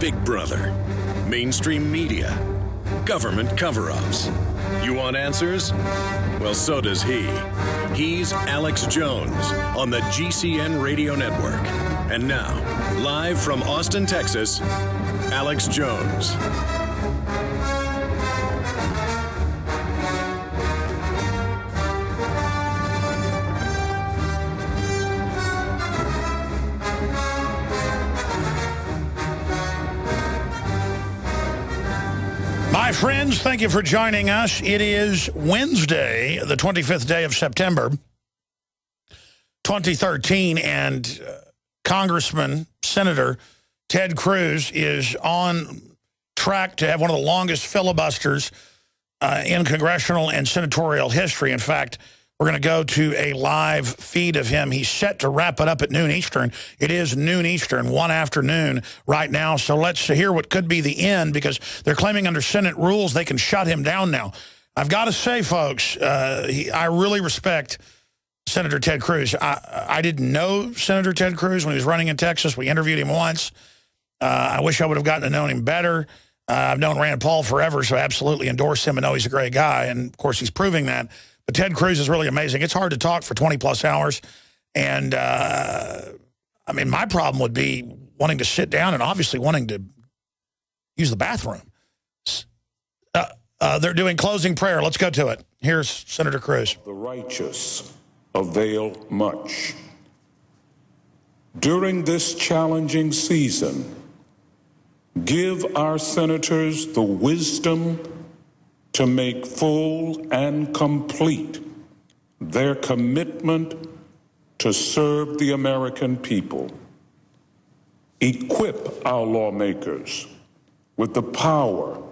Big Brother, mainstream media, government cover ups. You want answers? Well, so does he. He's Alex Jones on the GCN Radio Network. And now, live from Austin, Texas, Alex Jones. Thank you for joining us. It is Wednesday, the 25th day of September, 2013, and uh, Congressman, Senator Ted Cruz is on track to have one of the longest filibusters uh, in congressional and senatorial history. In fact, we're going to go to a live feed of him. He's set to wrap it up at noon Eastern. It is noon Eastern, one afternoon right now. So let's hear what could be the end because they're claiming under Senate rules they can shut him down now. I've got to say, folks, uh, he, I really respect Senator Ted Cruz. I, I didn't know Senator Ted Cruz when he was running in Texas. We interviewed him once. Uh, I wish I would have gotten to know him better. Uh, I've known Rand Paul forever, so I absolutely endorse him and know he's a great guy. And, of course, he's proving that. But Ted Cruz is really amazing. It's hard to talk for 20 plus hours. And uh, I mean, my problem would be wanting to sit down and obviously wanting to use the bathroom. Uh, uh, they're doing closing prayer. Let's go to it. Here's Senator Cruz. The righteous avail much. During this challenging season, give our senators the wisdom to make full and complete their commitment to serve the American people. Equip our lawmakers with the power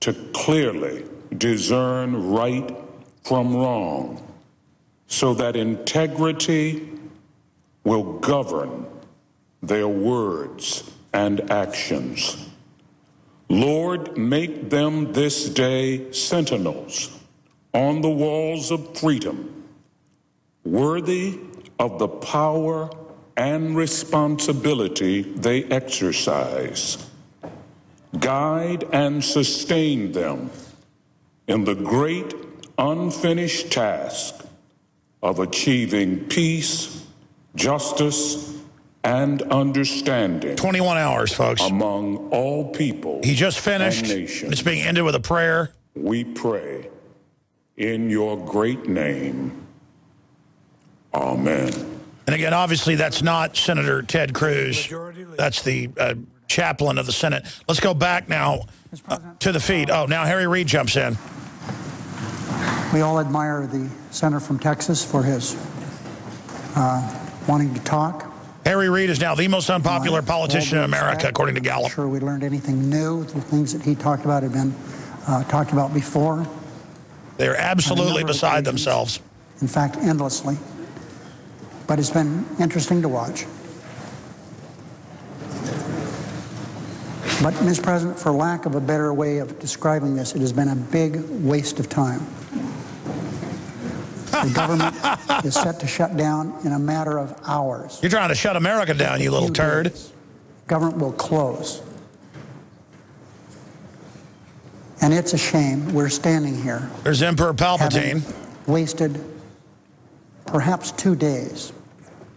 to clearly discern right from wrong so that integrity will govern their words and actions. Lord, make them this day sentinels on the walls of freedom, worthy of the power and responsibility they exercise. Guide and sustain them in the great unfinished task of achieving peace, justice, and understanding 21 hours, folks. among all people. He just finished. and. It's being ended with a prayer. We pray in your great name. Amen. And again, obviously, that's not Senator Ted Cruz. That's the uh, chaplain of the Senate. Let's go back now uh, to the feed. Oh, now Harry Reid jumps in. We all admire the senator from Texas for his uh, wanting to talk. Harry Reid is now the most unpopular politician in America, according to Gallup. Sure, we learned anything new. The things that he talked about had been uh, talked about before. They're absolutely beside themselves. In fact, endlessly. But it's been interesting to watch. But, Ms. President, for lack of a better way of describing this, it has been a big waste of time. The government is set to shut down in a matter of hours. You're trying to shut America down, you little turd. days. Government will close. And it's a shame we're standing here There's Emperor Palpatine. wasted perhaps two days.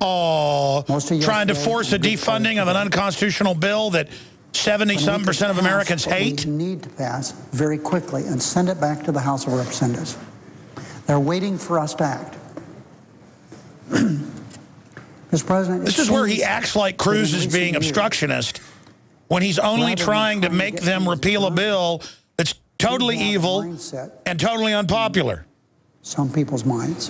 Oh, trying to force a and good part of defunding of an unconstitutional bill that 70-some percent of Americans hate. We need to pass very quickly and send it back to the House of Representatives. They're waiting for us to act. Mr. President, This is where he acts like Cruz is being obstructionist when he's only trying to make them repeal a bill that's totally evil and totally unpopular. some people's minds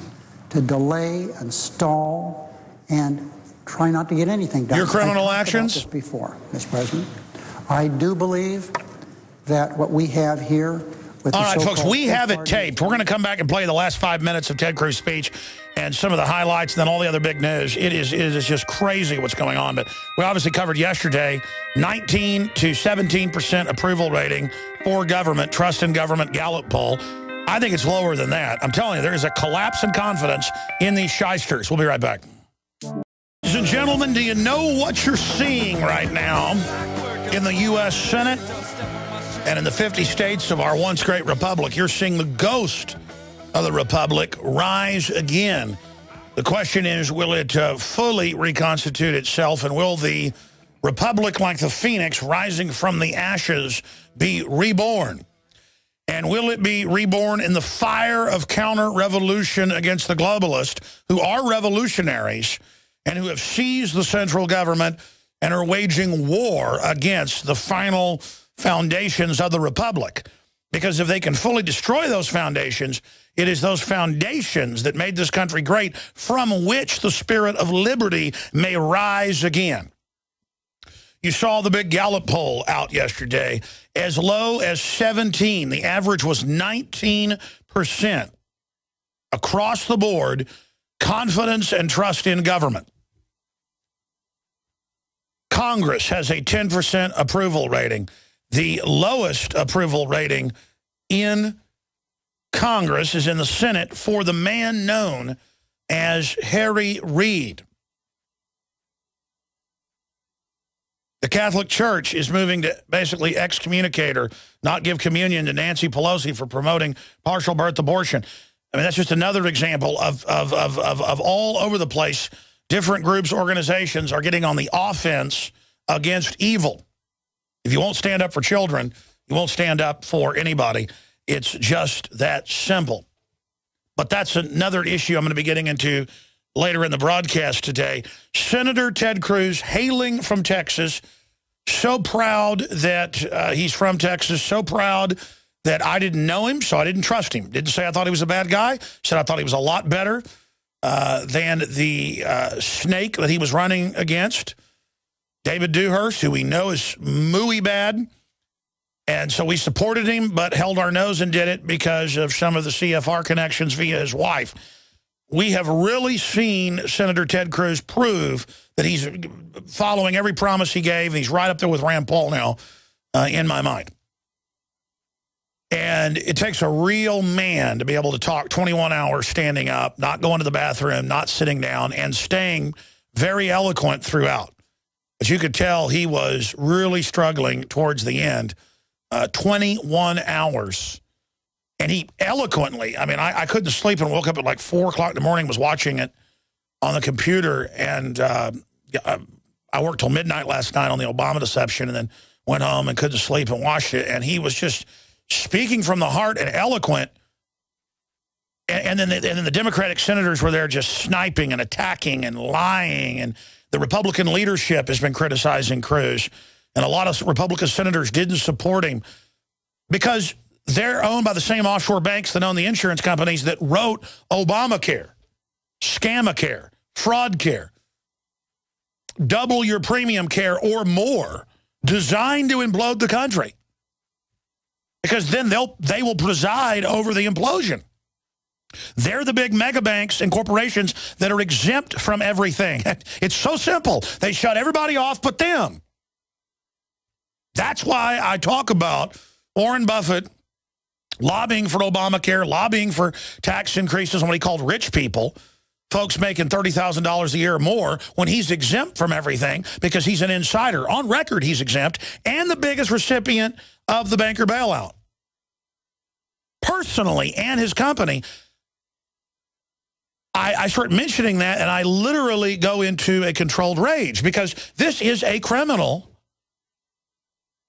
to delay and stall and try not to get anything done. Your criminal actions? Before, Mr. President, I do believe that what we have here All right, folks, we have it taped. We're going to come back and play the last five minutes of Ted Cruz's speech and some of the highlights and then all the other big news. It is, it is just crazy what's going on. But we obviously covered yesterday 19 to 17% approval rating for government, trust in government Gallup poll. I think it's lower than that. I'm telling you, there is a collapse in confidence in these shysters. We'll be right back. Ladies and gentlemen, do you know what you're seeing right now? in the U.S. Senate and in the 50 states of our once great republic, you're seeing the ghost of the republic rise again. The question is, will it uh, fully reconstitute itself and will the republic like the phoenix rising from the ashes be reborn? And will it be reborn in the fire of counter-revolution against the globalists who are revolutionaries and who have seized the central government and are waging war against the final foundations of the republic? Because if they can fully destroy those foundations, it is those foundations that made this country great from which the spirit of liberty may rise again. You saw the big Gallup poll out yesterday. As low as 17, the average was 19% across the board, confidence and trust in government. Congress has a 10% approval rating, the lowest approval rating in Congress is in the Senate for the man known as Harry Reid. The Catholic Church is moving to basically excommunicate or not give communion to Nancy Pelosi for promoting partial birth abortion. I mean, that's just another example of, of, of, of, of all over the place. Different groups, organizations are getting on the offense against evil. If you won't stand up for children, you won't stand up for anybody. It's just that simple. But that's another issue I'm going to be getting into later in the broadcast today. Senator Ted Cruz, hailing from Texas, so proud that uh, he's from Texas, so proud that I didn't know him, so I didn't trust him. Didn't say I thought he was a bad guy. Said I thought he was a lot better uh, than the uh, snake that he was running against. David Dewhurst, who we know is mooey bad. And so we supported him, but held our nose and did it because of some of the CFR connections via his wife we have really seen Senator Ted Cruz prove that he's following every promise he gave. He's right up there with Rand Paul now, uh, in my mind. And it takes a real man to be able to talk 21 hours standing up, not going to the bathroom, not sitting down, and staying very eloquent throughout. As you could tell, he was really struggling towards the end. Uh, 21 hours and he eloquently, I mean, I, I, couldn't sleep and woke up at like 4 o'clock in the morning, was watching it on the computer. And uh, I worked till midnight last night on the Obama deception and then went home and couldn't sleep and watched it. And he was just speaking from the heart and eloquent. And, and then, the, and then the Democratic senators were there just sniping and attacking and lying. And the Republican leadership has been criticizing Cruz. And a lot of Republican senators didn't support him because they're owned by the same offshore banks that own the insurance companies that wrote Obamacare, Scamacare, Fraud Care, double your premium care or more, designed to implode the country. Because then they'll they will preside over the implosion. They're the big mega banks and corporations that are exempt from everything. It's so simple. They shut everybody off but them. That's why I talk about Warren Buffett lobbying for Obamacare, lobbying for tax increases on what he called rich people, folks making $30,000 a year or more, when he's exempt from everything because he's an insider. On record, he's exempt, and the biggest recipient of the banker bailout. Personally, and his company, I, I, start mentioning that, and I literally go into a controlled rage because this is a criminal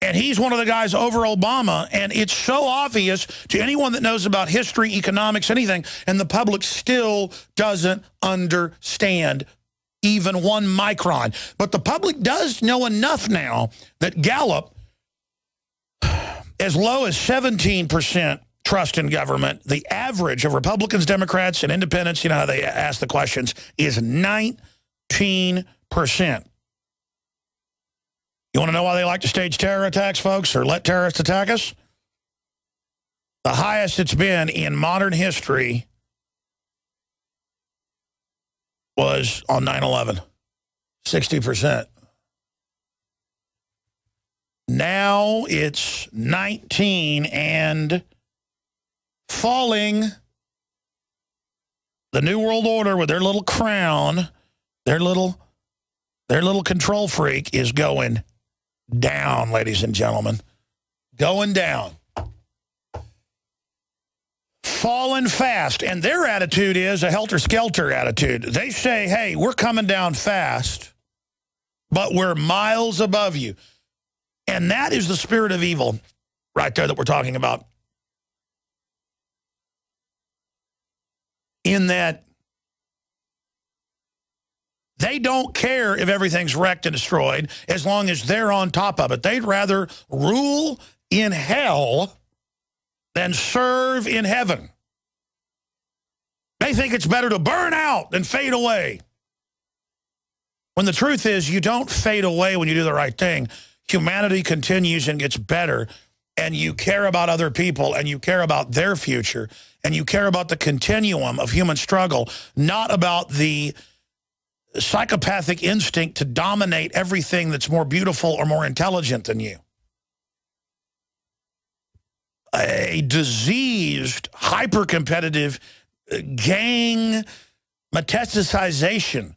and he's one of the guys over Obama, and it's so obvious to anyone that knows about history, economics, anything, and the public still doesn't understand even one micron. But the public does know enough now that Gallup, as low as 17% trust in government, the average of Republicans, Democrats, and independents, you know how they ask the questions, is 19%. You want to know why they like to stage terror attacks, folks, or let terrorists attack us? The highest it's been in modern history was on 9-11, 60%. Now it's 19 and falling. The New World Order with their little crown, their little, their little control freak is going down, ladies and gentlemen. Going down. Falling fast. And their attitude is a helter-skelter attitude. They say, hey, we're coming down fast, but we're miles above you. And that is the spirit of evil right there that we're talking about. In that they don't care if everything's wrecked and destroyed as long as they're on top of it. They'd rather rule in hell than serve in heaven. They think it's better to burn out than fade away. When the truth is, you don't fade away when you do the right thing. Humanity continues and gets better, and you care about other people, and you care about their future, and you care about the continuum of human struggle, not about the psychopathic instinct to dominate everything that's more beautiful or more intelligent than you. A diseased, hyper-competitive uh, gang metastasization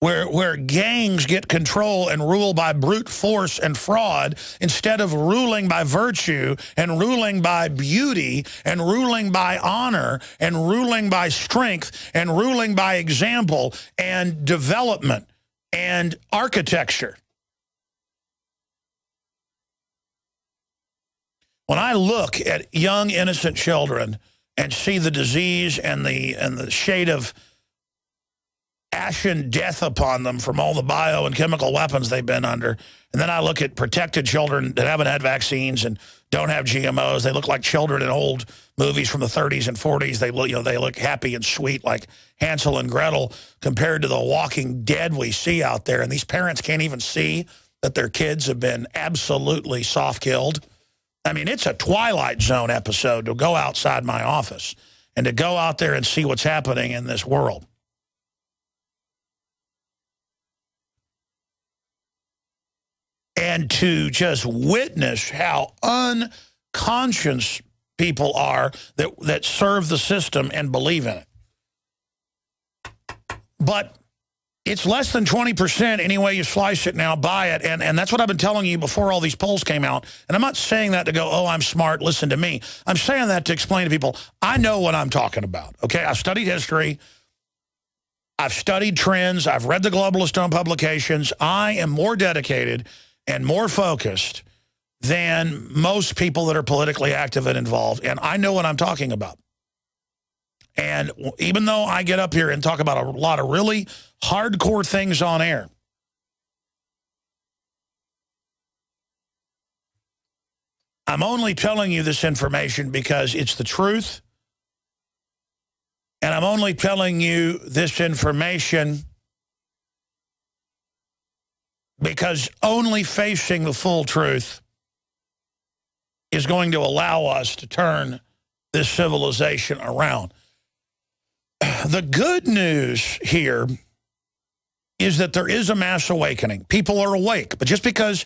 where, where gangs get control and rule by brute force and fraud instead of ruling by virtue and ruling by beauty and ruling by honor and ruling by strength and ruling by example and development and architecture. When I look at young, innocent children and see the disease and the, and the shade of ashen death upon them from all the bio and chemical weapons they've been under. And then I look at protected children that haven't had vaccines and don't have GMOs. They look like children in old movies from the 30s and 40s. They look, you know, they look happy and sweet like Hansel and Gretel compared to the walking dead we see out there. And these parents can't even see that their kids have been absolutely soft-killed. I mean, it's a Twilight Zone episode to go outside my office and to go out there and see what's happening in this world. And to just witness how unconscious people are that, that serve the system and believe in it. But it's less than 20% any way you slice it now, buy it. And, and that's what I've been telling you before all these polls came out. And I'm not saying that to go, oh, I'm smart, listen to me. I'm saying that to explain to people, I know what I'm talking about, okay? I've studied history. I've studied trends. I've read the globalist owned publications. I am more dedicated and more focused than most people that are politically active and involved. And I know what I'm talking about. And even though I get up here and talk about a lot of really hardcore things on air, I'm only telling you this information because it's the truth. And I'm only telling you this information because only facing the full truth is going to allow us to turn this civilization around. The good news here is that there is a mass awakening. People are awake, but just because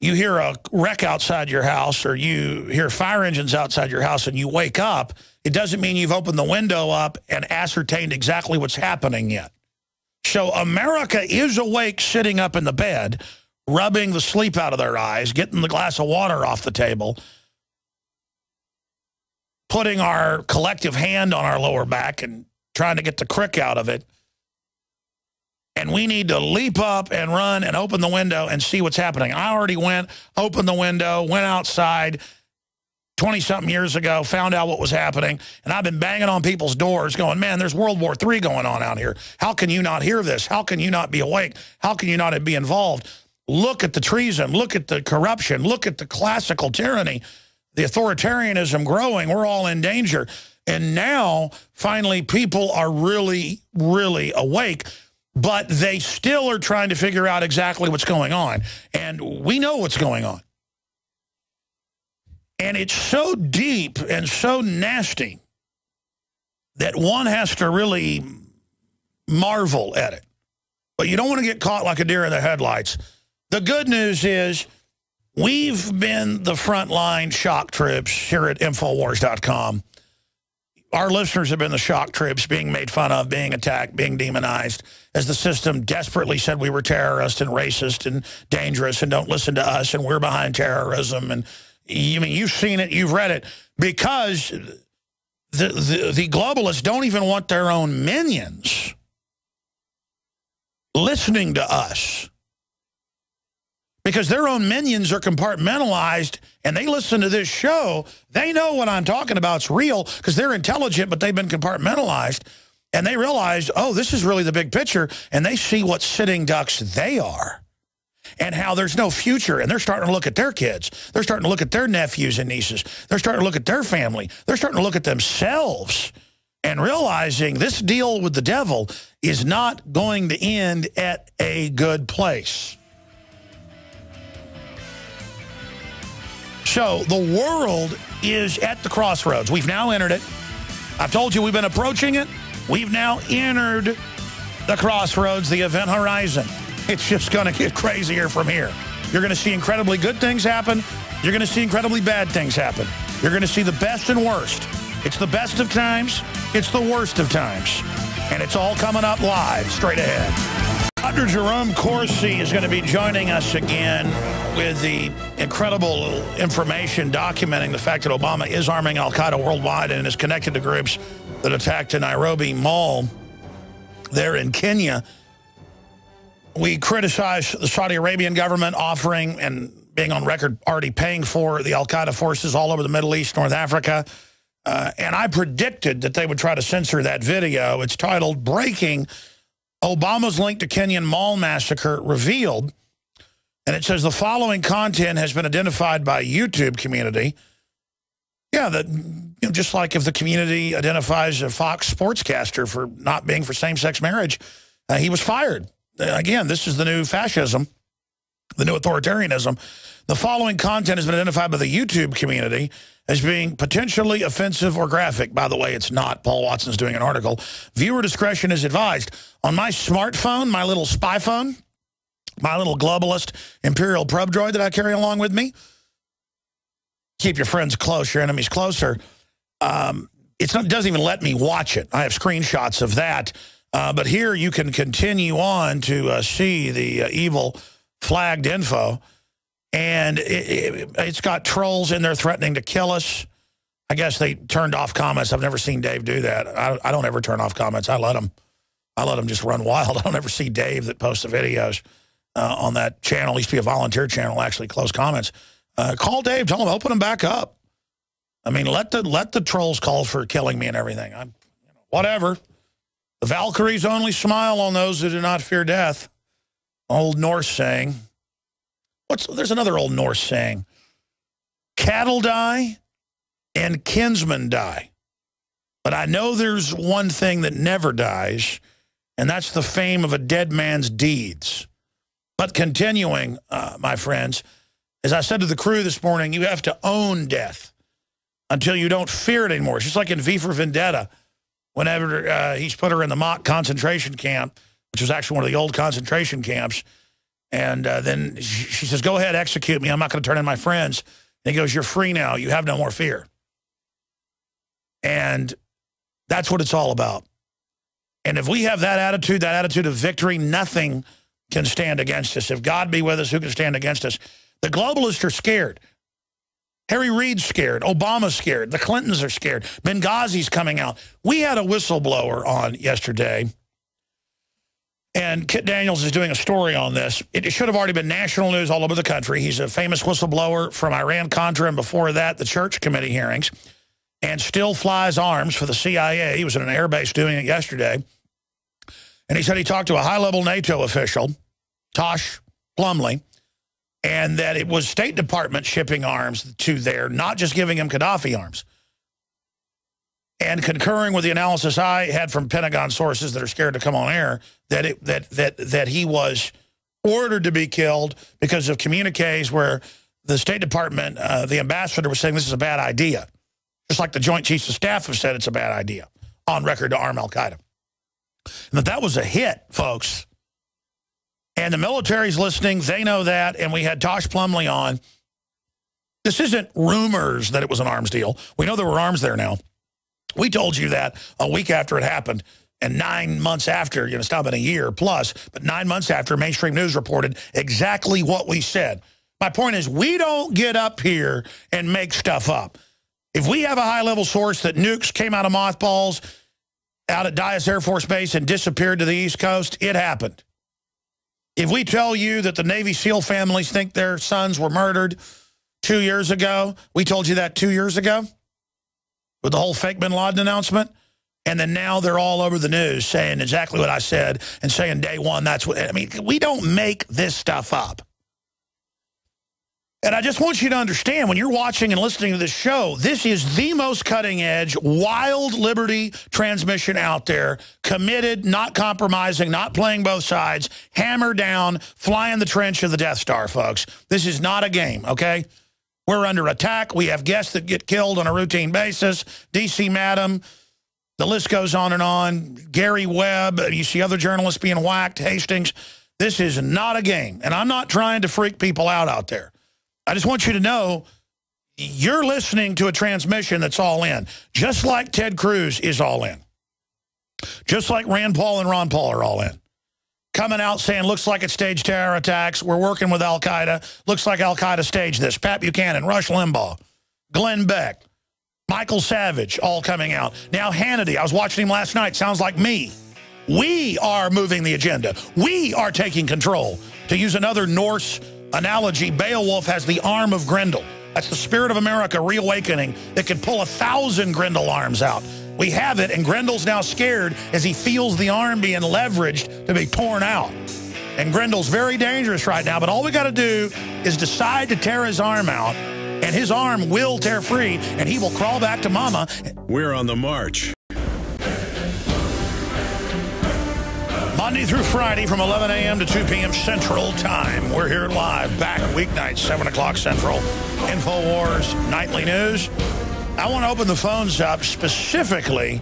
you hear a wreck outside your house or you hear fire engines outside your house and you wake up, it doesn't mean you've opened the window up and ascertained exactly what's happening yet. So America is awake sitting up in the bed, rubbing the sleep out of their eyes, getting the glass of water off the table, putting our collective hand on our lower back and trying to get the crick out of it. And we need to leap up and run and open the window and see what's happening. I already went, opened the window, went outside, 20-something years ago, found out what was happening, and I've been banging on people's doors going, man, there's World War III going on out here. How can you not hear this? How can you not be awake? How can you not be involved? Look at the treason. Look at the corruption. Look at the classical tyranny, the authoritarianism growing. We're all in danger. And now, finally, people are really, really awake, but they still are trying to figure out exactly what's going on. And we know what's going on. And it's so deep and so nasty that one has to really marvel at it. But you don't want to get caught like a deer in the headlights. The good news is we've been the frontline shock troops here at Infowars.com our listeners have been the shock troops being made fun of, being attacked, being demonized, as the system desperately said we were terrorist and racist and dangerous and don't listen to us and we're behind terrorism. And I mean you've seen it, you've read it, because the, the, the globalists don't even want their own minions listening to us because their own minions are compartmentalized and they listen to this show. They know what I'm talking about is real because they're intelligent, but they've been compartmentalized. And they realize, oh, this is really the big picture. And they see what sitting ducks they are and how there's no future. And they're starting to look at their kids. They're starting to look at their nephews and nieces. They're starting to look at their family. They're starting to look at themselves and realizing this deal with the devil is not going to end at a good place. So the world is at the crossroads. We've now entered it. I've told you we've been approaching it. We've now entered the crossroads, the event horizon. It's just going to get crazier from here. You're going to see incredibly good things happen. You're going to see incredibly bad things happen. You're going to see the best and worst. It's the best of times. It's the worst of times. And it's all coming up live straight ahead. Dr. Jerome Corsi is going to be joining us again with the incredible information documenting the fact that Obama is arming al-Qaeda worldwide and is connected to groups that attacked a Nairobi mall there in Kenya. We criticize the Saudi Arabian government offering and being on record already paying for the al-Qaeda forces all over the Middle East, North Africa. Uh, and I predicted that they would try to censor that video. It's titled Breaking Obama's link to Kenyan mall massacre revealed. And it says the following content has been identified by YouTube community. Yeah, that you know, just like if the community identifies a Fox sportscaster for not being for same-sex marriage, uh, he was fired. Uh, again, this is the new fascism, the new authoritarianism. The following content has been identified by the YouTube community as being potentially offensive or graphic. By the way, it's not. Paul Watson's doing an article. Viewer discretion is advised. On my smartphone, my little spy phone, my little globalist imperial probe droid that I carry along with me, keep your friends close, your enemies closer. Um, it doesn't even let me watch it. I have screenshots of that. Uh, but here you can continue on to uh, see the uh, evil flagged info. And it, has it, got trolls in there threatening to kill us. I guess they turned off comments. I've never seen Dave do that. I, I don't ever turn off comments. I let them. I let them just run wild. I don't ever see Dave that posts the videos uh, on that channel. It used to be a volunteer channel, actually, close comments. Uh, call Dave. Tell him, open them back up. I mean, let the let the trolls call for killing me and everything. I'm, whatever. The Valkyries only smile on those who do not fear death. Old Norse saying. What's There's another old Norse saying. Cattle die and kinsmen die. But I know there's one thing that never dies, and that's the fame of a dead man's deeds. But continuing, uh, my friends, as I said to the crew this morning, you have to own death until you don't fear it anymore. It's just like in V for Vendetta, whenever uh, he's put her in the mock concentration camp, which was actually one of the old concentration camps, and uh, then she says, go ahead, execute me. I'm not going to turn in my friends. And he goes, you're free now. You have no more fear. And that's what it's all about. And if we have that attitude, that attitude of victory, nothing can stand against us. If God be with us, who can stand against us? The globalists are scared. Harry Reid's scared. Obama's scared. The Clintons are scared. Benghazi's coming out. We had a whistleblower on yesterday and Kit Daniels is doing a story on this. It should have already been national news all over the country. He's a famous whistleblower from Iran-Contra and before that, the church committee hearings, and still flies arms for the CIA. He was in an airbase doing it yesterday. And he said he talked to a high-level NATO official, Tosh Plumlee, and that it was State Department shipping arms to there, not just giving him Gaddafi arms and concurring with the analysis I had from Pentagon sources that are scared to come on air, that it, that that that he was ordered to be killed because of communiques where the State Department, uh, the ambassador was saying this is a bad idea. Just like the Joint Chiefs of Staff have said it's a bad idea on record to arm al-Qaeda. And that that was a hit, folks. And the military's listening. They know that. And we had Tosh Plumlee on. This isn't rumors that it was an arms deal. We know there were arms there now. We told you that a week after it happened and nine months after, you know, it's not been a year plus, but nine months after mainstream news reported exactly what we said. My point is we don't get up here and make stuff up. If we have a high-level source that nukes came out of mothballs out at Dyess Air Force Base and disappeared to the East Coast, it happened. If we tell you that the Navy SEAL families think their sons were murdered two years ago, we told you that two years ago with the whole fake bin Laden announcement, and then now they're all over the news saying exactly what I said and saying day one, that's what, I mean, we don't make this stuff up. And I just want you to understand, when you're watching and listening to this show, this is the most cutting-edge, wild liberty transmission out there, committed, not compromising, not playing both sides, hammer down, fly in the trench of the Death Star, folks. This is not a game, okay? We're under attack. We have guests that get killed on a routine basis. D.C. Madam, the list goes on and on. Gary Webb, you see other journalists being whacked, Hastings. This is not a game. And I'm not trying to freak people out out there. I just want you to know you're listening to a transmission that's all in, just like Ted Cruz is all in. Just like Rand Paul and Ron Paul are all in. Coming out saying, looks like it's staged terror attacks. We're working with al-Qaeda. Looks like al-Qaeda staged this. Pat Buchanan, Rush Limbaugh, Glenn Beck, Michael Savage, all coming out. Now Hannity, I was watching him last night. Sounds like me. We are moving the agenda. We are taking control. To use another Norse analogy, Beowulf has the arm of Grendel. That's the spirit of America reawakening that could pull a thousand Grendel arms out. We have it, and Grendel's now scared as he feels the arm being leveraged to be torn out. And Grendel's very dangerous right now, but all we got to do is decide to tear his arm out, and his arm will tear free, and he will crawl back to mama. We're on the march. Monday through Friday from 11 a.m. to 2 p.m. Central Time. We're here live, back weeknights, 7 o'clock Central. InfoWars Nightly News. I want to open the phones up specifically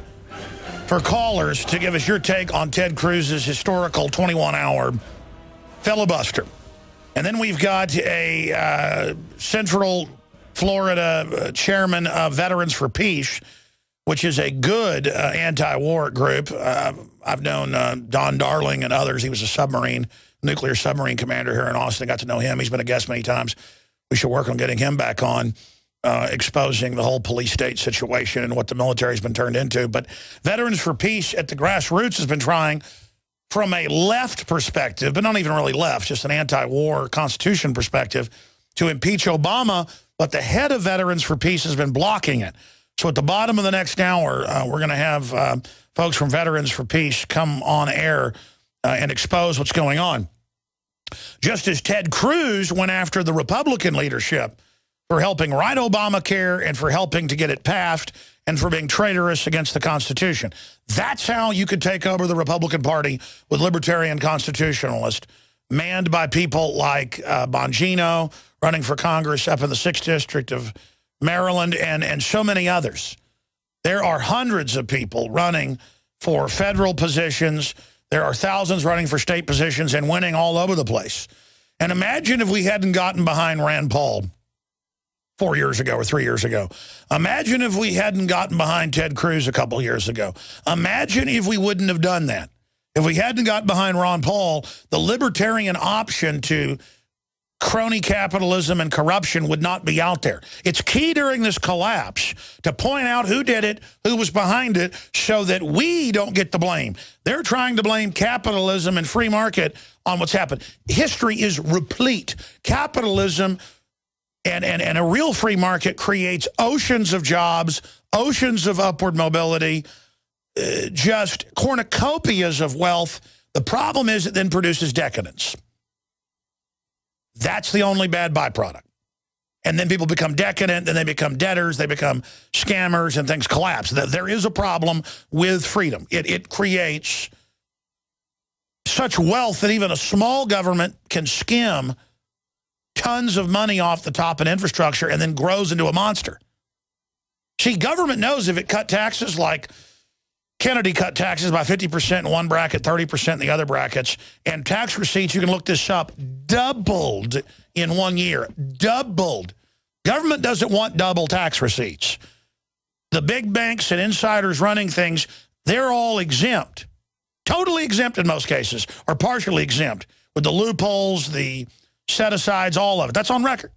for callers to give us your take on Ted Cruz's historical 21-hour filibuster. And then we've got a uh, Central Florida uh, chairman of Veterans for Peace, which is a good uh, anti-war group. Uh, I've known uh, Don Darling and others. He was a submarine, nuclear submarine commander here in Austin. got to know him. He's been a guest many times. We should work on getting him back on, uh, exposing the whole police state situation and what the military's been turned into. But Veterans for Peace at the grassroots has been trying from a left perspective, but not even really left, just an anti-war constitution perspective, to impeach Obama, but the head of Veterans for Peace has been blocking it. So at the bottom of the next hour, uh, we're going to have uh, folks from Veterans for Peace come on air uh, and expose what's going on. Just as Ted Cruz went after the Republican leadership for helping write Obamacare and for helping to get it passed and for being traitorous against the Constitution. That's how you could take over the Republican Party with libertarian constitutionalists, manned by people like uh, Bongino, running for Congress up in the 6th District of Maryland, and, and so many others. There are hundreds of people running for federal positions. There are thousands running for state positions and winning all over the place. And imagine if we hadn't gotten behind Rand Paul four years ago or three years ago. Imagine if we hadn't gotten behind Ted Cruz a couple years ago. Imagine if we wouldn't have done that. If we hadn't got behind Ron Paul, the libertarian option to crony capitalism and corruption would not be out there. It's key during this collapse to point out who did it, who was behind it, so that we don't get the blame. They're trying to blame capitalism and free market on what's happened. History is replete. Capitalism and, and, and a real free market creates oceans of jobs, oceans of upward mobility, uh, just cornucopias of wealth. The problem is it then produces decadence. That's the only bad byproduct. And then people become decadent, then they become debtors, they become scammers, and things collapse. There is a problem with freedom. It, it creates such wealth that even a small government can skim tons of money off the top of infrastructure and then grows into a monster. See, government knows if it cut taxes like Kennedy cut taxes by 50% in one bracket, 30% in the other brackets. And tax receipts, you can look this up, doubled in one year. Doubled. Government doesn't want double tax receipts. the big banks and insiders running things, they're all exempt. Totally exempt in most cases, or partially exempt, with the loopholes, the set-asides, all of it. That's on record.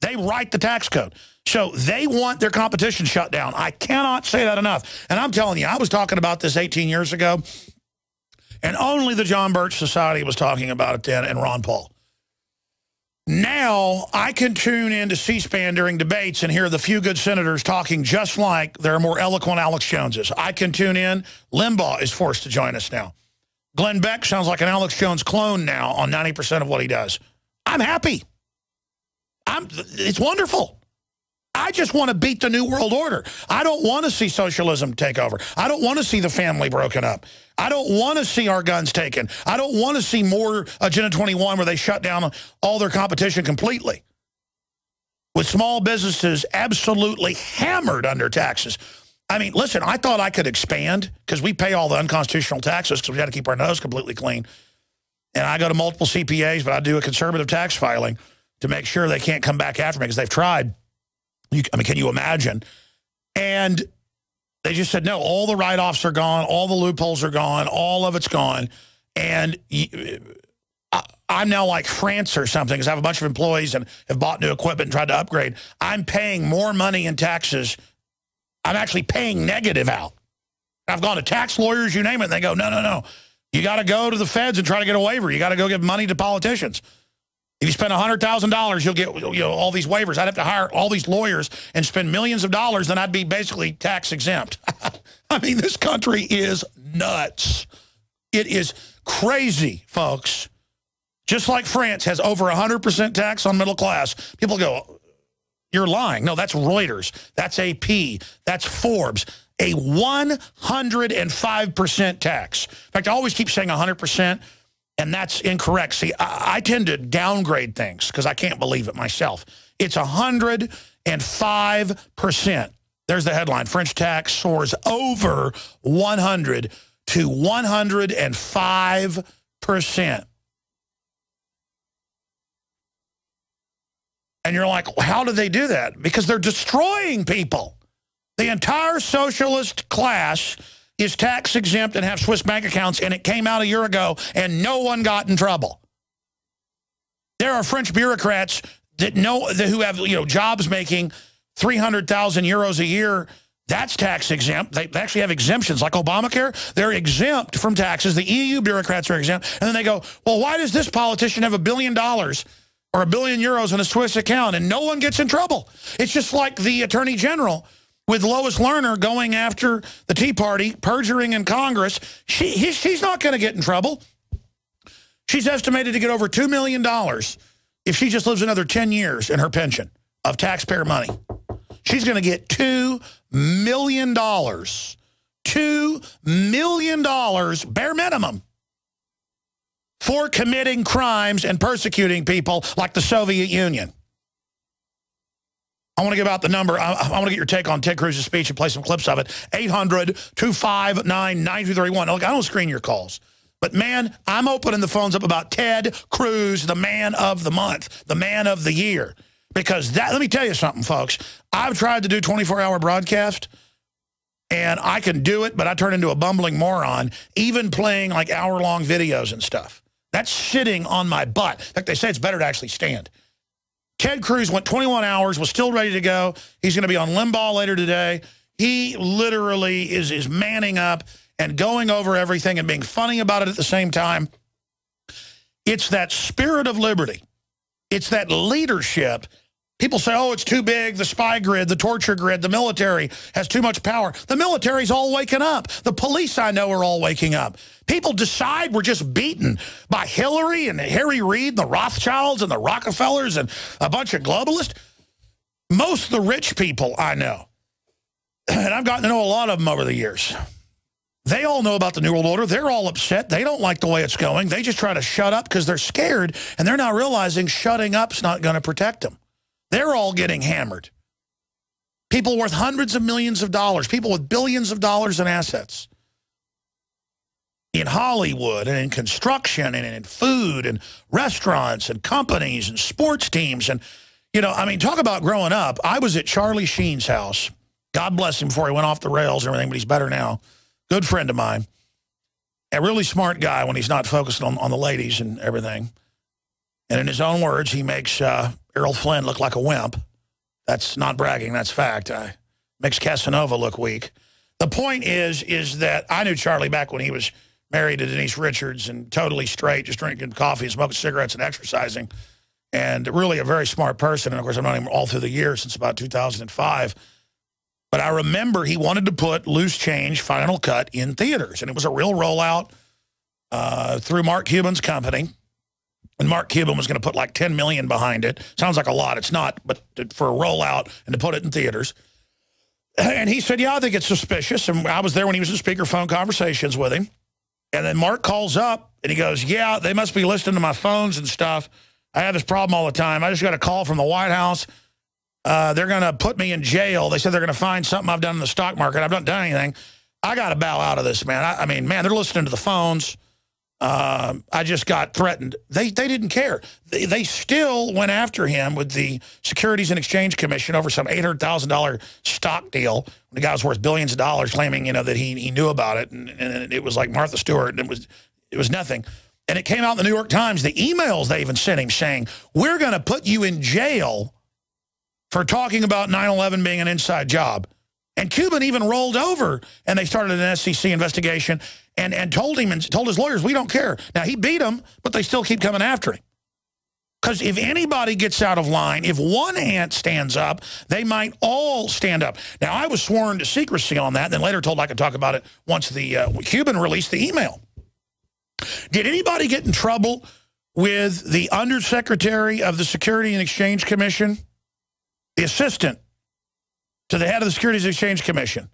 They write the tax code. So they want their competition shut down. I cannot say that enough. And I'm telling you, I was talking about this 18 years ago, and only the John Birch Society was talking about it then, and Ron Paul. Now I can tune into C-SPAN during debates and hear the few good senators talking just like their more eloquent Alex Joneses. I can tune in. Limbaugh is forced to join us now. Glenn Beck sounds like an Alex Jones clone now on 90% of what he does. I'm happy. I'm, it's wonderful. I just want to beat the New World Order. I don't want to see socialism take over. I don't want to see the family broken up. I don't want to see our guns taken. I don't want to see more Agenda 21 where they shut down all their competition completely. With small businesses absolutely hammered under taxes. I mean, listen, I thought I could expand because we pay all the unconstitutional taxes because we got to keep our nose completely clean. And I go to multiple CPAs, but I do a conservative tax filing to make sure they can't come back after me because they've tried. You, I mean, can you imagine? And they just said, no, all the write-offs are gone. All the loopholes are gone. All of it's gone. And I'm now like France or something because I have a bunch of employees and have bought new equipment and tried to upgrade. I'm paying more money in taxes. I'm actually paying negative out. I've gone to tax lawyers, you name it, and they go, no, no, no. You got to go to the feds and try to get a waiver. You got to go give money to politicians. If you spend $100,000, you'll get you know all these waivers. I'd have to hire all these lawyers and spend millions of dollars, then I'd be basically tax exempt. I mean, this country is nuts. It is crazy, folks. Just like France has over 100% tax on middle class. People go, you're lying. No, that's Reuters. That's AP. That's Forbes. A 105% tax. In fact, I always keep saying 100%. And that's incorrect. See, I, I tend to downgrade things because I can't believe it myself. It's 105%. There's the headline. French tax soars over 100 to 105%. And you're like, how do they do that? Because they're destroying people. The entire socialist class is tax exempt and have Swiss bank accounts, and it came out a year ago, and no one got in trouble. There are French bureaucrats that know that who have you know jobs making 300,000 euros a year. That's tax exempt. They actually have exemptions like Obamacare. They're exempt from taxes. The EU bureaucrats are exempt. And then they go, well, why does this politician have a billion dollars or a billion euros in a Swiss account and no one gets in trouble? It's just like the attorney general with Lois Lerner going after the Tea Party, perjuring in Congress, she, he, she's not going to get in trouble. She's estimated to get over $2 million if she just lives another 10 years in her pension of taxpayer money. She's going to get $2 million. $2 million, bare minimum, for committing crimes and persecuting people like the Soviet Union. I want to give out the number. I, I, want to get your take on Ted Cruz's speech and play some clips of it. 800-259-9231. Look, I don't screen your calls. But, man, I'm opening the phones up about Ted Cruz, the man of the month, the man of the year. Because that, let me tell you something, folks. I've tried to do 24-hour broadcast, and I can do it, but I turn into a bumbling moron, even playing like hour-long videos and stuff. That's sitting on my butt. In fact, they say it's better to actually stand. Ted Cruz went 21 hours, was still ready to go. He's going to be on Limbaugh later today. He literally is, is manning up and going over everything and being funny about it at the same time. It's that spirit of liberty. It's that leadership. People say, oh, it's too big, the spy grid, the torture grid, the military has too much power. The military's all waking up. The police I know are all waking up. People decide we're just beaten by Hillary and Harry Reid and the Rothschilds and the Rockefellers and a bunch of globalists. Most of the rich people I know, and I've gotten to know a lot of them over the years, they all know about the New World Order. They're all upset. They don't like the way it's going. They just try to shut up because they're scared, and they're not realizing shutting up's not going to protect them. They're all getting hammered. People worth hundreds of millions of dollars, people with billions of dollars in assets in Hollywood and in construction and in food and restaurants and companies and sports teams. And, you know, I mean, talk about growing up. I was at Charlie Sheen's house God bless him before he went off the rails and everything, but he's better now. Good friend of mine. A really smart guy when he's not focused on, on the ladies and everything. And in his own words, he makes uh, Errol Flynn looked like a wimp. That's not bragging, that's fact. Makes Casanova look weak. The point is, is that I knew Charlie back when he was married to Denise Richards and totally straight, just drinking coffee smoking cigarettes and exercising. And really a very smart person. And of course, I've known him all through the years since about 2005. But I remember he wanted to put Loose Change Final Cut in theaters. And it was a real rollout uh, through Mark Cuban's company. And Mark Cuban was going to put like 10 million behind it. Sounds like a lot. It's not, but for a rollout and to put it in theaters. And he said, yeah, I think it's suspicious. And I was there when he was in speakerphone conversations with him. And then Mark calls up and he goes, yeah, they must be listening to my phones and stuff. I have this problem all the time. I just got a call from the White House. Uh, they're going to put me in jail. They said they're going to find something I've done in the stock market. I've not done anything. I got to bow out of this, man. I, I, mean, man, they're listening to the phones. Uh, I just got threatened. They they didn't care. They, they still went after him with the Securities and Exchange Commission over some $800,000 stock deal. The guy was worth billions of dollars claiming, you know, that he, he knew about it. And, and it was like Martha Stewart. And it was, it was nothing. And it came out in the New York Times, the emails they even sent him saying, we're going to put you in jail for talking about 9-11 being an inside job. And Cuban even rolled over, and they started an SEC investigation and, and told him and told his lawyers, we don't care. Now, he beat them, but they still keep coming after him. Because if anybody gets out of line, if one ant stands up, they might all stand up. Now, I was sworn to secrecy on that, and then later told I could talk about it once the uh, Cuban released the email. Did anybody get in trouble with the undersecretary of the Security and Exchange Commission, the assistant to the head of the Securities and Exchange Commission,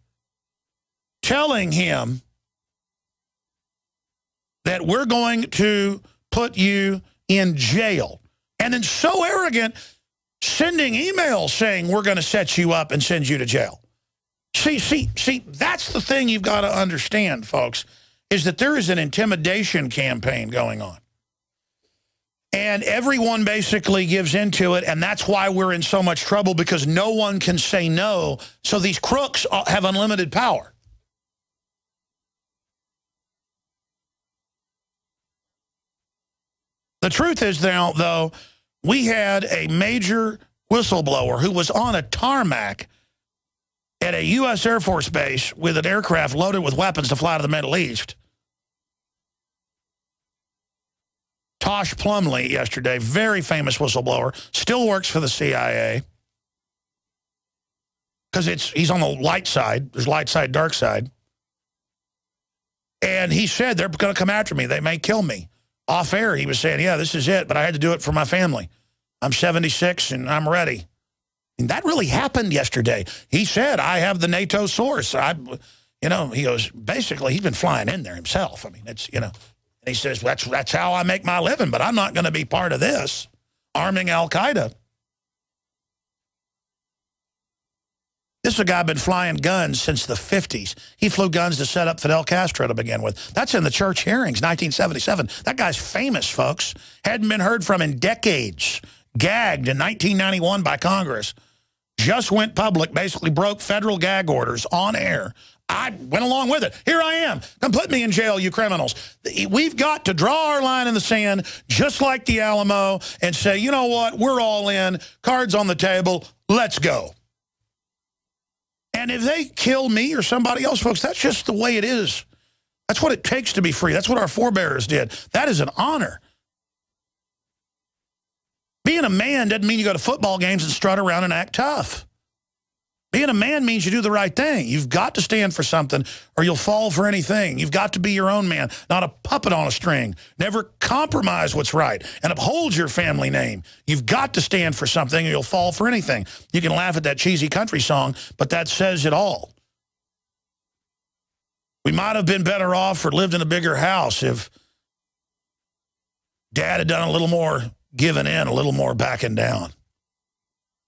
telling him that we're going to put you in jail. And then so arrogant, sending emails saying we're going to set you up and send you to jail. See, see, see, that's the thing you've got to understand, folks is that there is an intimidation campaign going on. And everyone basically gives into it, and that's why we're in so much trouble, because no one can say no. So these crooks uh, have unlimited power. The truth is now, though, we had a major whistleblower who was on a tarmac at a U.S. Air Force base with an aircraft loaded with weapons to fly to the Middle East. Tosh Plumlee yesterday, very famous whistleblower, still works for the CIA. Because it's he's on the light side. There's light side, dark side. And he said, they're going to come after me. They may kill me. Off air, he was saying, yeah, this is it, but I had to do it for my family. I'm 76 and I'm ready. And that really happened yesterday. He said, I have the NATO source. I, you know, he goes, basically, he's been flying in there himself. I mean, it's, you know, and he says, that's, that's how I make my living, but I'm not going to be part of this, arming al-Qaeda. This is a guy been flying guns since the 50s. He flew guns to set up Fidel Castro to begin with. That's in the church hearings, 1977. That guy's famous, folks. Hadn't been heard from in decades. Gagged in 1991 by Congress just went public, basically broke federal gag orders on air. I went along with it. Here I am. Come put me in jail, you criminals. We've got to draw our line in the sand, just like the Alamo, and say, you know what, we're all in, cards on the table, let's go. And if they kill me or somebody else, folks, that's just the way it is. That's what it takes to be free. That's what our forebears did. That is an honor. Being a man doesn't mean you go to football games and strut around and act tough. Being a man means you do the right thing. You've got to stand for something or you'll fall for anything. You've got to be your own man, not a puppet on a string. Never compromise what's right and uphold your family name. You've got to stand for something or you'll fall for anything. You can laugh at that cheesy country song, but that says it all. We might have been better off or lived in a bigger house if dad had done a little more giving in, a little more backing down.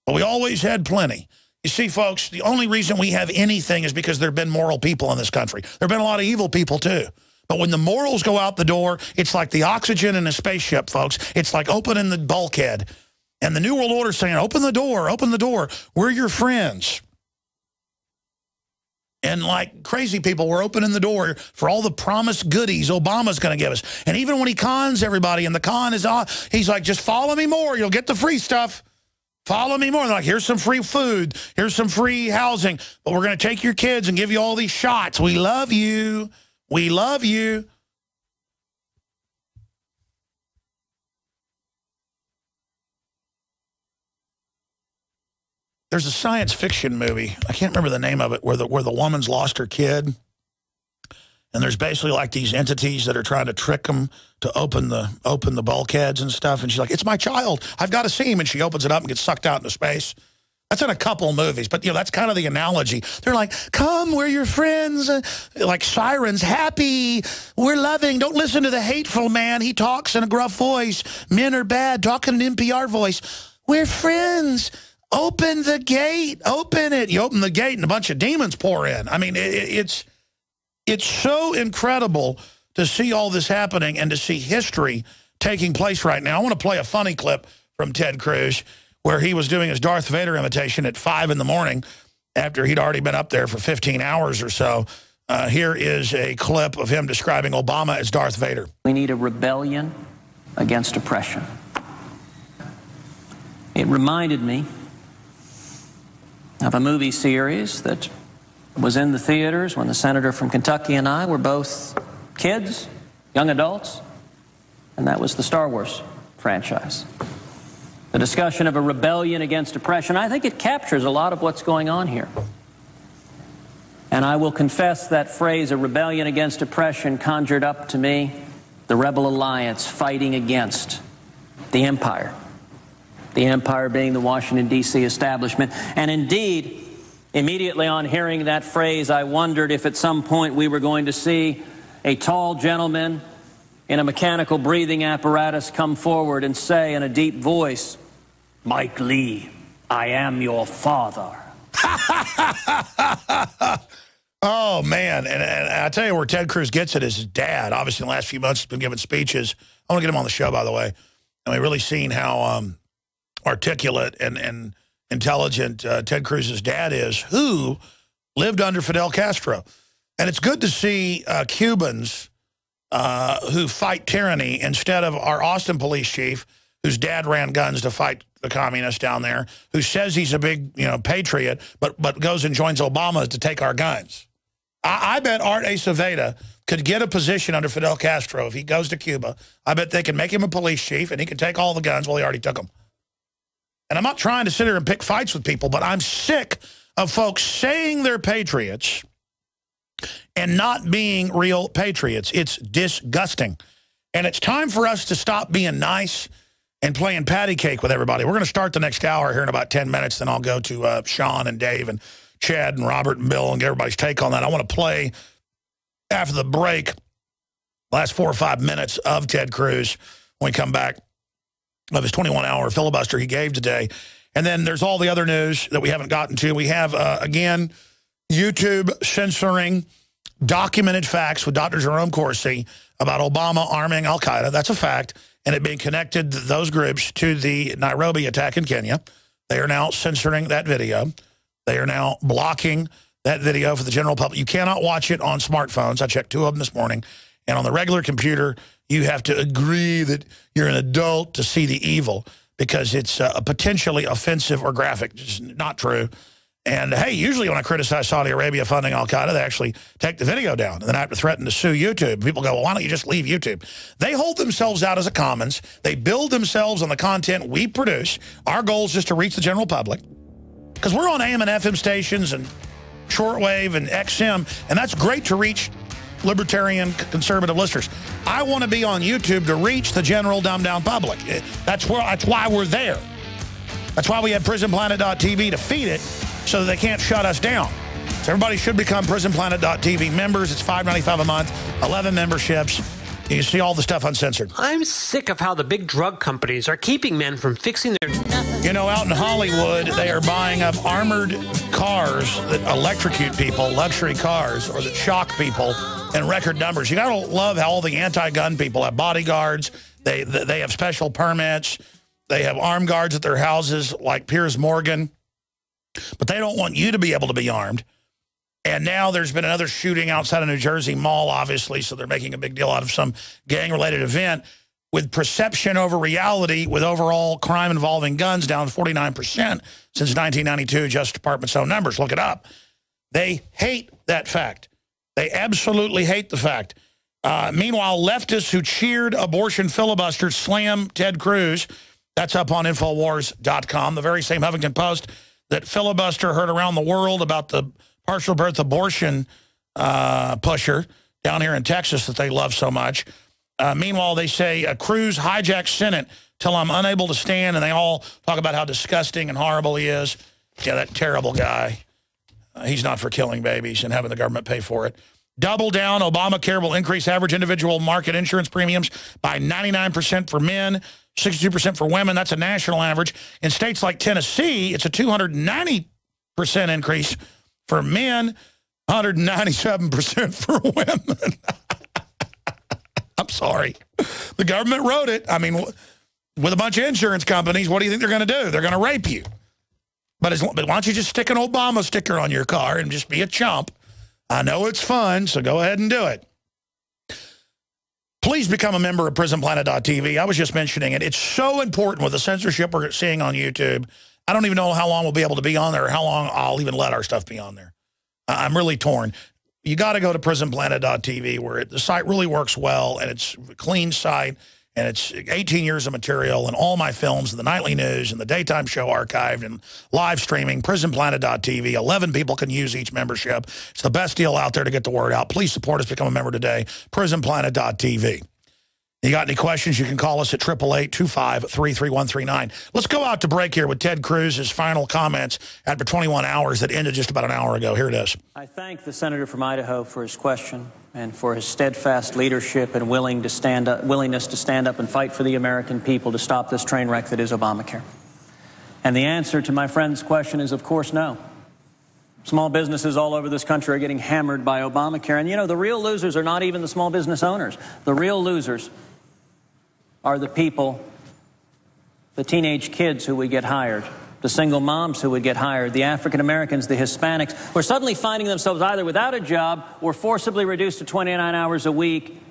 But we always had plenty. You see, folks, the only reason we have anything is because there have been moral people in this country. There have been a lot of evil people, too. But when the morals go out the door, it's like the oxygen in a spaceship, folks. It's like opening the bulkhead. And the New World Order saying, open the door, open the door. We're your friends. And like crazy people, we're opening the door for all the promised goodies Obama's going to give us. And even when he cons everybody and the con is on, he's like, just follow me more. You'll get the free stuff. Follow me more. They're like, here's some free food. Here's some free housing. But we're going to take your kids and give you all these shots. We love you. We love you. There's a science fiction movie. I can't remember the name of it where the where the woman's lost her kid. And there's basically like these entities that are trying to trick them to open the open the bulkheads and stuff. And she's like, "It's my child. I've got to see him." And she opens it up and gets sucked out into space. That's in a couple movies, but you know that's kind of the analogy. They're like, "Come, we're your friends," like sirens, happy, we're loving. Don't listen to the hateful man. He talks in a gruff voice. Men are bad. Talking in an NPR voice. We're friends. Open the gate. Open it. You open the gate and a bunch of demons pour in. I mean, it, it's it's so incredible to see all this happening and to see history taking place right now. I want to play a funny clip from Ted Cruz where he was doing his Darth Vader imitation at 5 in the morning after he'd already been up there for 15 hours or so. Uh, here is a clip of him describing Obama as Darth Vader. We need a rebellion against oppression. It reminded me of a movie series that was in the theaters when the senator from Kentucky and I were both kids, young adults, and that was the Star Wars franchise. The discussion of a rebellion against oppression, I think it captures a lot of what's going on here. And I will confess that phrase, a rebellion against oppression, conjured up to me the Rebel Alliance fighting against the empire. The empire being the Washington, D.C. establishment. And indeed, immediately on hearing that phrase, I wondered if at some point we were going to see a tall gentleman in a mechanical breathing apparatus come forward and say in a deep voice, Mike Lee, I am your father. oh, man. And, and I tell you where Ted Cruz gets it is his dad. Obviously, in the last few months, he's been giving speeches. I want to get him on the show, by the way. And we've really seen how um, articulate and, and intelligent uh, Ted Cruz's dad is, who lived under Fidel Castro. And it's good to see uh, Cubans uh, who fight tyranny instead of our Austin police chief, whose dad ran guns to fight the communists down there, who says he's a big, you know, patriot, but but goes and joins Obama to take our guns. I, I bet Art Acevedo could get a position under Fidel Castro if he goes to Cuba. I bet they can make him a police chief, and he can take all the guns. Well, he already took them. And I'm not trying to sit here and pick fights with people, but I'm sick of folks saying they're patriots and not being real patriots. It's disgusting. And it's time for us to stop being nice and playing patty cake with everybody. We're going to start the next hour here in about 10 minutes. Then I'll go to uh, Sean and Dave and Chad and Robert and Bill and get everybody's take on that. I want to play after the break, last four or five minutes of Ted Cruz when we come back of his 21-hour filibuster he gave today. And then there's all the other news that we haven't gotten to. We have, uh, again, YouTube censoring documented facts with Dr. Jerome Corsi about Obama arming al-Qaeda. That's a fact. And it being connected, those groups, to the Nairobi attack in Kenya. They are now censoring that video. They are now blocking that video for the general public. You cannot watch it on smartphones. I checked two of them this morning. And on the regular computer, you have to agree that you're an adult to see the evil because it's uh, potentially offensive or graphic. Just not true. And hey, usually when I criticize Saudi Arabia funding al-Qaeda, they actually take the video down. And then I have to threaten to sue YouTube. People go, well, why don't you just leave YouTube? They hold themselves out as a commons. They build themselves on the content we produce. Our goal is just to reach the general public. Because we're on AM and FM stations and shortwave and XM, and that's great to reach libertarian conservative listeners. I want to be on YouTube to reach the general dumb down public. That's where that's why we're there. That's why we have prisonplanet.tv to feed it so that they can't shut us down. So everybody should become prisonplanet.tv members. It's $5.95 a month, 11 memberships. You see all the stuff uncensored. I'm sick of how the big drug companies are keeping men from fixing their... You know, out in Hollywood, they are buying up armored cars that electrocute people, luxury cars, or that shock people in record numbers. You got to love how all the anti-gun people have bodyguards. They, they have special permits. They have armed guards at their houses like Piers Morgan. But they don't want you to be able to be armed. And now there's been another shooting outside of New Jersey Mall, obviously, so they're making a big deal out of some gang-related event with perception over reality with overall crime involving guns down 49% since 1992, Justice Department's own numbers. Look it up. They hate that fact. They absolutely hate the fact. Uh, meanwhile, leftists who cheered abortion filibusters slam Ted Cruz. That's up on Infowars.com, the very same Huffington Post that filibuster heard around the world about the partial birth abortion uh, pusher down here in Texas that they love so much. Uh, meanwhile, they say a Cruz hijacked Senate till I'm unable to stand, and they all talk about how disgusting and horrible he is. Yeah, that terrible guy. Uh, he's not for killing babies and having the government pay for it. Double down, Obamacare will increase average individual market insurance premiums by 99% for men, 62% for women. That's a national average. In states like Tennessee, it's a 290% increase for men, 197% for women. I'm sorry. The government wrote it. I mean, with a bunch of insurance companies, what do you think they're going to do? They're going to rape you. But, as, but why don't you just stick an Obama sticker on your car and just be a chump? I know it's fun, so go ahead and do it. Please become a member of PrisonPlanet.tv. I was just mentioning it. It's so important with the censorship we're seeing on YouTube. I don't even know how long we'll be able to be on there or how long I'll even let our stuff be on there. I'm really torn. You got to go to PrisonPlanet.tv where the site really works well and it's a clean site and it's 18 years of material and all my films and the nightly news and the daytime show archived and live streaming, prisonplanet.tv. 11 people can use each membership. It's the best deal out there to get the word out. Please support us, become a member today, prisonplanet.tv. You got any questions, you can call us at 888-25-33139. Let's go out to break here with Ted Cruz's final comments after 21 hours that ended just about an hour ago. Here it is. I thank the senator from Idaho for his question and for his steadfast leadership and willing to stand up, willingness to stand up and fight for the American people to stop this train wreck that is Obamacare. And the answer to my friend's question is, of course, no. Small businesses all over this country are getting hammered by Obamacare. And, you know, the real losers are not even the small business owners. The real losers are the people, the teenage kids who would get hired, the single moms who would get hired, the African Americans, the Hispanics, who are suddenly finding themselves either without a job or forcibly reduced to 29 hours a week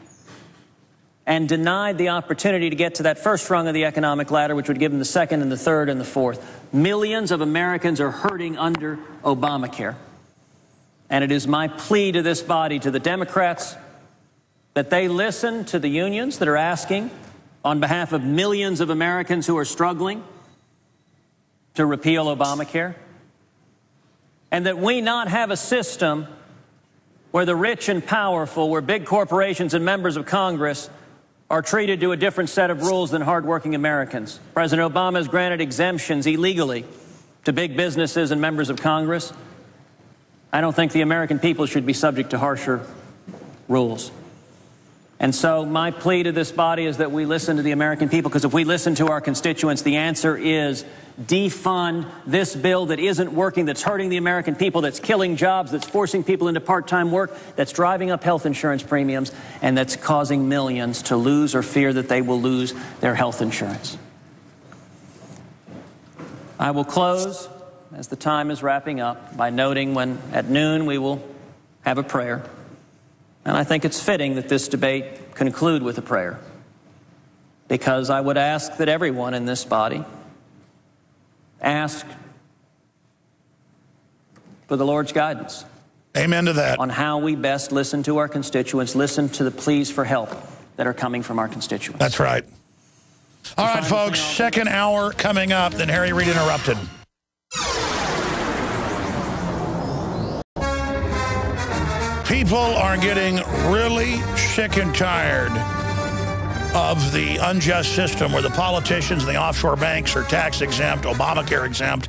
and denied the opportunity to get to that first rung of the economic ladder, which would give them the second and the third and the fourth. Millions of Americans are hurting under Obamacare. And it is my plea to this body, to the Democrats, that they listen to the unions that are asking on behalf of millions of Americans who are struggling to repeal Obamacare, and that we not have a system where the rich and powerful, where big corporations and members of Congress are treated to a different set of rules than hardworking Americans. President Obama has granted exemptions illegally to big businesses and members of Congress. I don't think the American people should be subject to harsher rules. And so my plea to this body is that we listen to the American people, because if we listen to our constituents, the answer is defund this bill that isn't working, that's hurting the American people, that's killing jobs, that's forcing people into part-time work, that's driving up health insurance premiums, and that's causing millions to lose or fear that they will lose their health insurance. I will close as the time is wrapping up by noting when at noon we will have a prayer. And I think it's fitting that this debate conclude with a prayer. Because I would ask that everyone in this body ask for the Lord's guidance. Amen to that. On how we best listen to our constituents, listen to the pleas for help that are coming from our constituents. That's right. All right, folks, second hour coming up, then Harry Reid interrupted. People are getting really sick and tired of the unjust system where the politicians and the offshore banks are tax exempt, Obamacare exempt,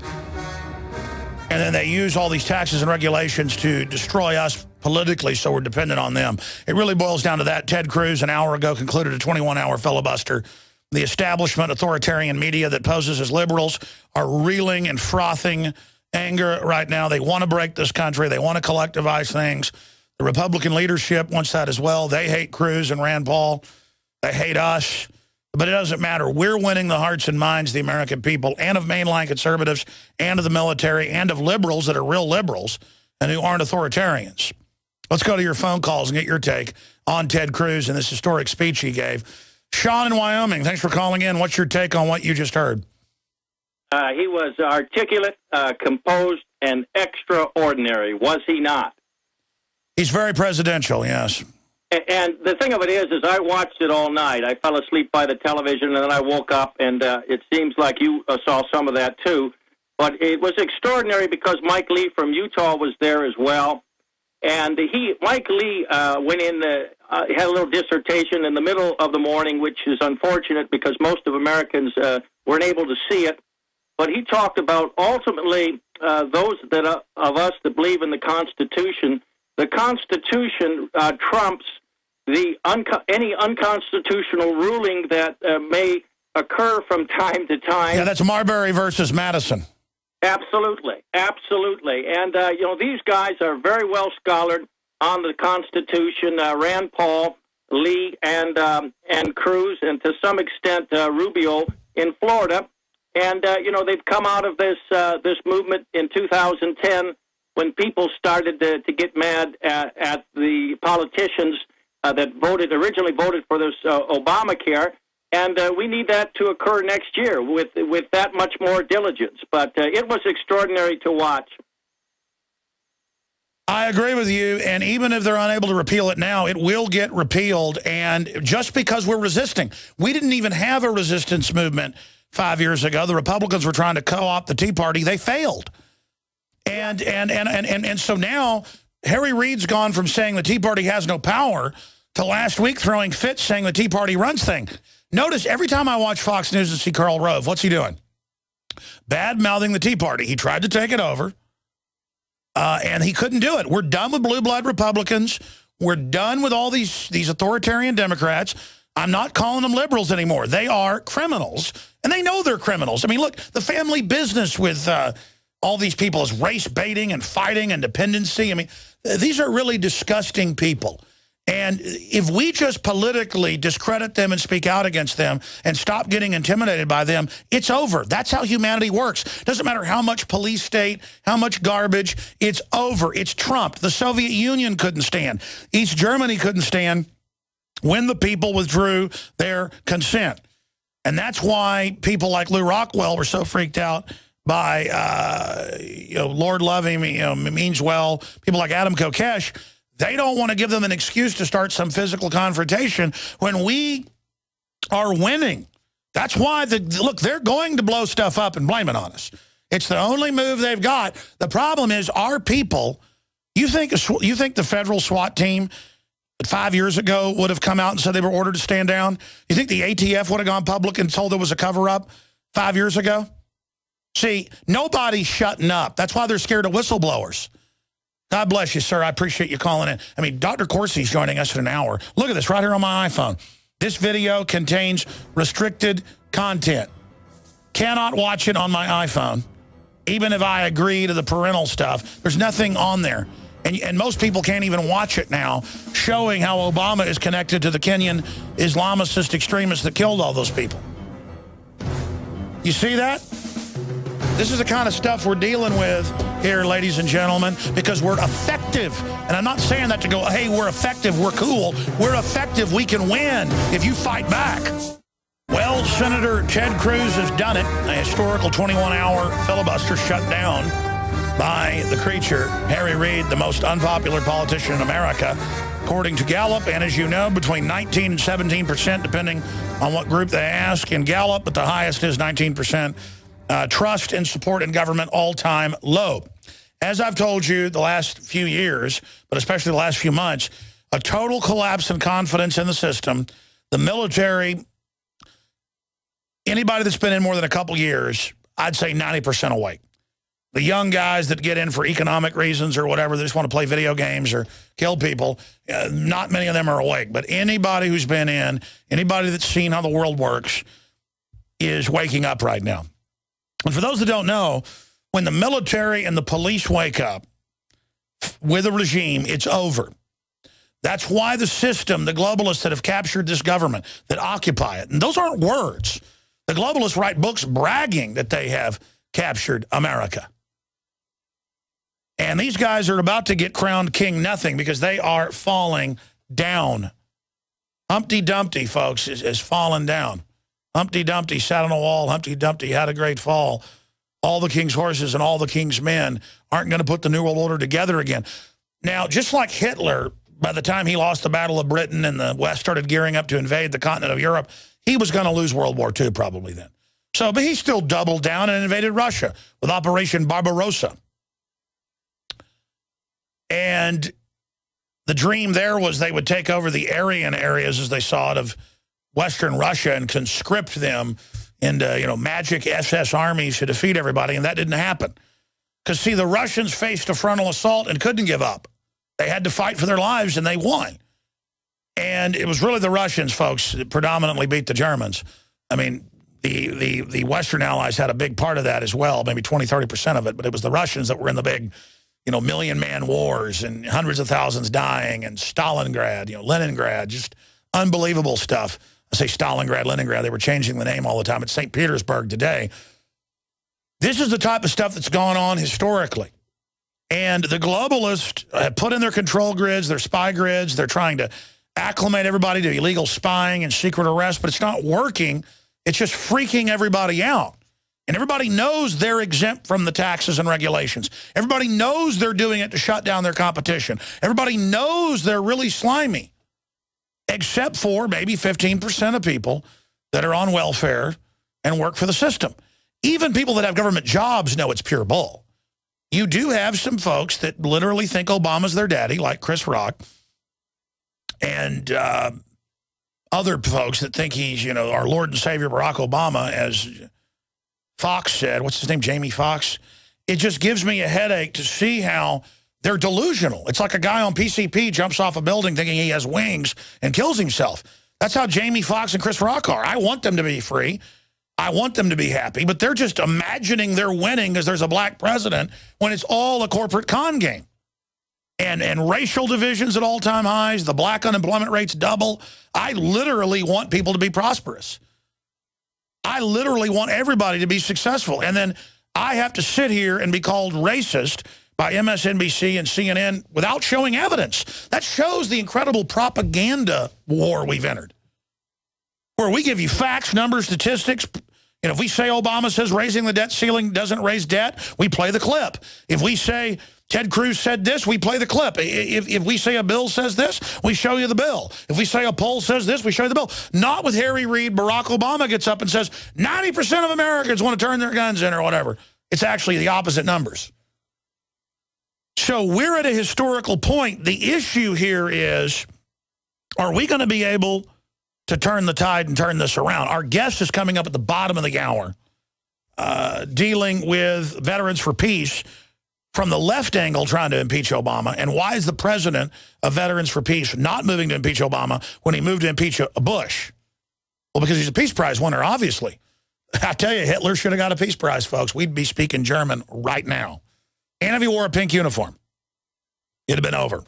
and then they use all these taxes and regulations to destroy us politically so we're dependent on them. It really boils down to that. Ted Cruz, an hour ago, concluded a 21-hour filibuster. The establishment authoritarian media that poses as liberals are reeling and frothing anger right now. They want to break this country. They want to collectivize things. The Republican leadership wants that as well. They hate Cruz and Rand Paul. They hate us. But it doesn't matter. We're winning the hearts and minds of the American people and of mainline conservatives and of the military and of liberals that are real liberals. and who aren't authoritarians. Let's go to your phone calls and get your take on Ted Cruz and this historic speech he gave. Sean in Wyoming, thanks for calling in. What's your take on what you just heard? Uh, he was articulate, uh, composed, and extraordinary, was he not? He's very presidential, yes. And the thing of it is, is I watched it all night. I fell asleep by the television, and then I woke up, and uh, it seems like you uh, saw some of that too. But it was extraordinary because Mike Lee from Utah was there as well, and he, Mike Lee, uh, went in the uh, had a little dissertation in the middle of the morning, which is unfortunate because most of Americans uh, weren't able to see it. But he talked about ultimately uh, those that uh, of us that believe in the Constitution. The Constitution uh, trumps the unco- any unconstitutional ruling that uh, may occur from time to time. Yeah, that's Marbury versus Madison. Absolutely, absolutely, and uh, you know these guys are very well scholared on the Constitution. Uh, Rand Paul, Lee, and um, and Cruz, and to some extent uh, Rubio in Florida, and uh, you know they've come out of this uh, this movement in 2010 when people started to, to get mad at, at the politicians uh, that voted originally voted for this uh, Obamacare, and uh, we need that to occur next year with with that much more diligence. But uh, it was extraordinary to watch. I agree with you, and even if they're unable to repeal it now, it will get repealed, and just because we're resisting. We didn't even have a resistance movement five years ago. The Republicans were trying to co-opt the Tea Party. They failed. And, and, and, and, and, and so now Harry Reid's gone from saying the Tea Party has no power to last week throwing fits saying the Tea Party runs things. Notice every time I watch Fox News and see Karl Rove, what's he doing? Bad-mouthing the Tea Party. He tried to take it over, uh, and he couldn't do it. We're done with blue blood Republicans. We're done with all these, these authoritarian Democrats. I'm not calling them liberals anymore. They are criminals, and they know they're criminals. I mean, look, the family business with uh, all these people is race baiting and fighting and dependency. I mean, these are really disgusting people. And if we just politically discredit them and speak out against them and stop getting intimidated by them, it's over. That's how humanity works. Doesn't matter how much police state, how much garbage, it's over. It's trumped. The Soviet Union couldn't stand. East Germany couldn't stand when the people withdrew their consent. And that's why people like Lew Rockwell were so freaked out by, uh, you know, Lord Loving, you know, means well, people like Adam Kokesh, they don't want to give them an excuse to start some physical confrontation when we are winning. That's why, the look, they're going to blow stuff up and blame it on us. It's the only move they've got. The problem is our people, you think, you think the federal SWAT team five years ago would have come out and said they were ordered to stand down? You think the ATF would have gone public and told there was a cover-up five years ago? See, nobody's shutting up. That's why they're scared of whistleblowers. God bless you, sir. I appreciate you calling in. I mean, Dr. Corsi's joining us in an hour. Look at this right here on my iPhone. This video contains restricted content. Cannot watch it on my iPhone, even if I agree to the parental stuff. There's nothing on there. And, and most people can't even watch it now, showing how Obama is connected to the Kenyan Islamicist extremists that killed all those people. You see that? This is the kind of stuff we're dealing with here, ladies and gentlemen, because we're effective. And I'm not saying that to go, hey, we're effective, we're cool. We're effective, we can win if you fight back. Well, Senator Ted Cruz has done it. A historical 21-hour filibuster shut down by the creature, Harry Reid, the most unpopular politician in America. According to Gallup, and as you know, between 19 and 17 percent, depending on what group they ask. In Gallup, but the highest is 19 percent. Uh, trust and support in government all-time low. As I've told you the last few years, but especially the last few months, a total collapse in confidence in the system, the military, anybody that's been in more than a couple years, I'd say 90% awake. The young guys that get in for economic reasons or whatever, they just want to play video games or kill people, uh, not many of them are awake. But anybody who's been in, anybody that's seen how the world works is waking up right now. And for those that don't know, when the military and the police wake up with a regime, it's over. That's why the system, the globalists that have captured this government, that occupy it, and those aren't words. The globalists write books bragging that they have captured America. And these guys are about to get crowned king nothing because they are falling down. Humpty Dumpty, folks, is, falling down. Humpty Dumpty sat on a wall. Humpty Dumpty had a great fall. All the king's horses and all the king's men aren't going to put the New World Order together again. Now, just like Hitler, by the time he lost the Battle of Britain and the West started gearing up to invade the continent of Europe, he was going to lose World War II probably then. So, but he still doubled down and invaded Russia with Operation Barbarossa. And the dream there was they would take over the Aryan areas, as they saw it, of Western Russia and conscript them into, you know, magic SS armies to defeat everybody, and that didn't happen. Because, see, the Russians faced a frontal assault and couldn't give up. They had to fight for their lives, and they won. And it was really the Russians, folks, that predominantly beat the Germans. I mean, the, the, the Western allies had a big part of that as well, maybe 20, 30% of it, but it was the Russians that were in the big, you know, million-man wars and hundreds of thousands dying and Stalingrad, you know, Leningrad, just unbelievable stuff. I say Stalingrad, Leningrad, they were changing the name all the time. It's St. Petersburg today. This is the type of stuff that's gone on historically. And the globalists have put in their control grids, their spy grids. They're trying to acclimate everybody to illegal spying and secret arrest, but it's not working. It's just freaking everybody out. And everybody knows they're exempt from the taxes and regulations. Everybody knows they're doing it to shut down their competition. Everybody knows they're really slimy, except for maybe 15% of people that are on welfare and work for the system. Even people that have government jobs know it's pure bull. You do have some folks that literally think Obama's their daddy, like Chris Rock, and uh, other folks that think he's, you know, our Lord and Savior Barack Obama, as Fox said, what's his name, Jamie Foxx. It just gives me a headache to see how they're delusional. It's like a guy on PCP jumps off a building thinking he has wings and kills himself. That's how Jamie Foxx and Chris Rock are. I want them to be free. I want them to be happy, but they're just imagining they're winning because there's a black president when it's all a corporate con game. And, and racial divisions at all-time highs, the black unemployment rates double. I literally want people to be prosperous. I literally want everybody to be successful. And then I have to sit here and be called racist by MSNBC and CNN without showing evidence. That shows the incredible propaganda war we've entered. Where we give you facts, numbers, statistics, and if we say Obama says raising the debt ceiling doesn't raise debt, we play the clip. If we say Ted Cruz said this, we play the clip. If, if we say a bill says this, we show you the bill. If we say a poll says this, we show you the bill. Not with Harry Reid, Barack Obama gets up and says 90% of Americans want to turn their guns in or whatever. It's actually the opposite numbers. So we're at a historical point. The issue here is, are we going to be able to turn the tide and turn this around. Our guest is coming up at the bottom of the hour, uh, dealing with Veterans for Peace from the left angle trying to impeach Obama. And why is the president of Veterans for Peace not moving to impeach Obama when he moved to impeach Bush? Well, because he's a Peace Prize winner, obviously. I tell you, Hitler should have got a Peace Prize, folks. We'd be speaking German right now. And if he wore a pink uniform, it'd have been over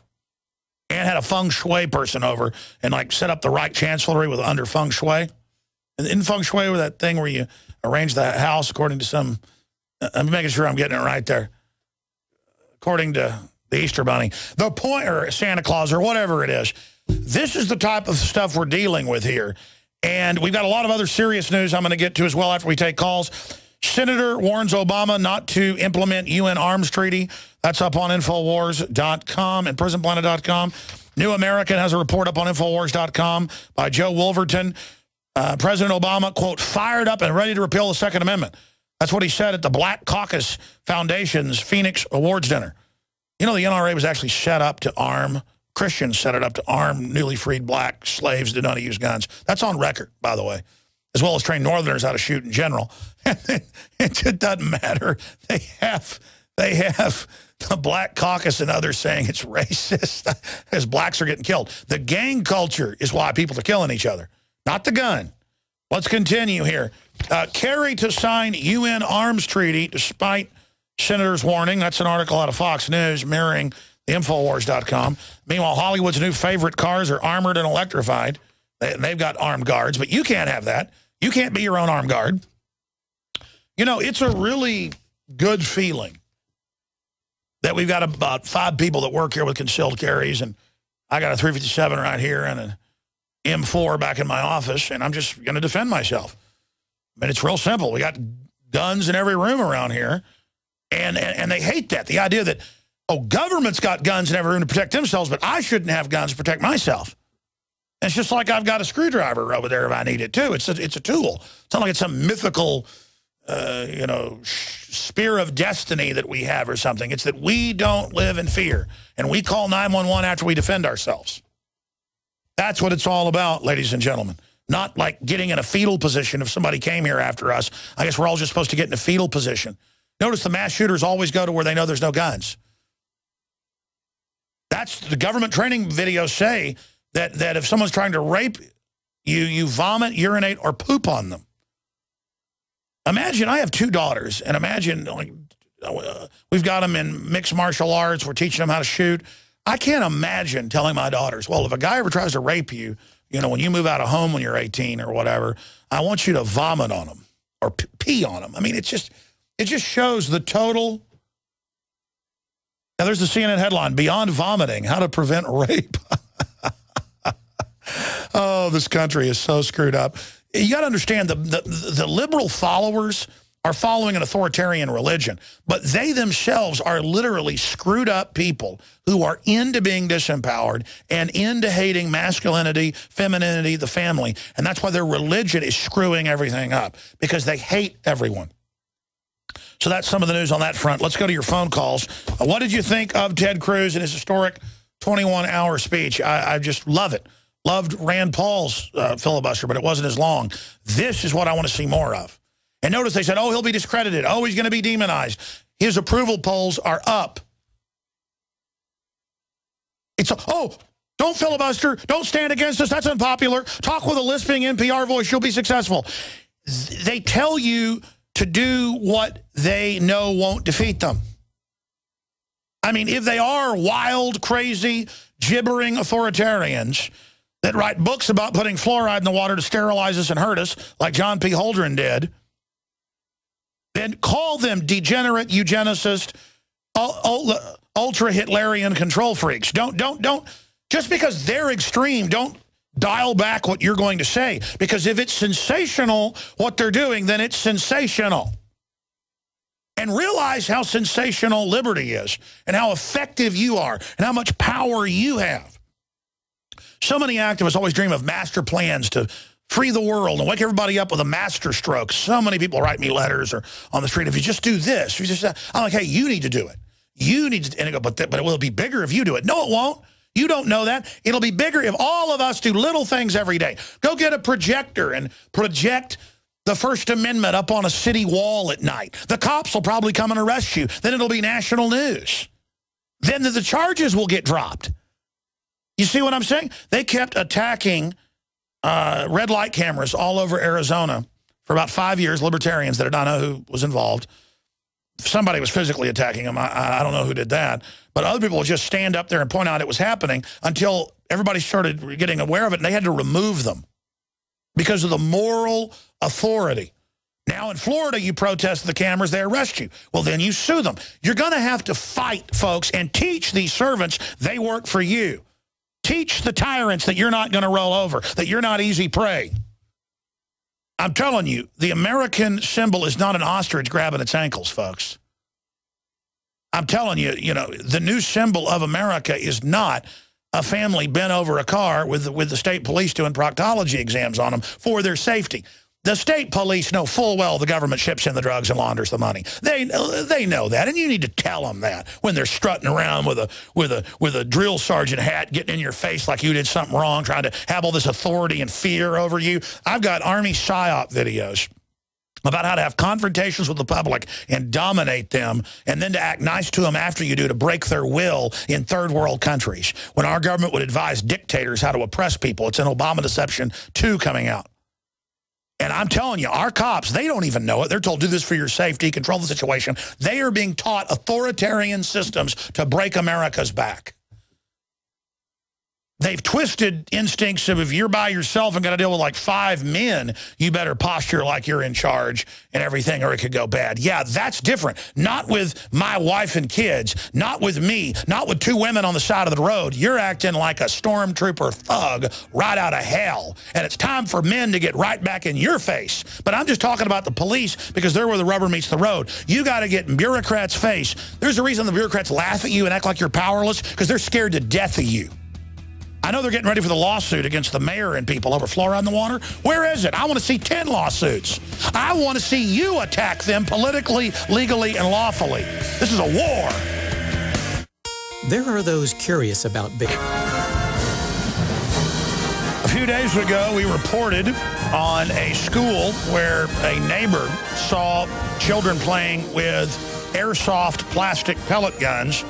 and had a feng shui person over and like set up the right chancellery with under feng shui. And in feng shui with that thing where you arrange the house according to some, uh, I'm making sure I'm getting it right there. According to the Easter Bunny. The point, or Santa Claus, or whatever it is. This is the type of stuff we're dealing with here. And we've got a lot of other serious news I'm going to get to as well after we take calls. Senator warns Obama not to implement UN arms treaty. That's up on Infowars.com and PrisonPlanet.com. New American has a report up on Infowars.com by Joe Wolverton. Uh, President Obama, quote, fired up and ready to repeal the Second Amendment. That's what he said at the Black Caucus Foundation's Phoenix Awards dinner. You know, the NRA was actually set up to arm, Christians set it up to arm newly freed black slaves to not use guns. That's on record, by the way, as well as train Northerners how to shoot in general. it doesn't matter. They have, they have the Black Caucus and others saying it's racist as blacks are getting killed. The gang culture is why people are killing each other, not the gun. Let's continue here. Uh, Kerry to sign UN arms treaty despite senator's warning. That's an article out of Fox News mirroring the Infowars.com. Meanwhile, Hollywood's new favorite cars are armored and electrified. They, they've got armed guards, but you can't have that. You can't be your own armed guard. You know, it's a really good feeling that we've got about five people that work here with concealed carries, and I got a 357 right here and an M4 back in my office, and I'm just going to defend myself. I mean, it's real simple. We got guns in every room around here, and, and, and they hate that. The idea that, oh, government's got guns in every room to protect themselves, but I shouldn't have guns to protect myself. It's just like I've got a screwdriver over there if I need it, too. It's a, it's a tool. It's not like it's some mythical, uh, you know, spear of destiny that we have or something. It's that we don't live in fear, and we call 911 after we defend ourselves. That's what it's all about, ladies and gentlemen. Not like getting in a fetal position if somebody came here after us. I guess we're all just supposed to get in a fetal position. Notice the mass shooters always go to where they know there's no guns. That's the government training videos say that, that if someone's trying to rape you, you vomit, urinate, or poop on them. Imagine, I have two daughters, and imagine like uh, we've got them in mixed martial arts. We're teaching them how to shoot. I can't imagine telling my daughters, well, if a guy ever tries to rape you, you know, when you move out of home when you're 18 or whatever, I want you to vomit on them or pee on them. I mean, it's just, it just shows the total. Now, there's the CNN headline, Beyond Vomiting, How to Prevent Rape. oh, this country is so screwed up. You got to understand, the, the, the liberal followers are following an authoritarian religion, but they themselves are literally screwed up people who are into being disempowered and into hating masculinity, femininity, the family. And that's why their religion is screwing everything up, because they hate everyone. So that's some of the news on that front. Let's go to your phone calls. Uh, what did you think of Ted Cruz and his historic 21-hour speech? I, I, just love it. Loved Rand Paul's uh, filibuster, but it wasn't as long. This is what I want to see more of. And notice they said, oh, he'll be discredited. Oh, he's going to be demonized. His approval polls are up. It's, oh, don't filibuster. Don't stand against us. That's unpopular. Talk with a lisping NPR voice. You'll be successful. They tell you to do what they know won't defeat them. I mean, if they are wild, crazy, gibbering authoritarians that write books about putting fluoride in the water to sterilize us and hurt us, like John P. Holdren did, then call them degenerate eugenicist, ultra Hitlerian control freaks. Don't, don't, don't, just because they're extreme, don't dial back what you're going to say. Because if it's sensational, what they're doing, then it's sensational. And realize how sensational liberty is and how effective you are and how much power you have. So many activists always dream of master plans to free the world and wake everybody up with a master stroke. So many people write me letters or on the street, if you just do this, you just, I'm like, hey, you need to do it. You need to, and go, but, but it will be bigger if you do it. No, it won't. You don't know that. It'll be bigger if all of us do little things every day. Go get a projector and project the First Amendment up on a city wall at night. The cops will probably come and arrest you. Then it'll be national news. Then the charges will get dropped. You see what I'm saying? They kept attacking uh, red light cameras all over Arizona for about five years, libertarians that did not know who was involved. Somebody was physically attacking them. I, I don't know who did that. But other people would just stand up there and point out it was happening until everybody started getting aware of it, and they had to remove them because of the moral authority. Now in Florida, you protest the cameras, they arrest you. Well, then you sue them. You're going to have to fight, folks, and teach these servants they work for you. Teach the tyrants that you're not going to roll over, that you're not easy prey. I'm telling you, the American symbol is not an ostrich grabbing its ankles, folks. I'm telling you, you know, the new symbol of America is not a family bent over a car with, with the state police doing proctology exams on them for their safety. The state police know full well the government ships in the drugs and launders the money. They they know that, and you need to tell them that when they're strutting around with a with a with a drill sergeant hat, getting in your face like you did something wrong, trying to have all this authority and fear over you. I've got Army psyop videos about how to have confrontations with the public and dominate them, and then to act nice to them after you do to break their will in third world countries. When our government would advise dictators how to oppress people, it's an Obama Deception 2 coming out. And I'm telling you, our cops, they don't even know it. They're told, do this for your safety, control the situation. They are being taught authoritarian systems to break America's back. They've twisted instincts of if you're by yourself and got to deal with like five men, you better posture like you're in charge and everything or it could go bad. Yeah, that's different. Not with my wife and kids, not with me, not with two women on the side of the road. You're acting like a stormtrooper thug right out of hell. And it's time for men to get right back in your face. But I'm just talking about the police because they're where the rubber meets the road. You got to get in bureaucrats' face. There's a reason the bureaucrats laugh at you and act like you're powerless because they're scared to death of you. I know they're getting ready for the lawsuit against the mayor and people over fluoride in the water. Where is it? I want to see 10 lawsuits. I want to see you attack them politically, legally, and lawfully. This is a war. There are those curious about big. A few days ago, we reported on a school where a neighbor saw children playing with airsoft plastic pellet guns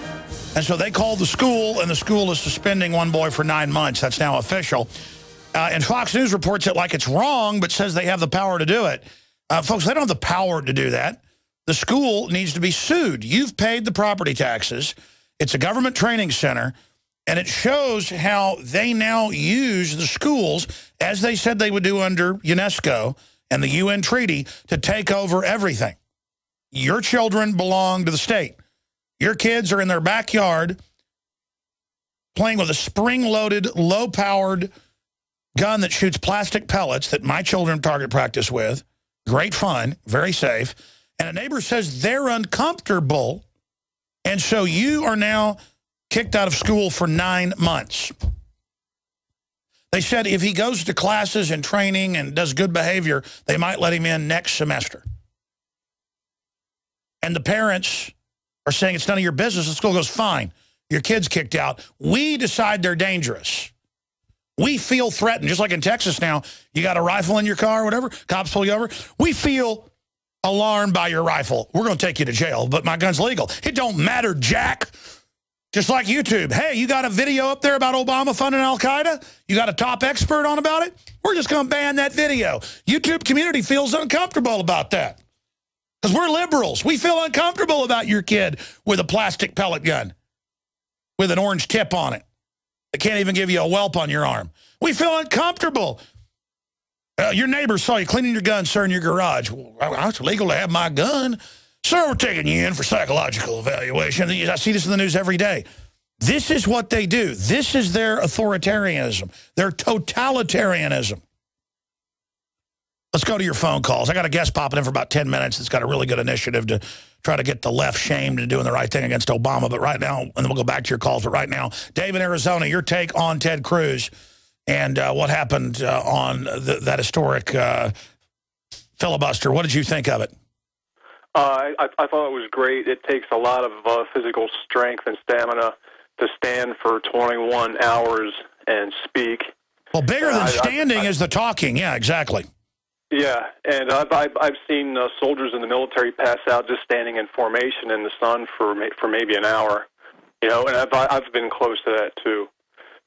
and so they called the school, and the school is suspending one boy for nine months. That's now official. Uh, and Fox News reports it like it's wrong, but says they have the power to do it. Uh, folks, they don't have the power to do that. The school needs to be sued. You've paid the property taxes. It's a government training center, and it shows how they now use the schools, as they said they would do under UNESCO and the UN treaty, to take over everything. Your children belong to the state. Your kids are in their backyard playing with a spring-loaded, low-powered gun that shoots plastic pellets that my children target practice with. Great fun, very safe. And a neighbor says they're uncomfortable, and so you are now kicked out of school for nine months. They said if he goes to classes and training and does good behavior, they might let him in next semester. And the parents are saying it's none of your business, the school goes, fine, your kid's kicked out. We decide they're dangerous. We feel threatened, just like in Texas now. You got a rifle in your car or whatever, cops pull you over. We feel alarmed by your rifle. We're going to take you to jail, but my gun's legal. It don't matter, Jack. Just like YouTube. Hey, you got a video up there about Obama funding Al-Qaeda? You got a top expert on about it? We're just going to ban that video. YouTube community feels uncomfortable about that. Because we're liberals. We feel uncomfortable about your kid with a plastic pellet gun with an orange tip on it. They can't even give you a whelp on your arm. We feel uncomfortable. Uh, your neighbor saw you cleaning your gun, sir, in your garage. Well, it's legal to have my gun. Sir, we're taking you in for psychological evaluation. I see this in the news every day. This is what they do. This is their authoritarianism, their totalitarianism. Let's go to your phone calls. I got a guest popping in for about 10 minutes that's got a really good initiative to try to get the left shamed and doing the right thing against Obama. But right now, and then we'll go back to your calls. But right now, Dave in Arizona, your take on Ted Cruz and uh, what happened uh, on the, that historic uh, filibuster. What did you think of it? Uh, I, I thought it was great. It takes a lot of uh, physical strength and stamina to stand for 21 hours and speak. Well, bigger than standing I, I, is the talking. Yeah, exactly. Yeah, and I've I've, I've seen uh, soldiers in the military pass out just standing in formation in the sun for for maybe an hour, you know, and I've I've been close to that too.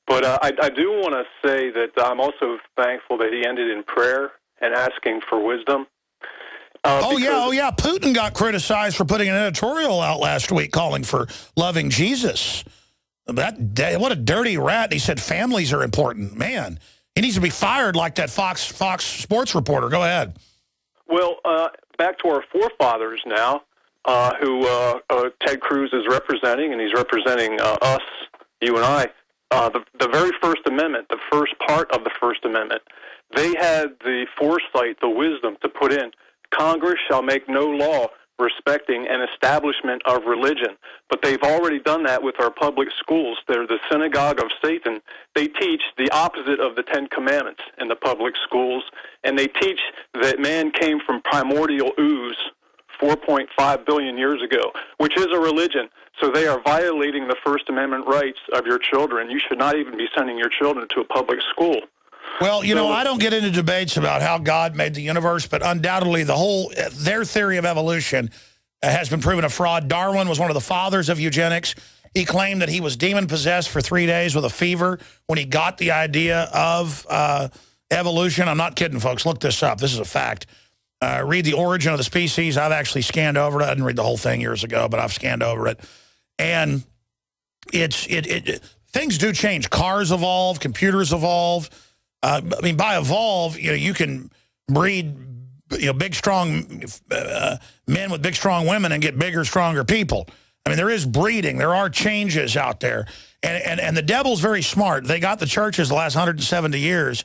But uh, I, I do want to say that I'm also thankful that he ended in prayer and asking for wisdom. Uh, oh yeah, oh yeah. Putin got criticized for putting an editorial out last week calling for loving Jesus. That what a dirty rat. He said families are important. Man, he needs to be fired like that Fox Fox Sports reporter. Go ahead. Well, uh, back to our forefathers now, uh, who uh, uh Ted Cruz is representing, and he's representing uh, us, you and I. Uh, the, the very First Amendment, the first part of the First Amendment, they had the foresight, the wisdom to put in Congress shall make no law respecting an establishment of religion. But they've already done that with our public schools. They're the synagogue of Satan. They teach the opposite of the Ten Commandments in the public schools, and they teach that man came from primordial ooze 4.5 billion years ago, which is a religion. So they are violating the First Amendment rights of your children. You should not even be sending your children to a public school. Well, you know, I don't get into debates about how God made the universe, but undoubtedly the whole, their theory of evolution has been proven a fraud. Darwin was one of the fathers of eugenics. He claimed that he was demon-possessed for three days with a fever when he got the idea of uh, evolution. I'm not kidding, folks. Look this up. This is a fact. Uh, read The Origin of the Species. I've actually scanned over it. I didn't read the whole thing years ago, but I've scanned over it. And it's it, it things do change. Cars evolve, computers evolve. Uh, I mean, by evolve, you know, you can breed, you know, big, strong uh, men with big, strong women and get bigger, stronger people. I mean, there is breeding. There are changes out there. And, and, and the devil's very smart. They got the churches the last 170 years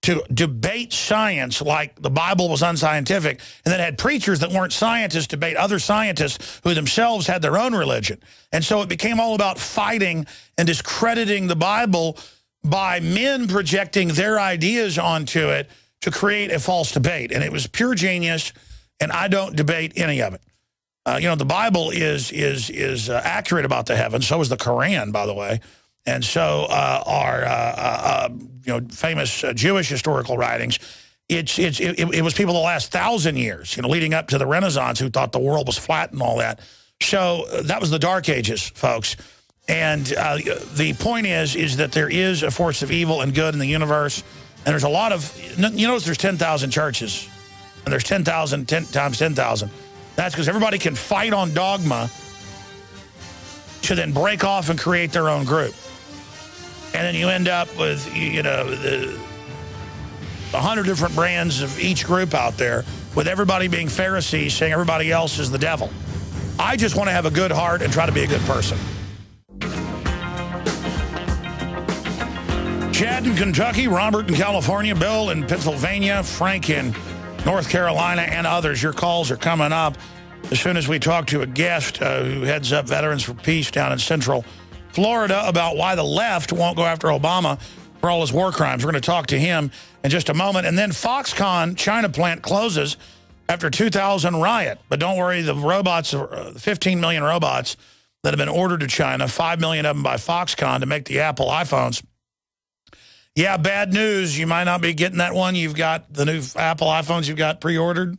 to debate science like the Bible was unscientific, and then had preachers that weren't scientists debate other scientists who themselves had their own religion. And so it became all about fighting and discrediting the Bible by men projecting their ideas onto it to create a false debate. And it was pure genius, and I don't debate any of it. Uh, you know, the Bible is is is uh, accurate about the heavens. So is the Quran, by the way. And so uh, our uh, uh, you know famous uh, Jewish historical writings, it's it's it, it, was people the last thousand years, you know, leading up to the Renaissance, who thought the world was flat and all that. So that was the Dark Ages, folks. And uh, the point is, is that there is a force of evil and good in the universe, and there's a lot of you notice there's 10,000 churches, and there's 10,000 10 times 10,000. That's because everybody can fight on dogma to then break off and create their own group. And then you end up with, you know, the 100 different brands of each group out there with everybody being Pharisees saying everybody else is the devil. I just want to have a good heart and try to be a good person. Chad in Kentucky, Robert in California, Bill in Pennsylvania, Frank in North Carolina, and others. Your calls are coming up as soon as we talk to a guest uh, who heads up Veterans for Peace down in Central Florida about why the left won't go after Obama for all his war crimes. We're going to talk to him in just a moment. And then Foxconn China plant closes after 2000 riot. But don't worry, the robots, uh, 15 million robots that have been ordered to China, 5 million of them by Foxconn to make the Apple iPhones, yeah, bad news. You might not be getting that one. You've got the new Apple iPhones you've got pre-ordered.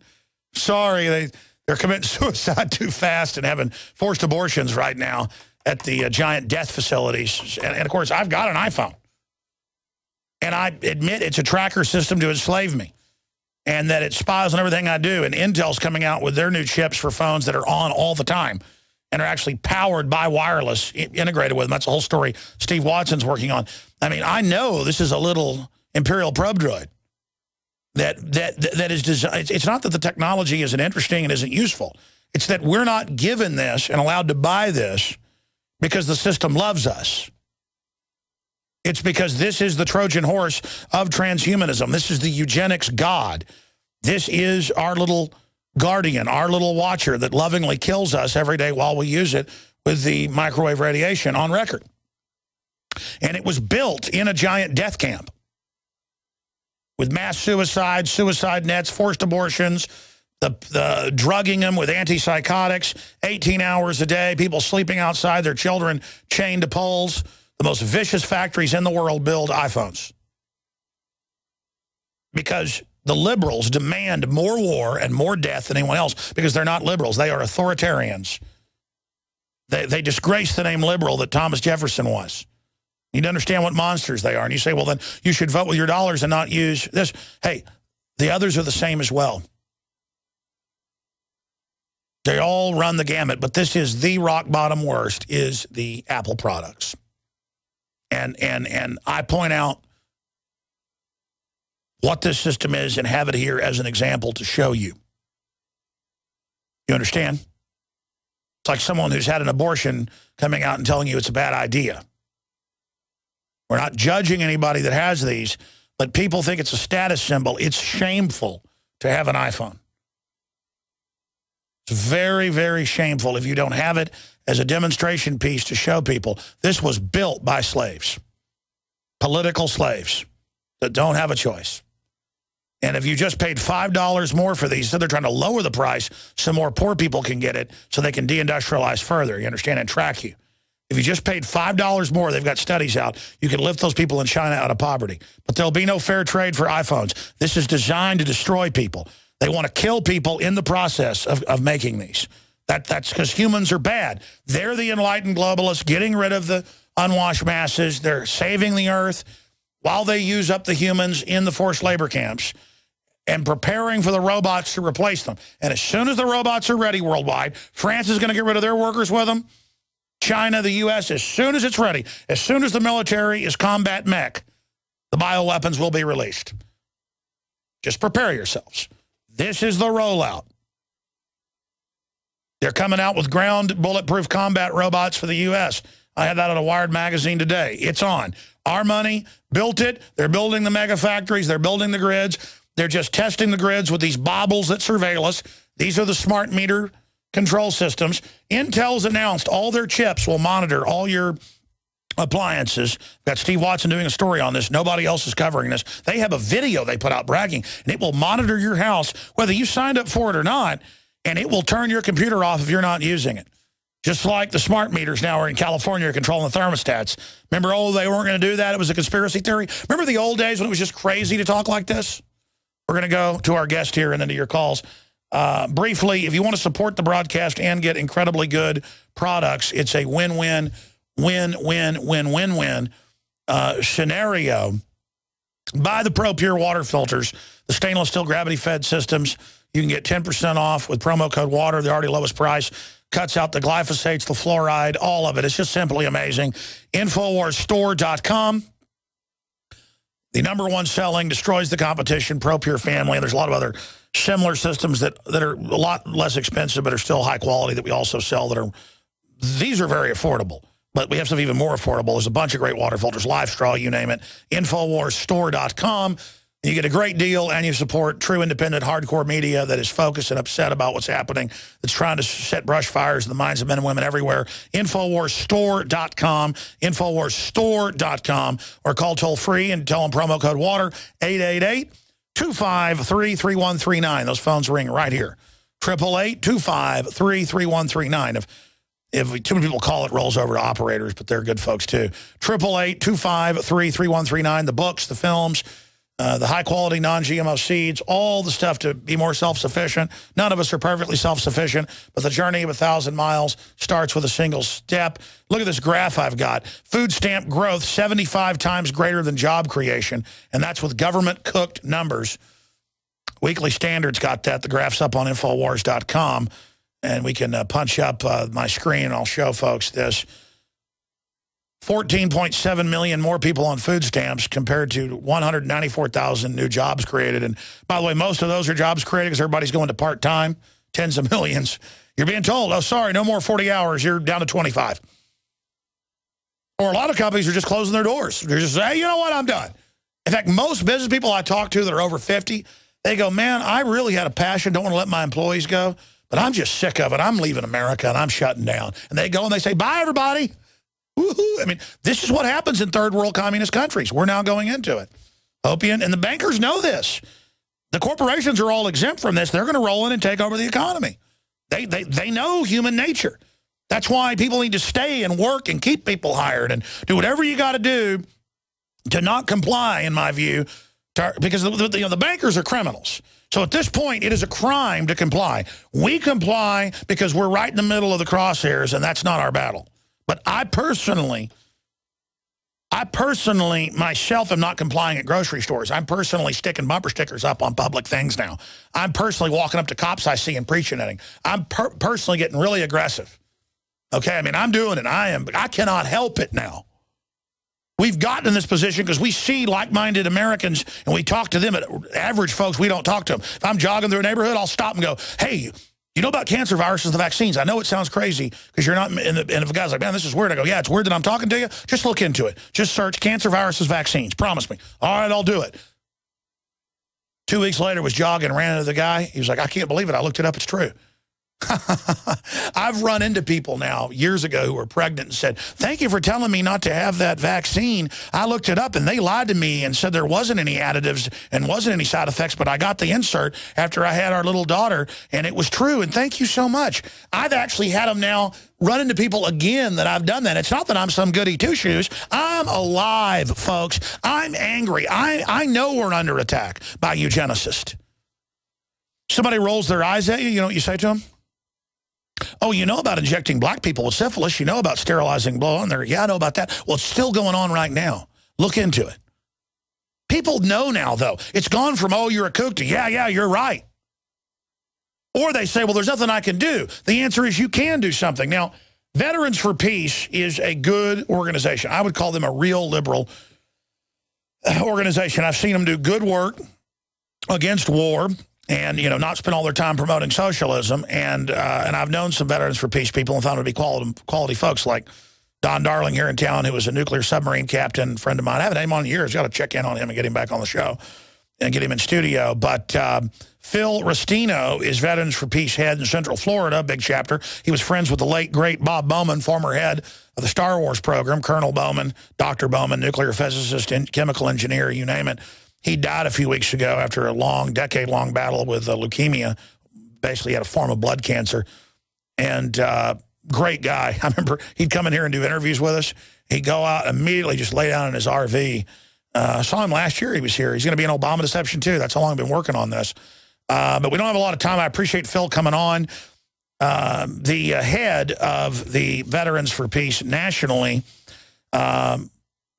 Sorry, they, they're committing suicide too fast and having forced abortions right now at the uh, giant death facilities. And, and, of course, I've got an iPhone. And I admit it's a tracker system to enslave me. And that it spies on everything I do. And Intel's coming out with their new chips for phones that are on all the time and are actually powered by wireless integrated with them. That's a whole story Steve Watson's working on. I mean, I know this is a little Imperial probe droid that that that is designed. It's not that the technology isn't interesting and isn't useful. It's that we're not given this and allowed to buy this because the system loves us. It's because this is the Trojan horse of transhumanism. This is the eugenics god. This is our little guardian, our little watcher that lovingly kills us every day while we use it with the microwave radiation on record. And it was built in a giant death camp with mass suicide, suicide nets, forced abortions, the, the drugging them with antipsychotics, 18 hours a day, people sleeping outside, their children chained to poles. The most vicious factories in the world build iPhones. Because the liberals demand more war and more death than anyone else because they're not liberals. They are authoritarians. They, they disgrace the name liberal that Thomas Jefferson was. You need to understand what monsters they are. And you say, well, then you should vote with your dollars and not use this. Hey, the others are the same as well. They all run the gamut, but this is the rock bottom worst is the Apple products. And, and, and I point out what this system is and have it here as an example to show you. You understand? It's like someone who's had an abortion coming out and telling you it's a bad idea. We're not judging anybody that has these, but people think it's a status symbol. It's shameful to have an iPhone. It's very, very shameful if you don't have it as a demonstration piece to show people this was built by slaves, political slaves that don't have a choice. And if you just paid $5 more for these, so they're trying to lower the price so more poor people can get it so they can deindustrialize further, you understand, and track you. If you just paid $5 more, they've got studies out, you can lift those people in China out of poverty. But there'll be no fair trade for iPhones. This is designed to destroy people. They want to kill people in the process of, of making these. That, that's because humans are bad. They're the enlightened globalists getting rid of the unwashed masses. They're saving the earth while they use up the humans in the forced labor camps and preparing for the robots to replace them. And as soon as the robots are ready worldwide, France is going to get rid of their workers with them. China, the U.S., as soon as it's ready, as soon as the military is combat mech, the bioweapons will be released. Just prepare yourselves. This is the rollout. They're coming out with ground bulletproof combat robots for the U.S. I had that on a Wired magazine today. It's on. Our money built it. They're building the mega factories. They're building the grids. They're just testing the grids with these bobbles that surveil us. These are the smart meter control systems. Intel's announced all their chips will monitor all your appliances. Got Steve Watson doing a story on this. Nobody else is covering this. They have a video they put out bragging, and it will monitor your house, whether you signed up for it or not, and it will turn your computer off if you're not using it. Just like the smart meters now are in California controlling the thermostats. Remember, oh, they weren't going to do that? It was a conspiracy theory. Remember the old days when it was just crazy to talk like this? We're going to go to our guest here and then to your calls. Uh, briefly, if you want to support the broadcast and get incredibly good products, it's a win-win, win-win, win-win-win uh, scenario. Buy the ProPur water filters, the stainless steel gravity-fed systems. You can get 10% off with promo code WATER, the already lowest price. Cuts out the glyphosates, the fluoride, all of it. It's just simply amazing. Infowarsstore.com. The number one selling, destroys the competition, ProPur Family. There's a lot of other similar systems that, that are a lot less expensive but are still high quality that we also sell that are, these are very affordable. But we have stuff even more affordable. There's a bunch of great water filters, LifeStraw, you name it, InfoWarsStore.com. You get a great deal and you support true independent hardcore media that is focused and upset about what's happening, that's trying to set brush fires in the minds of men and women everywhere. Infowarsstore.com, Infowarsstore.com, or call toll free and tell them promo code WATER, 888 253 3139. Those phones ring right here. 888 If, if too many people call it, rolls over to operators, but they're good folks too. 888 253 The books, the films, uh, the high-quality non-GMO seeds, all the stuff to be more self-sufficient. None of us are perfectly self-sufficient, but the journey of a thousand miles starts with a single step. Look at this graph I've got. Food stamp growth, 75 times greater than job creation, and that's with government-cooked numbers. Weekly Standards got that. The graph's up on Infowars.com, and we can uh, punch up uh, my screen, and I'll show folks this. 14.7 million more people on food stamps compared to 194,000 new jobs created. And by the way, most of those are jobs created because everybody's going to part-time, tens of millions. You're being told, oh, sorry, no more 40 hours. You're down to 25. Or a lot of companies are just closing their doors. They're just saying, hey, you know what, I'm done. In fact, most business people I talk to that are over 50, they go, man, I really had a passion, don't want to let my employees go, but I'm just sick of it. I'm leaving America and I'm shutting down. And they go and they say, bye, everybody. I mean, this is what happens in third world communist countries. We're now going into it. Opium, and the bankers know this. The corporations are all exempt from this. They're going to roll in and take over the economy. They, they, they know human nature. That's why people need to stay and work and keep people hired and do whatever you got to do to not comply, in my view, to, because the, the, you know, the bankers are criminals. So at this point, it is a crime to comply. We comply because we're right in the middle of the crosshairs, and that's not our battle. But I personally, I personally myself am not complying at grocery stores. I'm personally sticking bumper stickers up on public things now. I'm personally walking up to cops I see and preaching at them. I'm per personally getting really aggressive. Okay, I mean, I'm doing it. I am. I cannot help it now. We've gotten in this position because we see like-minded Americans and we talk to them. Average folks, we don't talk to them. If I'm jogging through a neighborhood, I'll stop and go, hey, you know about cancer viruses, and the vaccines. I know it sounds crazy because you're not, and, and if a guy's like, man, this is weird. I go, yeah, it's weird that I'm talking to you. Just look into it. Just search cancer viruses, vaccines. Promise me. All right, I'll do it. Two weeks later, was jogging, ran into the guy. He was like, I can't believe it. I looked it up. It's true. I've run into people now years ago who were pregnant and said, thank you for telling me not to have that vaccine. I looked it up and they lied to me and said there wasn't any additives and wasn't any side effects, but I got the insert after I had our little daughter and it was true. And thank you so much. I've actually had them now run into people again that I've done that. It's not that I'm some goody two-shoes. I'm alive, folks. I'm angry. I, I know we're under attack by eugenicists. Somebody rolls their eyes at you, you know what you say to them? Oh, you know about injecting black people with syphilis. You know about sterilizing blow on there. Yeah, I know about that. Well, it's still going on right now. Look into it. People know now, though. It's gone from, oh, you're a kook to, yeah, yeah, you're right. Or they say, well, there's nothing I can do. The answer is you can do something. Now, Veterans for Peace is a good organization. I would call them a real liberal uh, organization. I've seen them do good work against war and, you know, not spend all their time promoting socialism. And uh, and I've known some Veterans for Peace people and found them to be quality, quality folks like Don Darling here in town, who was a nuclear submarine captain, friend of mine. I haven't had him on in years. Got to check in on him and get him back on the show and get him in studio. But um, Phil Restino is Veterans for Peace head in Central Florida, big chapter. He was friends with the late, great Bob Bowman, former head of the Star Wars program, Colonel Bowman, Dr. Bowman, nuclear physicist, and chemical engineer, you name it. He died a few weeks ago after a long, decade-long battle with uh, leukemia. Basically had a form of blood cancer. And uh, great guy. I remember he'd come in here and do interviews with us. He'd go out immediately, just lay down in his RV. Uh, I saw him last year. He was here. He's going to be in Obama deception, too. That's how long I've been working on this. Uh, but we don't have a lot of time. I appreciate Phil coming on. Uh, the uh, head of the Veterans for Peace nationally, um,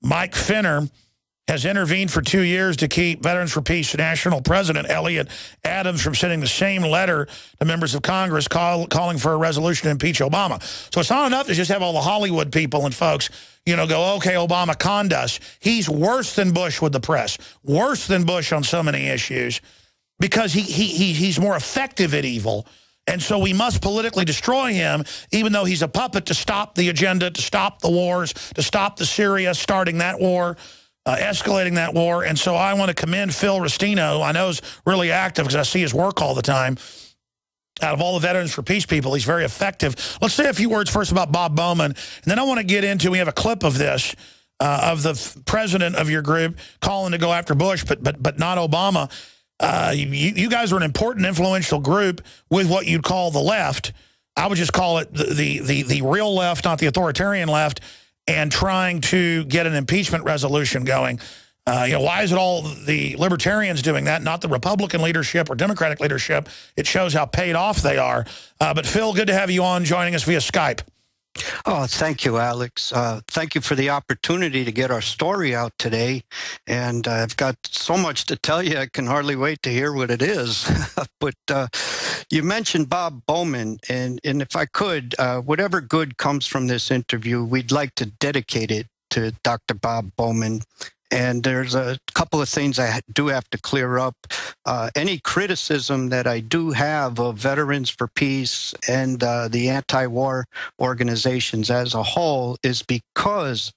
Mike Ferner, has intervened for two years to keep Veterans for Peace National President Elliott Adams from sending the same letter to members of Congress call, calling for a resolution to impeach Obama. So it's not enough to just have all the Hollywood people and folks, you know, go, okay, Obama conned us. He's worse than Bush with the press, worse than Bush on so many issues because he, he, he he's more effective at evil. And so we must politically destroy him, even though he's a puppet to stop the agenda, to stop the wars, to stop the Syria starting that war uh, escalating that war. And so I want to commend Phil Restino. I know is really active because I see his work all the time. Out of all the Veterans for Peace people, he's very effective. Let's say a few words first about Bob Bowman. And then I want to get into, we have a clip of this, uh, of the president of your group calling to go after Bush, but but but not Obama. Uh, you, you guys are an important, influential group with what you'd call the left. I would just call it the, the, the, the real left, not the authoritarian left and trying to get an impeachment resolution going. Uh, you know, why is it all the libertarians doing that, not the Republican leadership or Democratic leadership? It shows how paid off they are. Uh, but Phil, good to have you on joining us via Skype. Oh, thank you, Alex. Uh, thank you for the opportunity to get our story out today. And uh, I've got so much to tell you, I can hardly wait to hear what it is. but uh, you mentioned Bob Bowman, and, and if I could, uh, whatever good comes from this interview, we'd like to dedicate it to Dr. Bob Bowman and there's a couple of things I do have to clear up. Uh, any criticism that I do have of Veterans for Peace and uh, the anti war organizations as a whole is because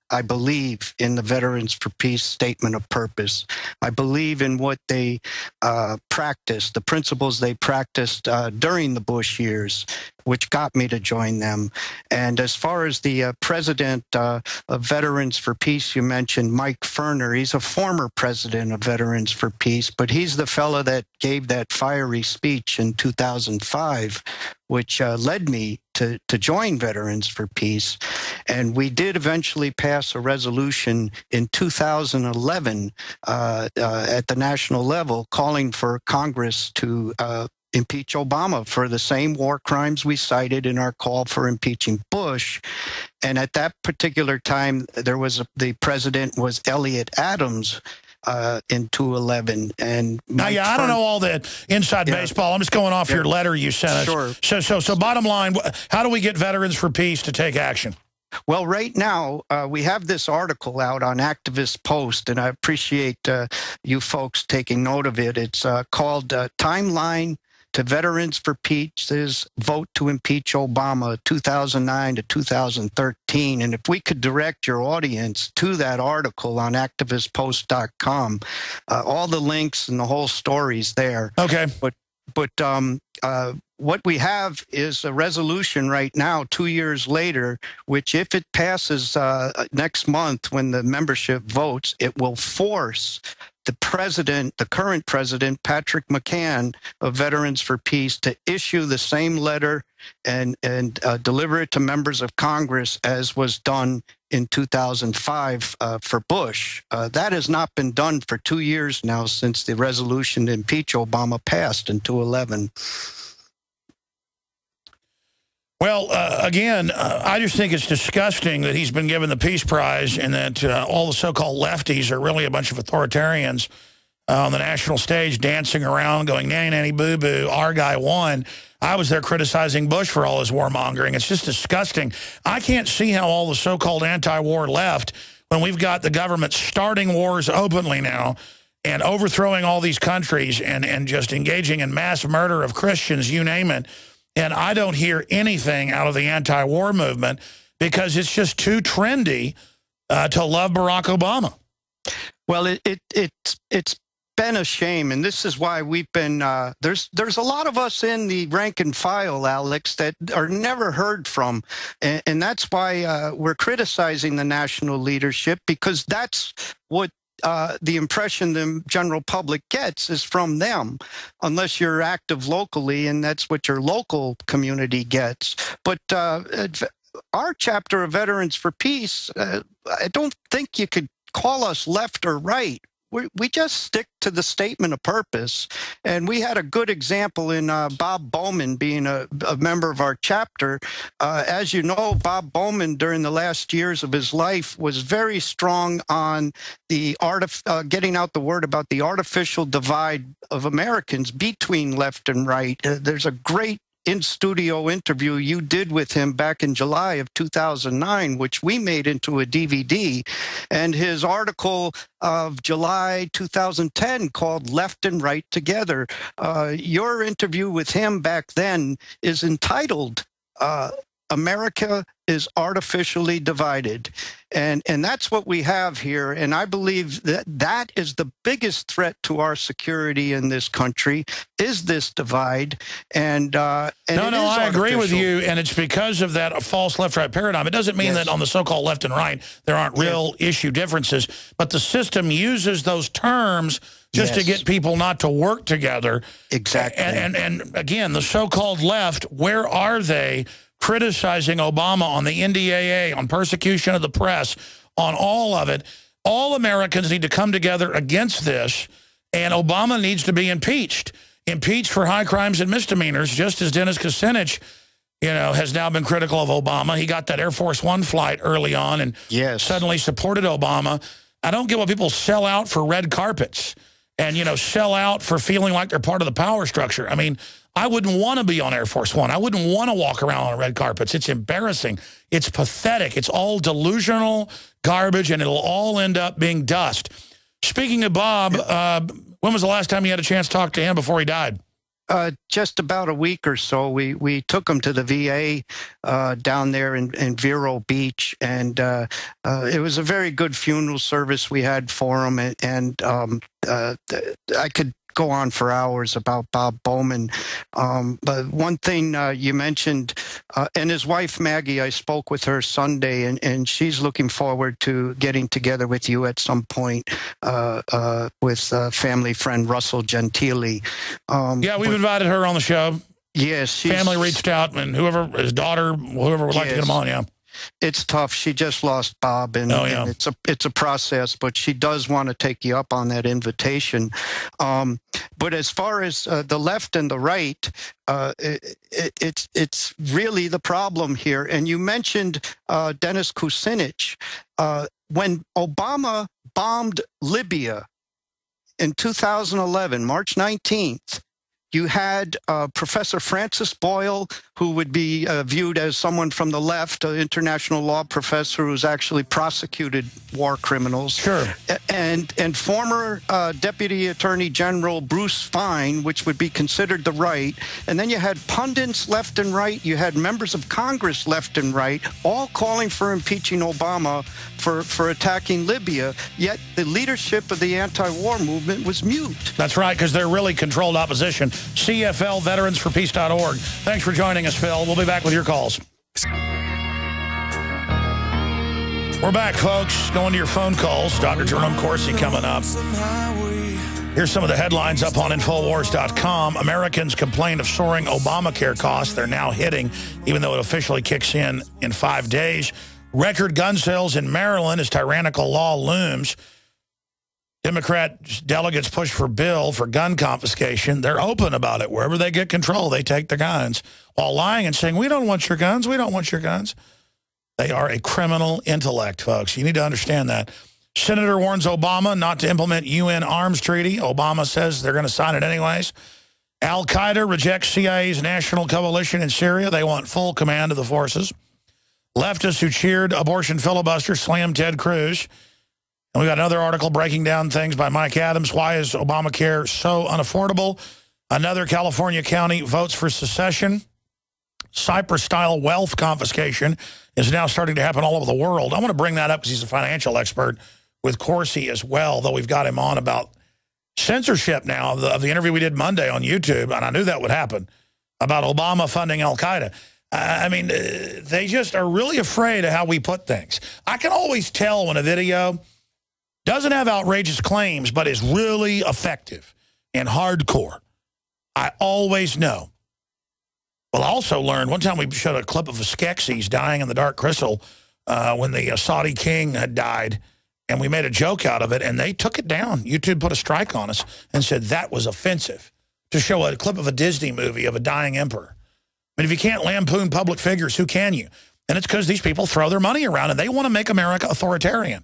I believe in the Veterans for Peace statement of purpose. I believe in what they uh, practiced, the principles they practiced uh, during the Bush years, which got me to join them. And as far as the uh, president uh, of Veterans for Peace, you mentioned Mike Ferner. He's a former president of Veterans for Peace, but he's the fellow that gave that fiery speech in 2005, which uh, led me to, to join Veterans for Peace. And we did eventually pass a resolution in 2011 uh, uh, at the national level calling for Congress to uh, impeach Obama for the same war crimes we cited in our call for impeaching Bush. And at that particular time, there was a, the president was Elliott Adams. Uh, in 211 and now yeah i don't know all the inside yeah. baseball i'm just going off yeah. your letter you sent us sure. so so so bottom line how do we get veterans for peace to take action well, right now, uh, we have this article out on Activist Post, and I appreciate uh, you folks taking note of it. It's uh, called uh, Timeline to Veterans for Peace's vote to impeach Obama 2009 to 2013. And if we could direct your audience to that article on activistpost.com, uh, all the links and the whole story's there. Okay. But but um, uh, what we have is a resolution right now, two years later, which, if it passes uh, next month when the membership votes, it will force the president, the current president, Patrick McCann of Veterans for Peace, to issue the same letter and and uh, deliver it to members of Congress as was done in 2005 uh, for Bush. Uh, that has not been done for two years now since the resolution to impeach Obama passed in 2011. Well, uh, again, uh, I just think it's disgusting that he's been given the Peace Prize and that uh, all the so-called lefties are really a bunch of authoritarians. uh, on the national stage dancing around going, nanny, nanny, boo-boo, our guy won. I was there criticizing Bush for all his warmongering. It's just disgusting. I can't see how all the so-called anti-war left, when we've got the government starting wars openly now and overthrowing all these countries and, and just engaging in mass murder of Christians, you name it. And I don't hear anything out of the anti-war movement because it's just too trendy uh, to love Barack Obama. Well, it, it, it, it's been a shame, and this is why we've been uh, there's there's a lot of us in the rank and file, Alex, that are never heard from, and, and that's why uh, we're criticizing the national leadership because that's what. Uh, the impression the general public gets is from them, unless you're active locally, and that's what your local community gets. But uh, our chapter of Veterans for Peace, uh, I don't think you could call us left or right we, we just stick to the statement of purpose. And we had a good example in uh, Bob Bowman being a, a, member of our chapter. Uh, as you know, Bob Bowman, during the last years of his life, was very strong on the art of uh, getting out the word about the artificial divide of Americans between left and right. Uh, there's a great in studio interview you did with him back in July of 2009, which we made into a DVD. And his article of July 2010 called Left and Right Together. Uh, your interview with him back then is entitled uh, America is artificially divided. And, and that's what we have here. And I believe that that is the biggest threat to our security in this country is this divide. And, uh, and no, no, I agree with you. And it's because of that false left-right paradigm. It doesn't mean yes. that on the so-called left and right, there aren't real yeah. issue differences. But the system uses those terms just yes. to get people not to work together. Exactly. And, and, and again, the so-called left, where are they criticizing Obama on the NDAA, on persecution of the press, on all of it. All Americans need to come together against this, and Obama needs to be impeached. Impeached for high crimes and misdemeanors, just as Dennis Kucinich, you know, has now been critical of Obama. He got that Air Force One flight early on and yes. suddenly supported Obama. I don't get why people sell out for red carpets and, you know, sell out for feeling like they're part of the power structure. I mean, I wouldn't want to be on Air Force One. I wouldn't want to walk around on red carpets. It's embarrassing. It's pathetic. It's all delusional garbage, and it'll all end up being dust. Speaking of Bob, uh, when was the last time you had a chance to talk to him before he died? Uh, just about a week or so. We we took him to the VA uh, down there in, in Vero Beach, and uh, uh it was a very good funeral service we had for him. And, and um, uh, I could go on for hours about Bob Bowman. Um, but one thing uh, you mentioned, uh, and his wife Maggie, I spoke with her Sunday, and, and she's looking forward to getting together with you at some point uh, uh with family friend Russell Gentile. Um, yeah, we've but, invited her on the show. Yes, family reached out, and whoever his daughter, whoever would like yes. to get him on, yeah it's tough. She just lost Bob, and, oh, yeah. and, it's a it's a process. But she does want to take you up on that invitation. Um, but as far as uh, the left and the right, uh, it, it, it's it's really the problem here. And you mentioned uh, Dennis Kucinich uh, when Obama bombed Libya in 2011, March 19th. You had uh, Professor Francis Boyle, who would be uh, viewed as someone from the left, an international law professor who's actually prosecuted war criminals. Sure. And and former uh, Deputy Attorney General Bruce Fein, which would be considered the right. And then you had pundits left and right. You had members of Congress left and right, all calling for impeaching Obama for, for attacking Libya. Yet the leadership of the anti-war movement was mute. That's right, because they're really controlled opposition. CFL Veterans4Peace.org. Thanks for joining us, Phil. We'll be back with your calls. We're back, folks. Going to your phone calls. Dr. Jerome Corsi coming up. Here's some of the headlines up on Infowars.com. Americans complain of soaring Obamacare costs. They're now hitting, even though it officially kicks in in five days. Record gun sales in Maryland as tyrannical law looms. Democrat delegates push for bill for gun confiscation. They're open about it. Wherever they get control, they take the guns while lying and saying, we don't want your guns. We don't want your guns. They are a criminal intellect, folks. You need to understand that. Senator warns Obama not to implement UN arms treaty. Obama says they're going to sign it anyways. Al-Qaeda rejects CIA's national coalition in Syria. They want full command of the forces. Leftists who cheered abortion filibuster slam Ted Cruz. And we got another article breaking down things by Mike Adams. Why is Obamacare so unaffordable? Another California county votes for secession. Cyprus-style wealth confiscation is now starting to happen all over the world. I want to bring that up because he's a financial expert with Corsi as well, though we've got him on about censorship now of the, of the interview we did Monday on YouTube, and I knew that would happen, about Obama funding al-Qaeda. I mean, uh, they just are really afraid of how we put things. I can always tell when a video doesn't have outrageous claims, but is really effective and hardcore. I always know. Well, I also learned, one time we showed a clip of a Skeksis dying in the Dark Crystal uh, when the uh, Saudi king had died, and we made a joke out of it, and they took it down. YouTube put a strike on us and said that was offensive to show a clip of a Disney movie of a dying emperor. I mean, if you can't lampoon public figures, who can you? And it's because these people throw their money around, and they want to make America authoritarian.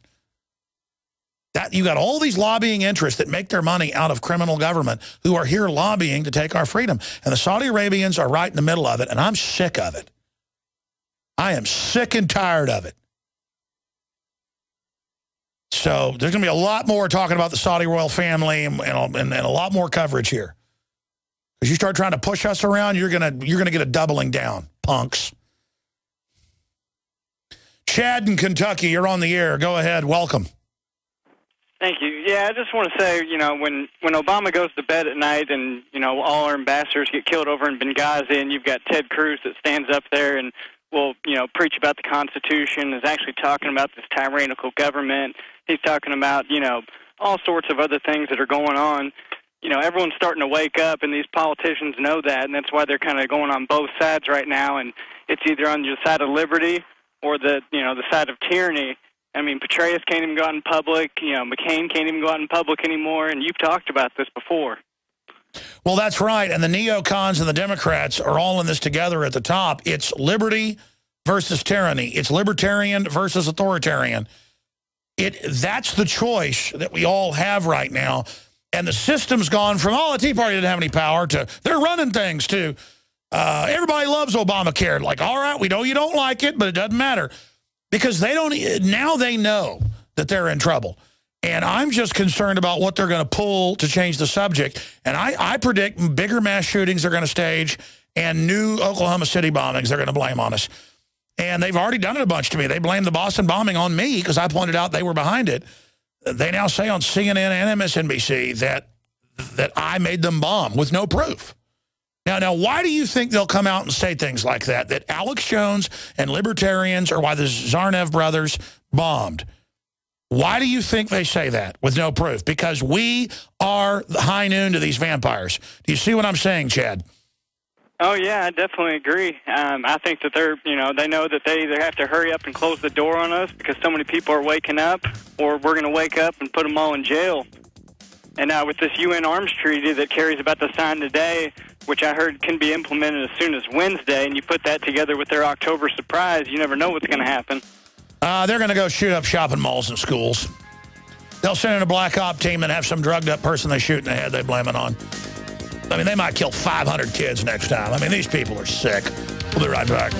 That You got all these lobbying interests that make their money out of criminal government who are here lobbying to take our freedom. And the Saudi Arabians are right in the middle of it, and I'm sick of it. I am sick and tired of it. So there's going to be a lot more talking about the Saudi royal family and, and, and a lot more coverage here. Because you start trying to push us around, you're going to you're going to get a doubling down, punks. Chad in Kentucky, you're on the air. Go ahead. Welcome. Thank you. Yeah, I just want to say, you know, when when Obama goes to bed at night and you know all our ambassadors get killed over in Benghazi, and you've got Ted Cruz that stands up there and will, you know, preach about the Constitution, is actually talking about this tyrannical government. He's talking about, you know, all sorts of other things that are going on. You know, everyone's starting to wake up, and these politicians know that, and that's why they're kind of going on both sides right now. And it's either on the side of liberty or the, you know, the side of tyranny I mean, Petraeus can't even go out in public. You know, McCain can't even go out in public anymore. And you've talked about this before. Well, that's right. And the neocons and the Democrats are all in this together at the top. It's liberty versus tyranny. It's libertarian versus authoritarian. It That's the choice that we all have right now. And the system's gone from, oh, the Tea Party didn't have any power, to they're running things, to uh, everybody loves Obamacare. Like, all right, we know you don't like it, but it doesn't matter because they don't now they know that they're in trouble. And I'm just concerned about what they're going to pull to change the subject. And I, I predict bigger mass shootings are going to stage and new Oklahoma City bombings they're going to blame on us. And they've already done it a bunch to me. They blamed the Boston bombing on me because I pointed out they were behind it. They now say on CNN and MSNBC that that I made them bomb with no proof. Now, now, why do you think they'll come out and say things like that? That Alex Jones and libertarians or why the Tsarnaev brothers bombed? Why do you think they say that with no proof? Because we are the high noon to these vampires. Do you see what I'm saying, Chad? Oh yeah, I definitely agree. Um, I think that they're, you know, they know that they either have to hurry up and close the door on us because so many people are waking up, or we're going to wake up and put them all in jail. And now with this UN arms treaty that Kerry's about to sign today, which I heard can be implemented as soon as Wednesday, and you put that together with their October surprise, you never know what's going to happen. Uh, they're going to go shoot up shopping malls and schools. They'll send in a black op team and have some drugged up person they shoot in the head they blame it on. I mean, they might kill 500 kids next time. I mean, these people are sick. We'll be right back.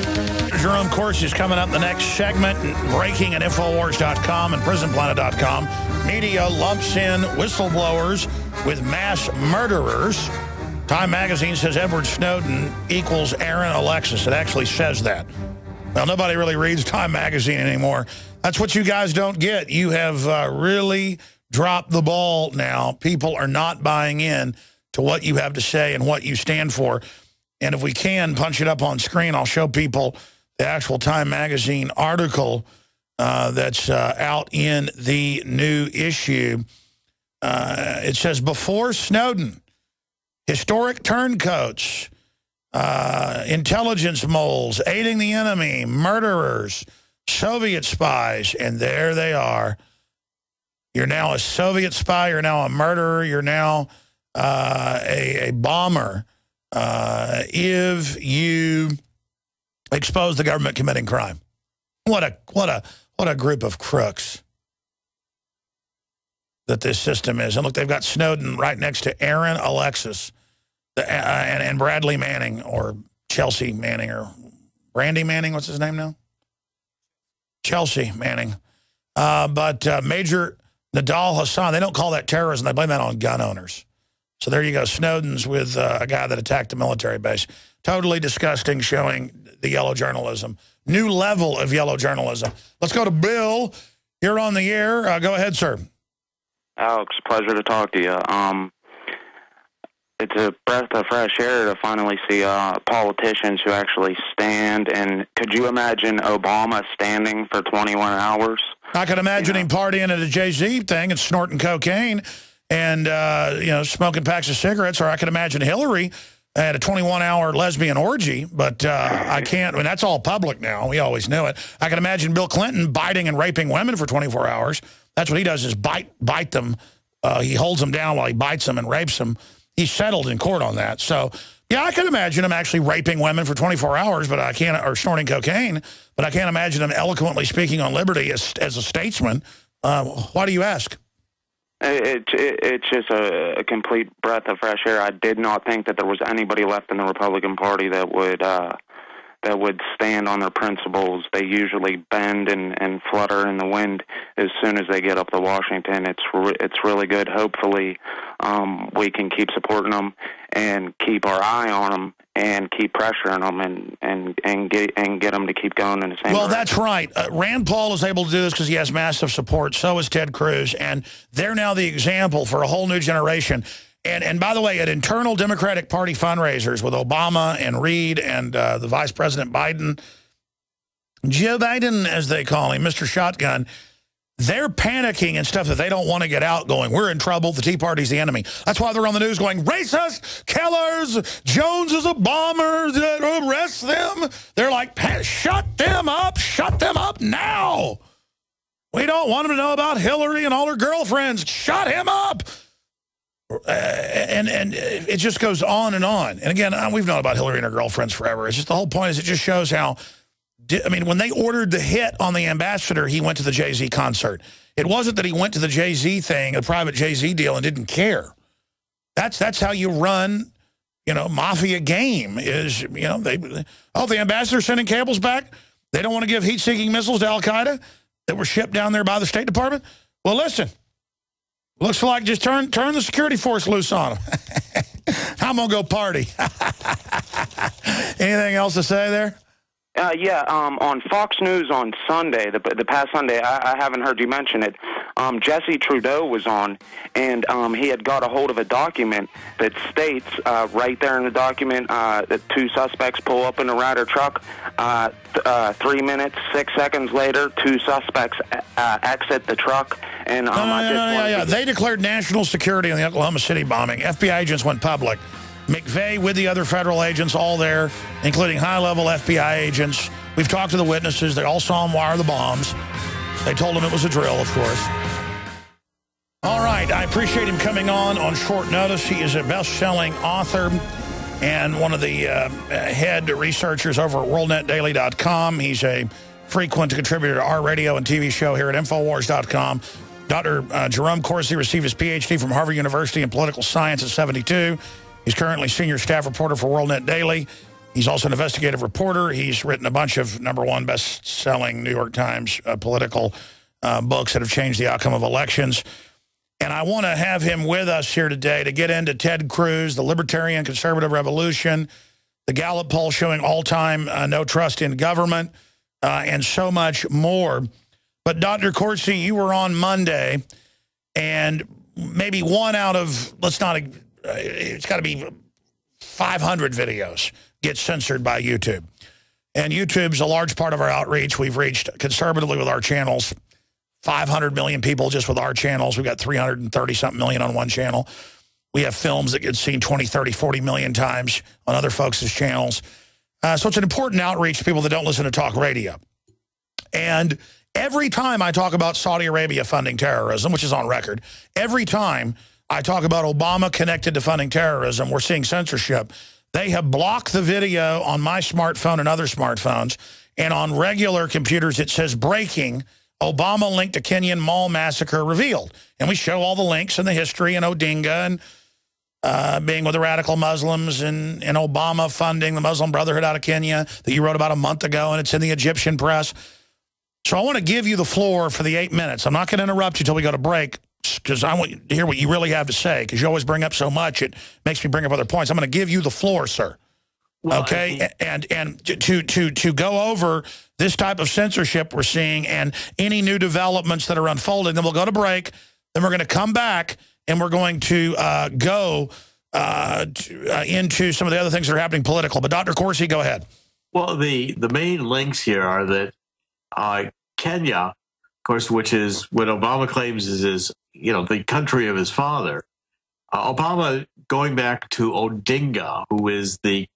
Jerome Corsi is coming up in the next segment. Breaking at Infowars.com and PrisonPlanet.com. Media lumps in whistleblowers with mass murderers. Time magazine says Edward Snowden equals Aaron Alexis. It actually says that. Well, nobody really reads Time magazine anymore. That's what you guys don't get. You have uh, really dropped the ball now. People are not buying in to what you have to say and what you stand for. And if we can punch it up on screen, I'll show people the actual Time magazine article uh, that's uh, out in the new issue. Uh, it says, before Snowden, historic turncoats, uh, intelligence moles, aiding the enemy, murderers, Soviet spies, and there they are. You're now a Soviet spy. You're now a murderer. You're now uh, a, a, bomber uh, if you expose the government committing crime. What a what a what a group of crooks. that this system is. And look, they've got Snowden right next to Aaron Alexis the, uh, and, and Bradley Manning or Chelsea Manning or Brandy Manning, what's his name now? Chelsea Manning. Uh, but uh, Major Nidal Hassan, they don't call that terrorism. They blame that on gun owners. So there you go. Snowden's with uh, a guy that attacked a military base. Totally disgusting, showing the yellow journalism. New level of yellow journalism. Let's go to Bill. You're on the air. Uh, go ahead, sir. Alex, pleasure to talk to you. Um, it's a breath of fresh air to finally see uh, politicians who actually stand. And could you imagine Obama standing for 21 hours? I could imagine you know? him partying at a Jay-Z thing and snorting cocaine and, uh, you know, smoking packs of cigarettes. Or I could imagine Hillary at a 21-hour lesbian orgy. But uh, I can't. I mean, that's all public now. We always knew it. I can imagine Bill Clinton biting and raping women for 24 hours. That's what he does is bite, bite them. Uh, he holds them down while he bites them and rapes them he settled in court on that. So, yeah, I can imagine him actually raping women for 24 hours, but I can't, or snorting cocaine, but I can't imagine him eloquently speaking on liberty as, as a statesman. Uh, why do you ask? It, it, it's just a, a, complete breath of fresh air. I did not think that there was anybody left in the Republican Party that would uh, that would stand on their principles. They usually bend and, and flutter in the wind as soon as they get up to Washington. It's re- it's really good. Hopefully, um, we can keep supporting them and keep our eye on them and keep pressuring them and and and get and get them to keep going in the same. Well, direction. that's right. Uh, Rand Paul is able to do this because he has massive support. So is Ted Cruz, and they're now the example for a whole new generation. And, and by the way, at internal Democratic Party fundraisers with Obama and Reid and uh, the Vice President Biden, Joe Biden, as they call him, Mr. Shotgun, they're panicking and stuff that they don't want to get out going, we're in trouble, the Tea Party's the enemy. That's why they're on the news going, racist, killers, Jones is a bomber, arrest them. They're like, shut them up, shut them up now. We don't want them to know about Hillary and all her girlfriends. Shut him up. Uh, and and it just goes on and on. And again, uh, we've known about Hillary and her girlfriends forever. It's just the whole point is it just shows how, I mean, when they ordered the hit on the ambassador, he went to the Jay-Z concert. It wasn't that he went to the Jay-Z thing, a private Jay-Z deal, and didn't care. That's that's how you run, you know, mafia game is, you know, they, oh, the ambassador sending cables back. They don't want to give heat-seeking missiles to Al-Qaeda that were shipped down there by the State Department. Well, listen, Looks like just turn turn the security force loose on them. I'm going to go party. Anything else to say there? Uh, yeah, um, on Fox News on Sunday, the, the past Sunday, I, I haven't heard you mention it. Um, Jesse Trentadue was on, and um, he had got a hold of a document that states uh, right there in the document uh, that two suspects pull up in a Ryder truck. Uh, th- uh, three minutes, six seconds later, two suspects uh, exit the truck. And um, no, no, no, no, yeah, yeah. They declared national security on the Oklahoma City bombing. FBI agents went public. McVeigh with the other federal agents all there, including high-level FBI agents. We've talked to the witnesses. They all saw him wire the bombs. They told him it was a drill, of course. All right, I appreciate him coming on on short notice. He is a best-selling author and one of the uh, head researchers over at WorldNetDaily.com. He's a frequent contributor to our radio and TV show here at Infowars.com. Dr. Uh, Jerome Corsi received his PhD from Harvard University in political science at 72. He's currently senior staff reporter for WorldNet Daily. He's also an investigative reporter. He's written a bunch of number one best-selling New York Times uh, political uh, books that have changed the outcome of elections. And I want to have him with us here today to get into Ted Cruz, the Libertarian Conservative Revolution, the Gallup poll showing all-time uh, no trust in government, uh, and so much more. But Dr. Corsi, you were on Monday, and maybe one out of, let's not it's got to be 500 videos get censored by YouTube. And YouTube's a large part of our outreach. We've reached conservatively with our channels 500 million people just with our channels. We've got 330-something million on one channel. We have films that get seen 20, 30, 40 million times on other folks' channels. Uh, so it's an important outreach to people that don't listen to talk radio. And every time I talk about Saudi Arabia funding terrorism, which is on record, every time I talk about Obama connected to funding terrorism. We're seeing censorship. They have blocked the video on my smartphone and other smartphones. And on regular computers, it says breaking Obama linked to Kenyan mall massacre revealed. And we show all the links and the history and Odinga and uh, being with the radical Muslims and, and Obama funding the Muslim Brotherhood out of Kenya that you wrote about a month ago, and it's in the Egyptian press. So I want to give you the floor for the eight minutes. I'm not going to interrupt you until we go to break because I want to hear what you really have to say because you always bring up so much. It makes me bring up other points. I'm going to give you the floor, sir. Well, okay, and and to to to go over this type of censorship we're seeing and any new developments that are unfolding. Then we'll go to break. Then we're going to come back and we're going to uh, go uh, to, uh, into some of the other things that are happening political. But Dr. Corsi, go ahead. Well, the the main links here are that uh, Kenya, of course, which is what Obama claims is his, you know, the country of his father. Uh, Obama going back to Odinga, who is the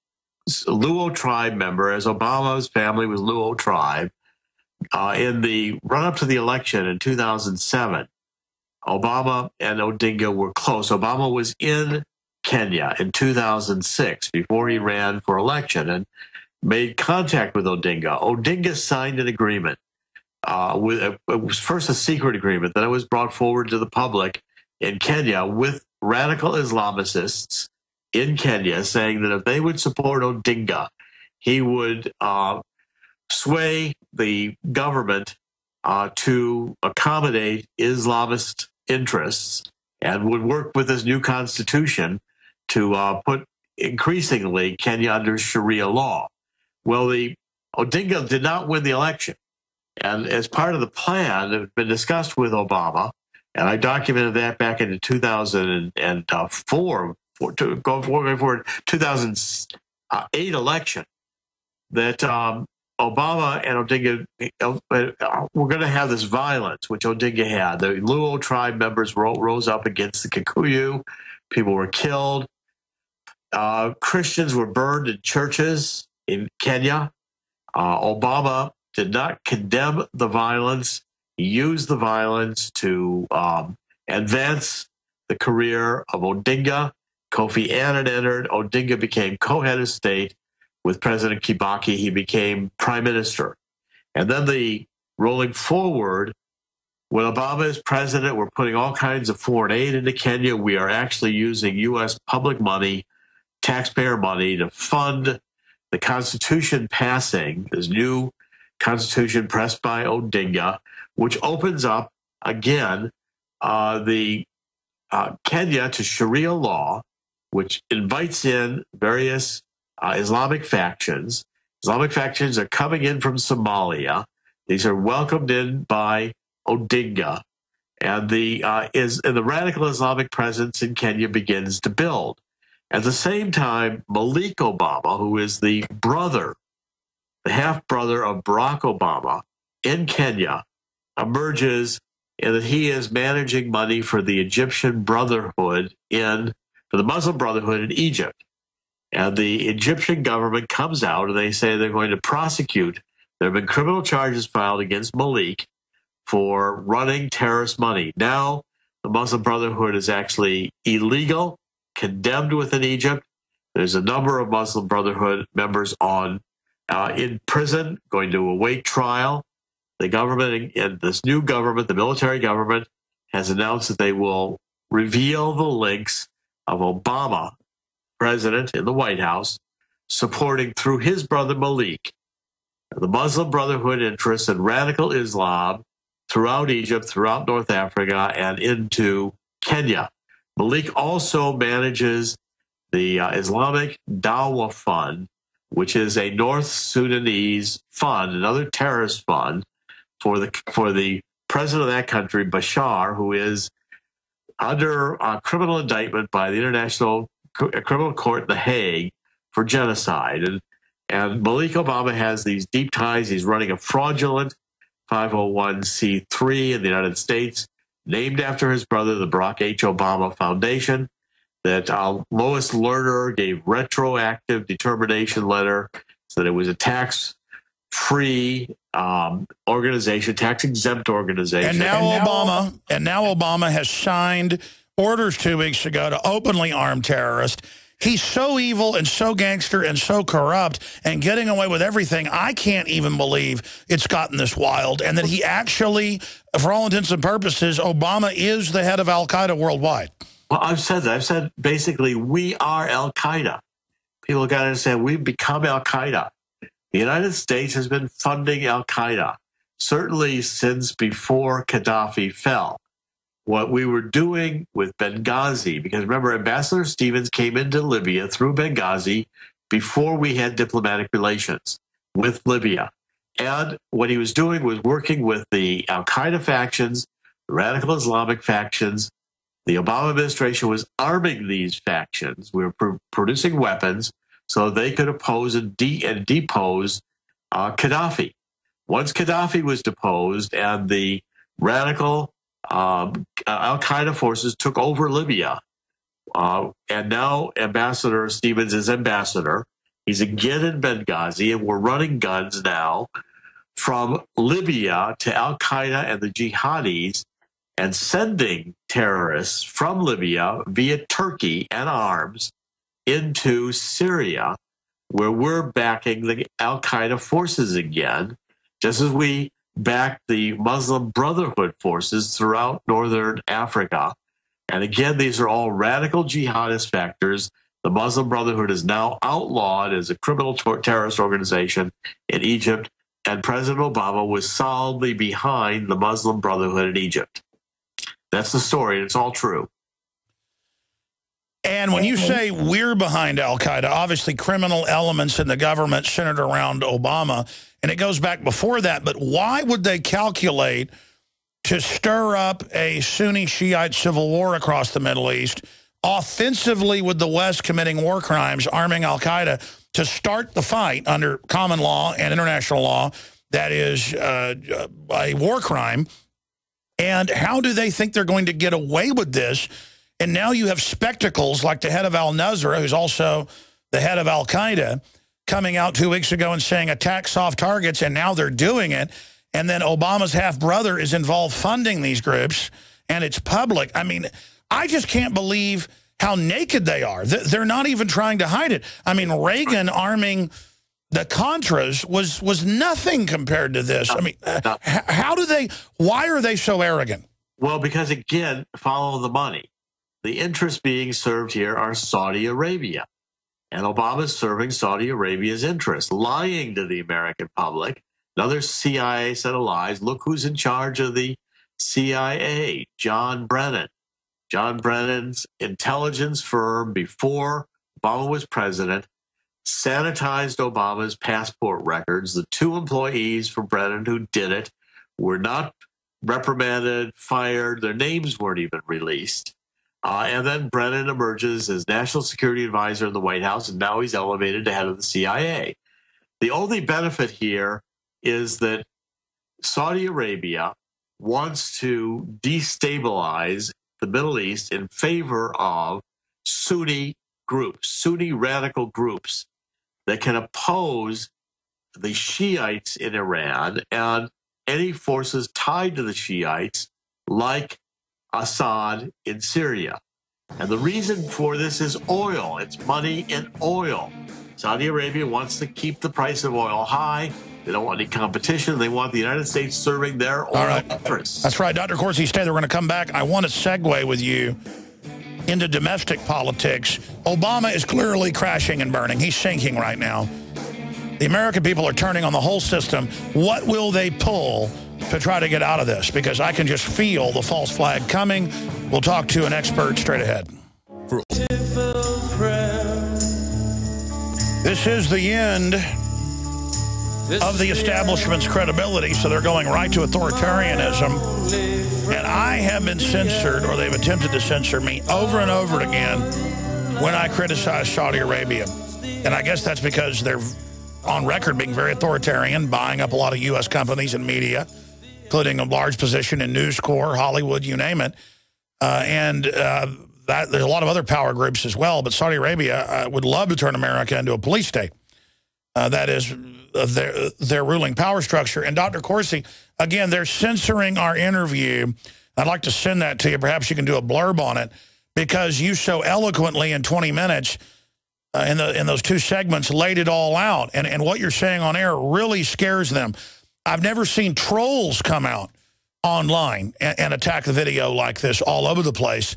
Luo tribe member, as Obama's family was Luo tribe, uh, in the run up to the election in 2007, Obama and Odinga were close. Obama was in Kenya in 2006 before he ran for election and made contact with Odinga. Odinga signed an agreement. Uh, with it was first a secret agreement, then it was brought forward to the public in Kenya with radical Islamicists in Kenya saying that if they would support Odinga, he would uh, sway the government uh, to accommodate Islamist interests and would work with this new constitution to uh, put increasingly Kenya under Sharia law. Well, the Odinga did not win the election. And as part of the plan that had been discussed with Obama, and I documented that back in 2004, for, to go forward, 2008 election, that um, Obama and Odinga uh, were going to have this violence, which Odinga had. The Luo tribe members rose up against the Kikuyu. People were killed. Uh, Christians were burned in churches in Kenya. Uh, Obama did not condemn the violence. Used the violence to um, advance the career of Odinga. Kofi Annan entered. Odinga became co-head of state with President Kibaki, he became prime minister. And then the rolling forward, when Obama is president, we're putting all kinds of foreign aid into Kenya. We are actually using U.S. public money, taxpayer money, to fund the Constitution passing, this new Constitution pressed by Odinga, which opens up again uh, the uh, Kenya to Sharia law, which invites in various uh, Islamic factions. Islamic factions are coming in from Somalia. These are welcomed in by Odinga, and the uh, is and the radical Islamic presence in Kenya begins to build. At the same time, Malik Obama, who is the brother, the half brother of Barack Obama in Kenya, emerges and that he is managing money for the Egyptian Brotherhood in for the Muslim Brotherhood in Egypt. And the Egyptian government comes out and they say they're going to prosecute. There have been criminal charges filed against Malik for running terrorist money. Now, the Muslim Brotherhood is actually illegal, condemned within Egypt. There's a number of Muslim Brotherhood members on uh, in prison, going to await trial. The government and this new government, the military government, has announced that they will reveal the links of Obama president in the White House, supporting through his brother Malik the Muslim Brotherhood interests in radical Islam throughout Egypt, throughout North Africa, and into Kenya. Malik also manages the uh, Islamic Dawah Fund, which is a North Sudanese fund, another terrorist fund for the for the president of that country, Bashar, who is under a criminal indictment by the International criminal court The Hague for genocide. And, and Malik Obama has these deep ties. He's running a fraudulent 501c3 in the United States, named after his brother, the Barack H. Obama Foundation, that uh, Lois Lerner gave retroactive determination letter so that it was a tax free um, organization, tax exempt organization. And now, and now Obama, and now Obama has signed orders two weeks ago to openly arm terrorists. he's so evil and so gangster and so corrupt and getting away with everything. I can't even believe it's gotten this wild and that he actually, for all intents and purposes, Obama is the head of al-Qaeda worldwide. Well, I've said that. I've said basically we are al-Qaeda. People got to understand we've become al-Qaeda. The United States has been funding al-Qaeda, certainly since before Gaddafi fell what we were doing with Benghazi, because remember, Ambassador Stevens came into Libya through Benghazi before we had diplomatic relations with Libya. And what he was doing was working with the Al Qaeda factions, radical Islamic factions. The Obama administration was arming these factions. We were pr- producing weapons so they could oppose and, de- and depose uh, Gaddafi. Once Gaddafi was deposed and the radical um, Al Qaeda forces took over Libya. Uh, and now Ambassador Stevens is ambassador. He's again in Benghazi, and we're running guns now from Libya to Al Qaeda and the jihadis and sending terrorists from Libya via Turkey and arms into Syria, where we're backing the Al Qaeda forces again, just as we backed the Muslim Brotherhood forces throughout northern Africa. And again, these are all radical jihadist factors. The Muslim Brotherhood is now outlawed as a criminal terrorist organization in Egypt, and President Obama was solidly behind the Muslim Brotherhood in Egypt. That's the story, it's all true. And when you say we're behind Al Qaeda, obviously criminal elements in the government centered around Obama, and it goes back before that, but why would they calculate to stir up a Sunni Shiite civil war across the Middle East, offensively with the West committing war crimes, arming Al Qaeda to start the fight under common law and international law that is uh, a war crime? And how do they think they're going to get away with this? And now you have spectacles like the head of al-Nusra, who's also the head of al-Qaeda, coming out two weeks ago and saying attack soft targets, and now they're doing it. And then Obama's half-brother is involved funding these groups, and it's public. I mean, I just can't believe how naked they are. They're not even trying to hide it. I mean, Reagan arming the Contras was was nothing compared to this. I mean, uh, how do they, why are they so arrogant? Well, because again, follow the money. The interests being served here are Saudi Arabia. And Obama is serving Saudi Arabia's interests, lying to the American public. Another CIA set of lies. Look who's in charge of the CIA, John Brennan. John Brennan's intelligence firm before Obama was president sanitized Obama's passport records. The two employees for Brennan who did it were not reprimanded, fired, their names weren't even released. Uh, and then Brennan emerges as national security advisor in the White House, and now he's elevated to head of the CIA. The only benefit here is that Saudi Arabia wants to destabilize the Middle East in favor of Sunni groups, Sunni radical groups that can oppose the Shiites in Iran and any forces tied to the Shiites, like Assad in Syria. And the reason for this is oil. It's money in oil. Saudi Arabia wants to keep the price of oil high. They don't want any competition. They want the United States serving their oil All right. interests. That's right. Dr. Corsi stay there. We're going to come back. I want to segue with you into domestic politics. Obama is clearly crashing and burning. He's sinking right now. The American people are turning on the whole system. What will they pull to try to get out of this because I can just feel the false flag coming. We'll talk to an expert straight ahead. This is the end of the establishment's credibility, so they're going right to authoritarianism. And I have been censored, or they've attempted to censor me over and over again when I criticize Saudi Arabia. And I guess that's because they're on record being very authoritarian, buying up a lot of U.S. companies and media including a large position in News Corp, Hollywood, you name it. Uh, and uh, that, there's a lot of other power groups as well, but Saudi Arabia uh, would love to turn America into a police state. Uh, that is uh, their, their ruling power structure. And Dr. Corsi, again, they're censoring our interview. I'd like to send that to you. Perhaps you can do a blurb on it because you so eloquently in 20 minutes uh, in the in those two segments laid it all out. And and what you're saying on air really scares them. I've never seen trolls come out online and, and attack the video like this all over the place.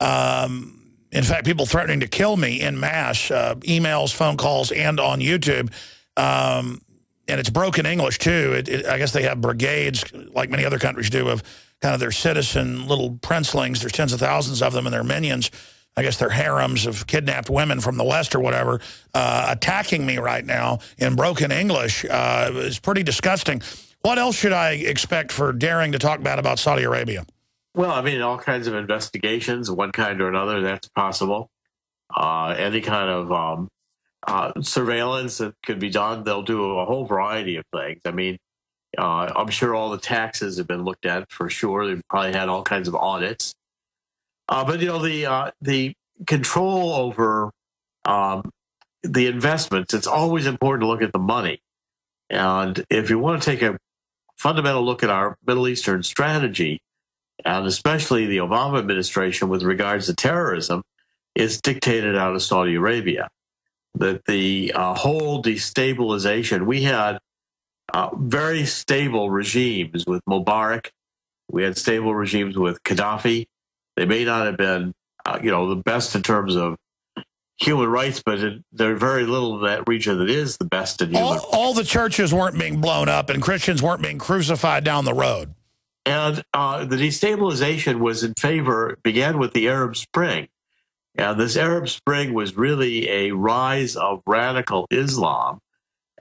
Um, in fact, people threatening to kill me in mass, uh, emails, phone calls, and on YouTube. Um, and it's broken English, too. It, it, I guess they have brigades, like many other countries do, of kind of their citizen little princelings. There's tens of thousands of them and their minions. I guess they're harems of kidnapped women from the West or whatever, uh, attacking me right now in broken English uh, is pretty disgusting. What else should I expect for daring to talk bad about Saudi Arabia? Well, I mean, all kinds of investigations, one kind or another, that's possible. Uh, any kind of um, uh, surveillance that could be done, they'll do a whole variety of things. I mean, uh, I'm sure all the taxes have been looked at for sure. They've probably had all kinds of audits. Uh, but you know the uh, the control over um, the investments. It's always important to look at the money, and if you want to take a fundamental look at our Middle Eastern strategy, and especially the Obama administration with regards to terrorism, is dictated out of Saudi Arabia. That the uh, whole destabilization we had uh, very stable regimes with Mubarak. We had stable regimes with Gaddafi. They may not have been, uh, you know, the best in terms of human rights, but it, there's very little in that region that is the best in human. All, all the churches weren't being blown up, and Christians weren't being crucified down the road. And uh, the destabilization was in favor. Began with the Arab Spring, and this Arab Spring was really a rise of radical Islam.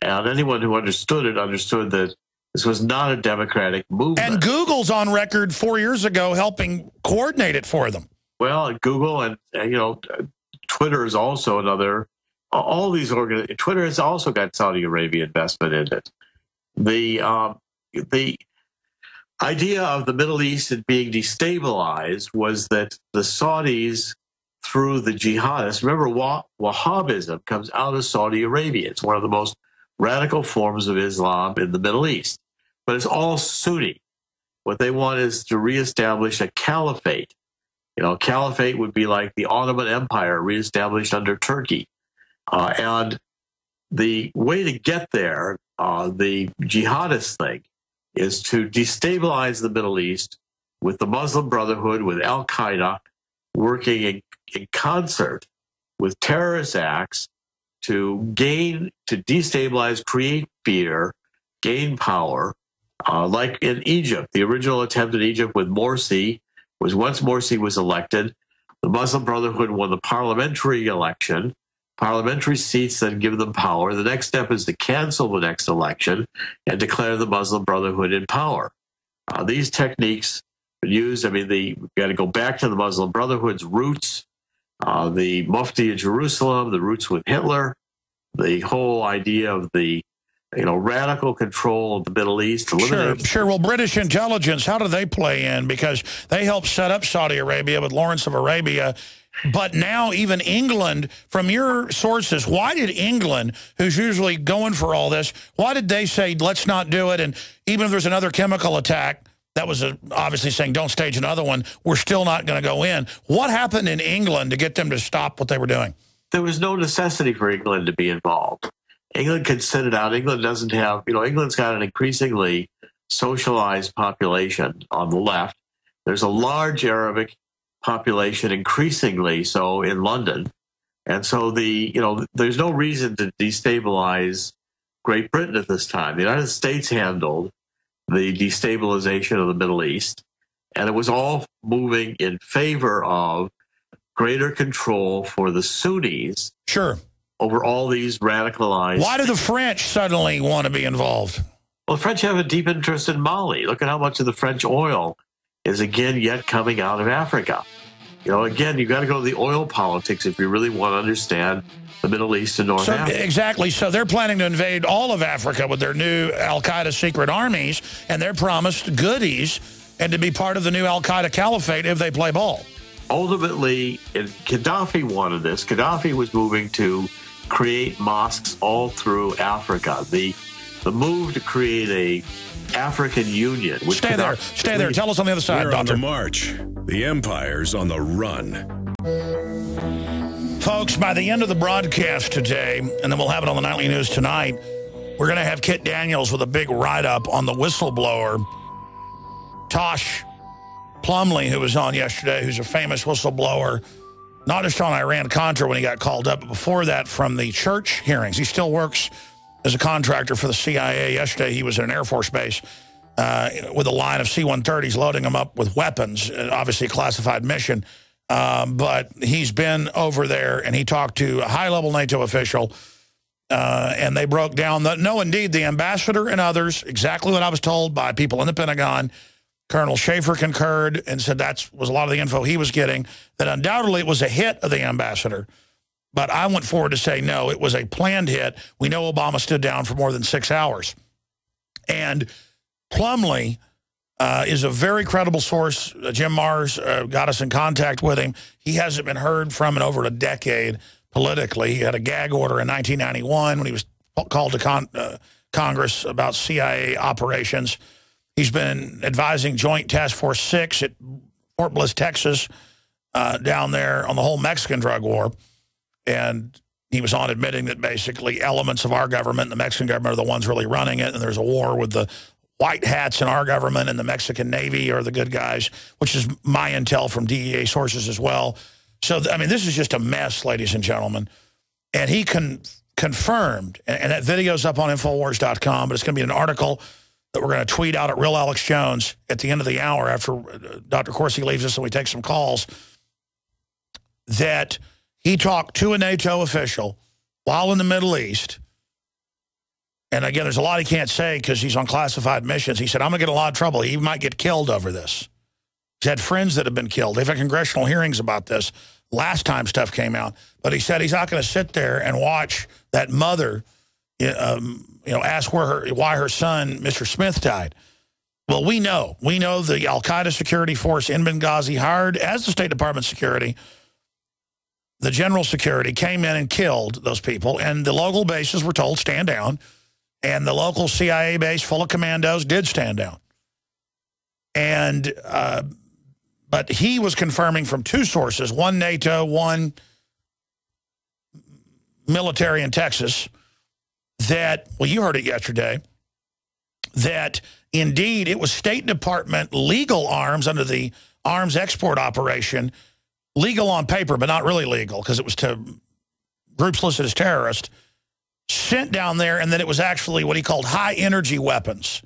And anyone who understood it understood that this was not a democratic movement. And Google's on record four years ago helping coordinate it for them. Well, Google and, you know, Twitter is also another. All these organ. Twitter has also got Saudi Arabia investment in it. The um, the idea of the Middle East being destabilized was that the Saudis, through the jihadists, remember Wahhabism comes out of Saudi Arabia. It's one of the most radical forms of Islam in the Middle East but it's all Sunni. What they want is to reestablish a caliphate. You know, caliphate would be like the Ottoman Empire reestablished under Turkey. Uh, and the way to get there, uh, the jihadist thing, is to destabilize the Middle East with the Muslim Brotherhood, with Al Qaeda, working in, in concert with terrorist acts to gain, to destabilize, create fear, gain power, uh, like in Egypt, the original attempt in Egypt with Morsi was once Morsi was elected, the Muslim Brotherhood won the parliamentary election. Parliamentary seats then give them power. The next step is to cancel the next election and declare the Muslim Brotherhood in power. Uh, these techniques used, I mean, the, we got to go back to the Muslim Brotherhood's roots, uh, the Mufti of Jerusalem, the roots with Hitler, the whole idea of the you know, radical control of the Middle East. Sure, sure. Well, British intelligence, how do they play in? Because they helped set up Saudi Arabia with Lawrence of Arabia. But now even England, from your sources, why did England, who's usually going for all this, why did they say, let's not do it? And even if there's another chemical attack, that was a, obviously saying don't stage another one, we're still not going to go in. What happened in England to get them to stop what they were doing? There was no necessity for England to be involved. England can sit it out. England doesn't have, you know, England's got an increasingly socialized population on the left. There's a large Arabic population, increasingly so in London. And so the, you know, there's no reason to destabilize Great Britain at this time. The United States handled the destabilization of the Middle East, and it was all moving in favor of greater control for the Sunnis. Sure over all these radicalized. Why do the French suddenly want to be involved? Well, the French have a deep interest in Mali. Look at how much of the French oil is again yet coming out of Africa. You know, again, you got to go to the oil politics if you really want to understand the Middle East and North so, Africa. Exactly. So they're planning to invade all of Africa with their new Al Qaeda secret armies, and they're promised goodies and to be part of the new Al Qaeda caliphate if they play ball. Ultimately, Gaddafi wanted this. Gaddafi was moving to create mosques all through Africa. The the move to create a African Union. Which Stay there. Stay there. Tell us on the other side, We're Doctor. on the march. The empire's on the run. Folks, by the end of the broadcast today, and then we'll have it on the nightly news tonight, we're going to have Kit Daniels with a big write-up on the whistleblower, Tosh Plumlee, who was on yesterday, who's a famous whistleblower, not just on Iran-Contra when he got called up, but before that from the church hearings. He still works as a contractor for the CIA. Yesterday, he was at an Air Force base uh, with a line of C-130s loading them up with weapons, uh, obviously a classified mission. Um, but he's been over there and he talked to a high-level NATO official uh, and they broke down the, no, indeed, the ambassador and others, exactly what I was told by people in the Pentagon. Colonel Shaffer concurred and said that was a lot of the info he was getting, that undoubtedly it was a hit of the ambassador. But I went forward to say, no, it was a planned hit. We know Obama stood down for more than six hours. And Plumlee uh, is a very credible source. Uh, Jim Marrs uh, got us in contact with him. He hasn't been heard from in over a decade politically. He had a gag order in 1991 when he was called to con uh, Congress about CIA operations. He's been advising Joint Task Force 6 at Fort Bliss, Texas, uh, down there on the whole Mexican drug war. And he was on admitting that basically elements of our government, the Mexican government, are the ones really running it, and there's a war with the white hats in our government and the Mexican Navy are the good guys, which is my intel from DEA sources as well. So, I mean, this is just a mess, ladies and gentlemen. And he con confirmed, and, and that video's up on Infowars.com, but it's going to be an article that we're going to tweet out at Real Alex Jones at the end of the hour after uh, Dr. Corsi leaves us and we take some calls, that he talked to a NATO official while in the Middle East and again, there's a lot he can't say because he's on classified missions. He said, I'm going to get a lot of trouble. He might get killed over this. He's had friends that have been killed. They've had congressional hearings about this last time stuff came out. But he said he's not going to sit there and watch that mother, um, you know, ask where her, why her son, Mr. Smith, died. Well, we know. We know the al-Qaeda security force in Benghazi hired as the State Department security the general security came in and killed those people, and the local bases were told, stand down. And the local CIA base full of commandos did stand down. And, uh, but he was confirming from two sources, one NATO, one military in Texas, that, well, you heard it yesterday, that indeed it was State Department legal arms under the arms export operation, legal on paper, but not really legal because it was to groups listed as terrorists, sent down there, and that it was actually what he called high-energy weapons,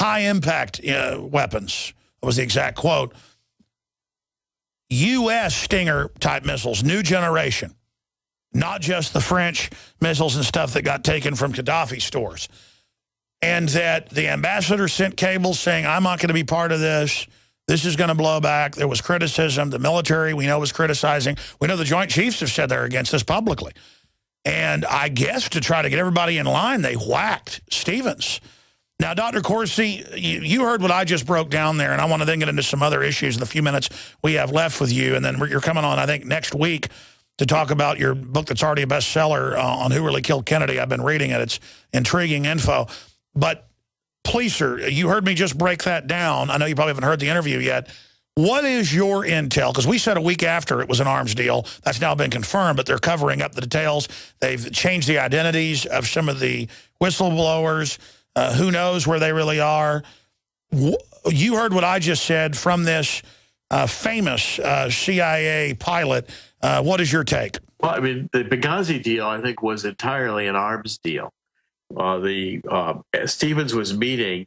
high-impact uh, weapons, was the exact quote. U.S. Stinger-type missiles, new generation, not just the French missiles and stuff that got taken from Gaddafi stores. And that the ambassador sent cables saying, I'm not going to be part of this. This is going to blow back. There was criticism. The military, we know, was criticizing. We know the Joint Chiefs have said they're against this publicly. And I guess to try to get everybody in line, they whacked Stevens. Now, Dr. Corsi, you, you, heard what I just broke down there, and I want to then get into some other issues in the few minutes we have left with you. And then you're coming on, I think, next week to talk about your book that's already a bestseller uh, on who really killed Kennedy. I've been reading it. It's intriguing info. But please, sir, you heard me just break that down. I know you probably haven't heard the interview yet. What is your intel? Because we said a week after it was an arms deal. That's now been confirmed, but they're covering up the details. They've changed the identities of some of the whistleblowers. Uh, who knows where they really are? You heard what I just said from this uh, famous uh, CIA pilot. Uh, what is your take? Well, I mean, the Benghazi deal, I think, was entirely an arms deal. Uh, the uh, Stevens was meeting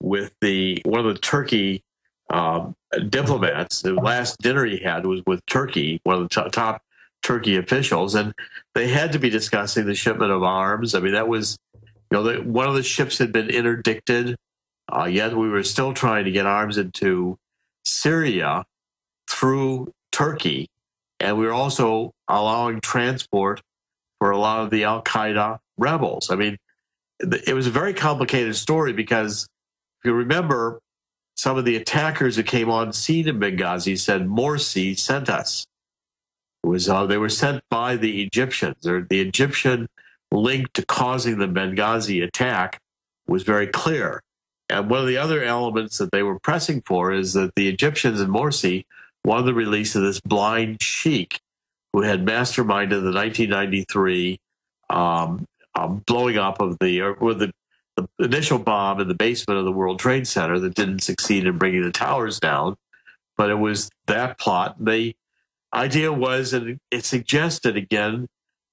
with the one of the Turkey um, diplomats. The last dinner he had was with Turkey, one of the top Turkey officials, and they had to be discussing the shipment of arms. I mean, that was, you know, the, one of the ships had been interdicted. Uh, yet we were still trying to get arms into Syria through Turkey, and we were also allowing transport for a lot of the Al Qaeda rebels. I mean, it was a very complicated story because if you remember, some of the attackers that came on scene in Benghazi said Morsi sent us. It was uh, they were sent by the Egyptians, or the Egyptian link to causing the Benghazi attack was very clear. And one of the other elements that they were pressing for is that the Egyptians and Morsi wanted the release of this blind sheikh who had masterminded the 1993 um, um, blowing up of the or, the, the initial bomb in the basement of the World Trade Center that didn't succeed in bringing the towers down. But it was that plot. The idea was, and it suggested again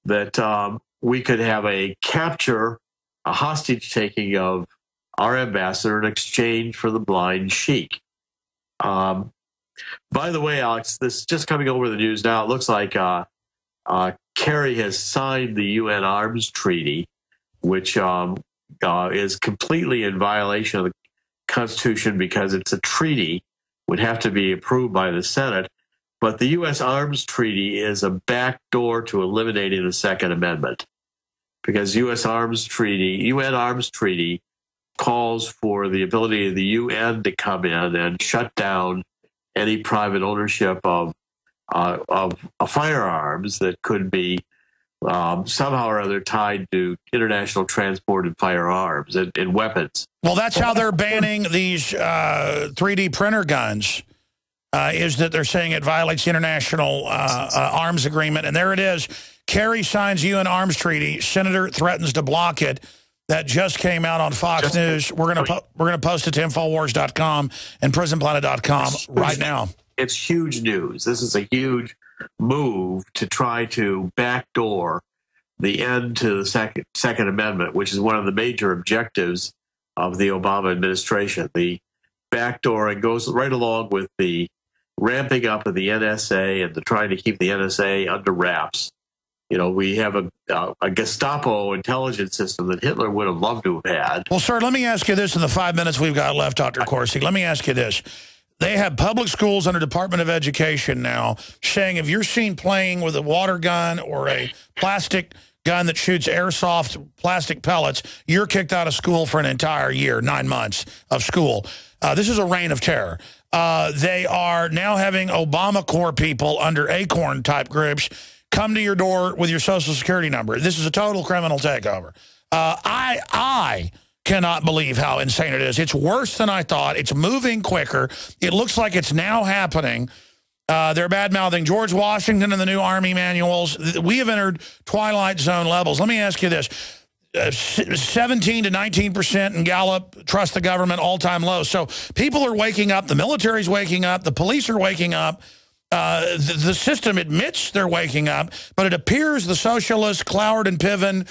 that um, we could have a capture, a hostage taking of our ambassador in exchange for the blind sheik. Um, by the way, Alex, this is just coming over the news now. It looks like uh, uh, Kerry has signed the UN Arms Treaty, which um, uh, is completely in violation of the Constitution because it's a treaty, would have to be approved by the Senate. But the U.S. Arms Treaty is a backdoor to eliminating the Second Amendment because U.S. Arms Treaty, UN Arms Treaty, calls for the ability of the UN to come in and shut down any private ownership of uh, of uh, firearms that could be um, somehow or other tied to international transport of firearms and, and weapons. Well, that's how they're banning these uh, 3D printer guns. Uh, is that they're saying it violates the international uh, uh, arms agreement, and there it is. Kerry signs UN arms treaty. Senator threatens to block it. That just came out on Fox just, News. We're gonna we're gonna post it to Infowars.com and PrisonPlanet.com right now. It's huge news. This is a huge move to try to backdoor the end to the second Second Amendment, which is one of the major objectives of the Obama administration. The backdoor backdooring goes right along with the ramping up of the NSA and the trying to keep the NSA under wraps. You know, we have a, uh, a Gestapo intelligence system that Hitler would have loved to have had. Well, sir, let me ask you this in the five minutes we've got left, Dr. Corsi. Let me ask you this. They have public schools under Department of Education now saying if you're seen playing with a water gun or a plastic gun that shoots airsoft plastic pellets, you're kicked out of school for an entire year, nine months of school. Uh, this is a reign of terror. Uh, they are now having Obama Corps people under ACORN type groups come to your door with your social security number. This is a total criminal takeover. Uh, I, I cannot believe how insane it is. It's worse than I thought. It's moving quicker. It looks like it's now happening. Uh, they're bad-mouthing George Washington and the new Army manuals. We have entered twilight zone levels. Let me ask you this. Uh, 17 to 19 percent in Gallup trust the government all-time low. So people are waking up. The military's waking up. The police are waking up. Uh, the, the, system admits they're waking up, but it appears the socialists, Cloward and Piven,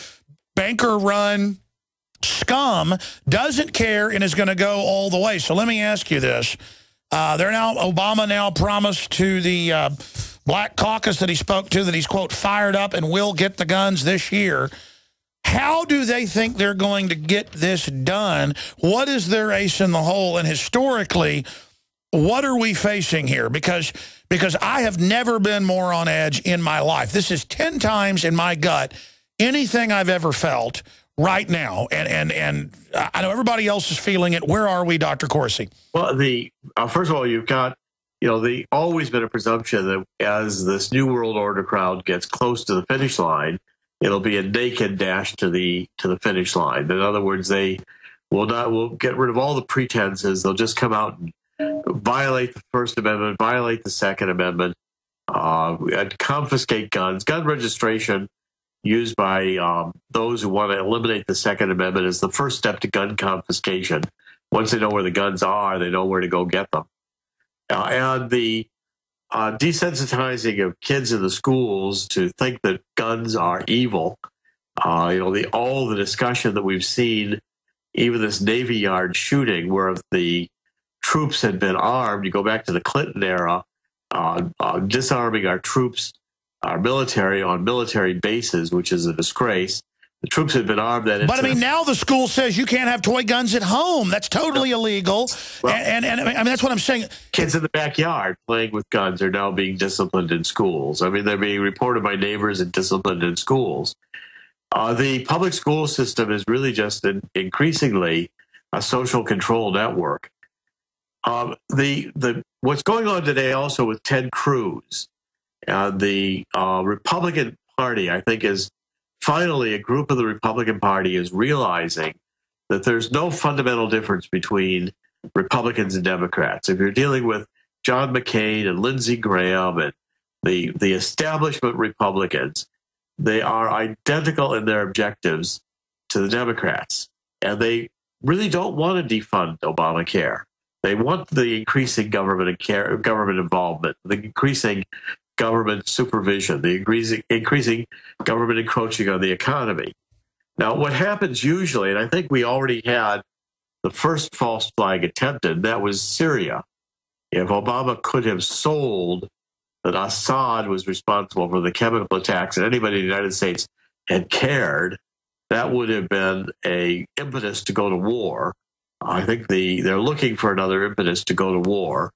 banker-run scum doesn't care and is going to go all the way. So let me ask you this. Uh, they're now, Obama now promised to the uh, black caucus that he spoke to that he's, quote, fired up and will get the guns this year. How do they think they're going to get this done? What is their ace in the hole? And historically, what are we facing here? Because because I have never been more on edge in my life. This is 10 times in my gut anything I've ever felt right now. And and and I know everybody else is feeling it. Where are we, Dr. Corsi? Well, the uh, first of all, you've got you know the always been a presumption that as this new world order crowd gets close to the finish line, it'll be a naked dash to the to the finish line. In other words, they will not will get rid of all the pretenses. They'll just come out and violate the First Amendment, violate the Second Amendment, uh, confiscate guns, gun registration used by um, those who want to eliminate the Second Amendment as the first step to gun confiscation. Once they know where the guns are, they know where to go get them. Uh, and the uh, desensitizing of kids in the schools to think that guns are evil. Uh, you know, the all the discussion that we've seen, even this Navy Yard shooting, where the troops had been armed. You go back to the Clinton era, uh, uh, disarming our troops, our military on military bases, which is a disgrace. The troops have been armed. That but I mean, now the school says you can't have toy guns at home. That's totally illegal. Well, and, and, and I mean, that's what I'm saying. Kids in the backyard playing with guns are now being disciplined in schools. I mean, they're being reported by neighbors and disciplined in schools. Uh, the public school system is really just an increasingly a social control network. Um, the the what's going on today also with Ted Cruz, uh, the uh, Republican Party, I think, is finally a group of the Republican Party is realizing that there's no fundamental difference between Republicans and Democrats. If you're dealing with John McCain and Lindsey Graham and the the establishment Republicans, they are identical in their objectives to the Democrats, and they really don't want to defund Obamacare. They want the increasing government care, government involvement, the increasing government supervision, the increasing, increasing government encroaching on the economy. Now, what happens usually, and I think we already had the first false flag attempted, that was Syria. If Obama could have sold that Assad was responsible for the chemical attacks and anybody in the United States had cared, that would have been a impetus to go to war. I think the they're looking for another impetus to go to war.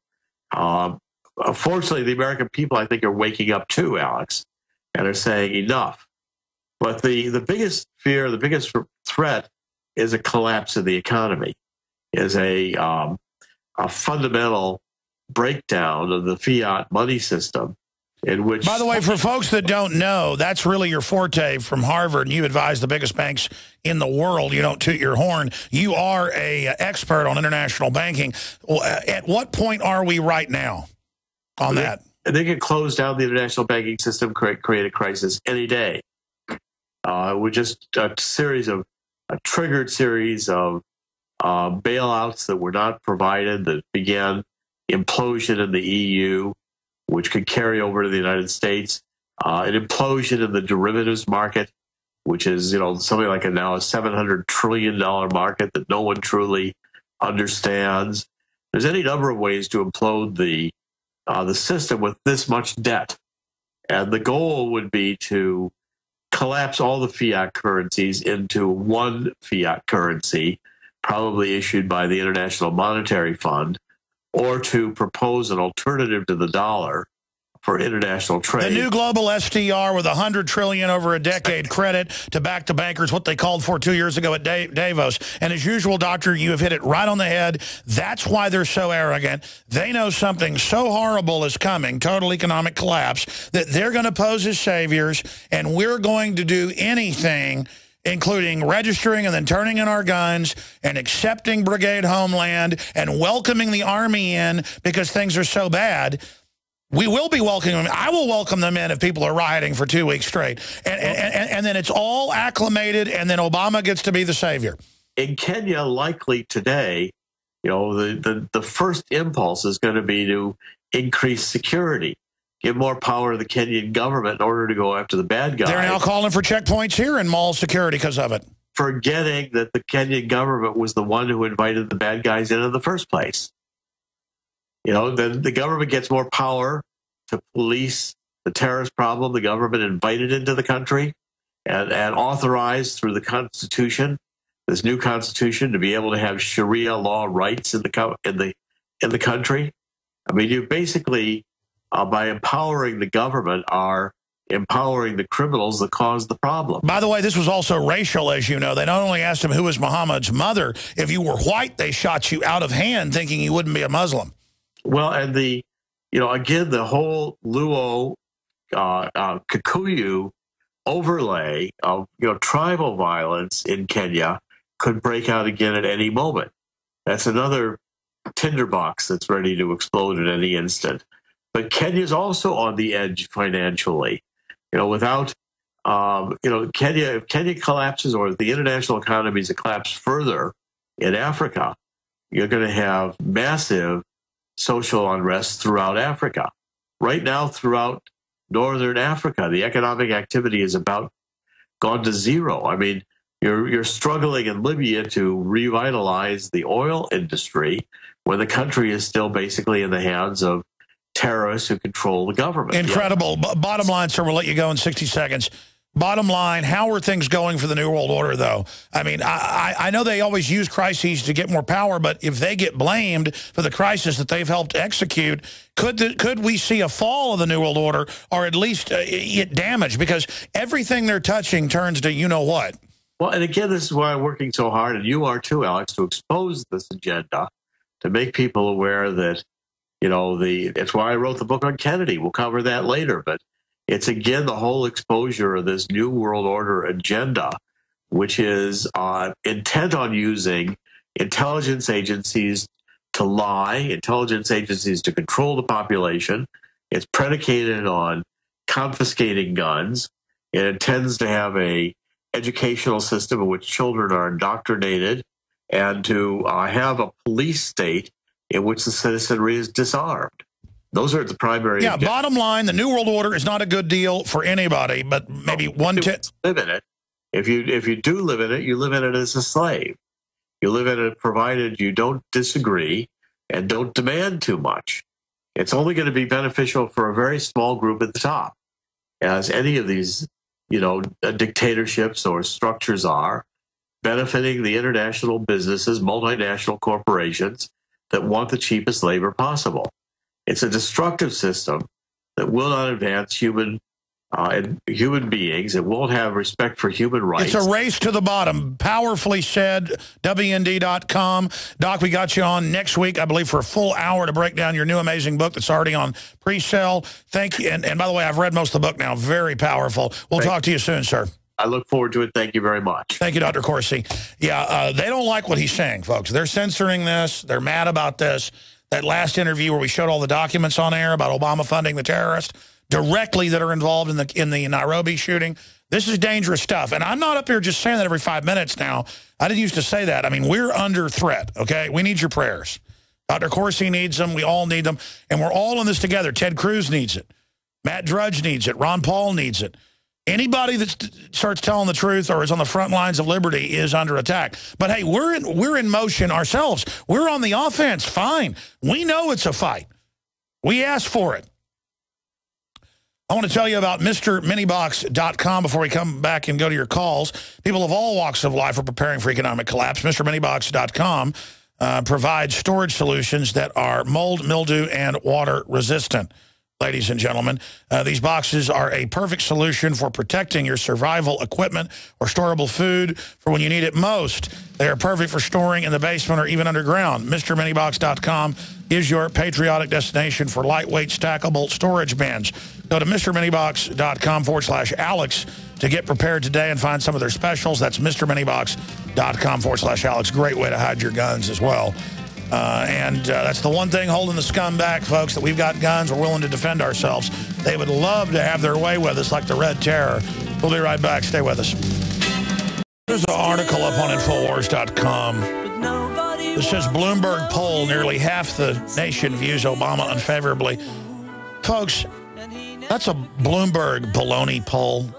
Um, unfortunately, the American people, I think, are waking up too, Alex, and are saying enough. But the, the biggest fear, the biggest threat is a collapse of the economy, is a, um, a fundamental breakdown of the fiat money system in which by the way for folks that don't know that's really your forte from harvard and you advise the biggest banks in the world. You don't toot your horn. You are a expert on international banking. At what point are we right now on they, that they can close down the international banking system create, create a crisis any day uh, with just a series of a triggered series of uh, bailouts that were not provided that began implosion in the EU, which could carry over to the United States, uh, an implosion in the derivatives market, which is you know something like a now a seven hundred trillion dollar market that no one truly understands. There's any number of ways to implode the uh, the system with this much debt, and the goal would be to collapse all the fiat currencies into one fiat currency, probably issued by the International Monetary Fund, or to propose an alternative to the dollar for international trade. The new global SDR with 100 trillion over a decade credit to back the bankers, what they called for two years ago at Davos. And as usual, Doctor, you have hit it right on the head. That's why they're so arrogant. They know something so horrible is coming, total economic collapse, that they're going to pose as saviors, and we're going to do anything including registering and then turning in our guns and accepting Brigade Homeland and welcoming the Army in because things are so bad. We will be welcoming them. I will welcome them in if people are rioting for two weeks straight. And, and, and, and then it's all acclimated, and then Obama gets to be the savior. In Kenya, likely today, you know, the, the, the first impulse is going to be to increase security give more power to the Kenyan government in order to go after the bad guys. They're now calling for checkpoints here in mall security because of it. Forgetting that the Kenyan government was the one who invited the bad guys in in the first place. You know, then the government gets more power to police the terrorist problem the government invited into the country and, and authorized through the Constitution, this new Constitution, to be able to have Sharia law rights in the in the in the country. I mean, you basically uh, by empowering the government are empowering the criminals that caused the problem. By the way, this was also racial, as you know. They not only asked him who was Muhammad's mother, if you were white, they shot you out of hand thinking you wouldn't be a Muslim. Well, and the, you know, again, the whole Luo uh, uh, Kikuyu overlay of, you know, tribal violence in Kenya could break out again at any moment. That's another tinderbox that's ready to explode at any instant. But Kenya's also on the edge financially. You know, without, um, you know, Kenya, if Kenya collapses or the international economies collapse further in Africa, you're going to have massive social unrest throughout Africa. Right now, throughout northern Africa, the economic activity is about gone to zero. I mean, you're you're struggling in Libya to revitalize the oil industry when the country is still basically in the hands of terrorists who control the government. Incredible. Yeah. bottom line, sir, we'll let you go in 60 seconds. Bottom line, how are things going for the New World Order, though? I mean, I, I know they always use crises to get more power, but if they get blamed for the crisis that they've helped execute, could the, could we see a fall of the New World Order or at least uh, it damaged? Because everything they're touching turns to you-know-what. Well, and again, this is why I'm working so hard, and you are too, Alex, to expose this agenda, to make people aware that you know, the it's why I wrote the book on Kennedy. We'll cover that later, but it's again the whole exposure of this new world order agenda, which is uh, intent on using intelligence agencies to lie, intelligence agencies to control the population, It's predicated on confiscating guns. It intends to have a educational system in which children are indoctrinated and to uh, have a police state in which the citizenry is disarmed. Those are the primary. Yeah, bottom line, the New World Order is not a good deal for anybody, but maybe one tenth. Live in it. If you if you do live in it, you live in it as a slave. You live in it provided you don't disagree and don't demand too much. It's only going to be beneficial for a very small group at the top, as any of these, you know, uh, dictatorships or structures are, benefiting the international businesses, multinational corporations that want the cheapest labor possible. It's a destructive system that will not advance human uh, human beings. It won't have respect for human rights. It's a race to the bottom. Powerfully said, WND.com. Doc, we got you on next week, I believe, for a full hour to break down your new amazing book that's already on pre-sale. Thank you. And, and by the way, I've read most of the book now. Very powerful. We'll Thank talk to you soon, sir. I look forward to it. Thank you very much. Thank you, Dr. Corsi. Yeah, uh, they don't like what he's saying, folks. They're censoring this. They're mad about this. That last interview where we showed all the documents on air about Obama funding the terrorists directly that are involved in the in the Nairobi shooting. This is dangerous stuff. And I'm not up here just saying that every five minutes now. I didn't used to say that. I mean, we're under threat, okay? We need your prayers. Dr. Corsi needs them. We all need them. And we're all in this together. Ted Cruz needs it. Matt Drudge needs it. Ron Paul needs it. Anybody that starts telling the truth or is on the front lines of liberty is under attack. But hey, we're in, we're in motion ourselves. We're on the offense. Fine. We know it's a fight. We asked for it. I want to tell you about MrMiniBox.com before we come back and go to your calls. People of all walks of life are preparing for economic collapse. MrMiniBox.com uh, provides storage solutions that are mold, mildew, and water resistant ladies and gentlemen. Uh, these boxes are a perfect solution for protecting your survival equipment or storable food for when you need it most. They are perfect for storing in the basement or even underground. MrMiniBox.com is your patriotic destination for lightweight stackable storage bins. Go to MrMiniBox.com forward slash Alex to get prepared today and find some of their specials. That's MrMiniBox.com forward slash Alex. Great way to hide your guns as well. Uh, and uh, that's the one thing holding the scum back, folks, that we've got guns. We're willing to defend ourselves. They would love to have their way with us like the Red Terror. We'll be right back. Stay with us. There's an article up on Infowars.com that says Bloomberg poll, nearly half the nation views Obama unfavorably. Folks, that's a Bloomberg baloney poll.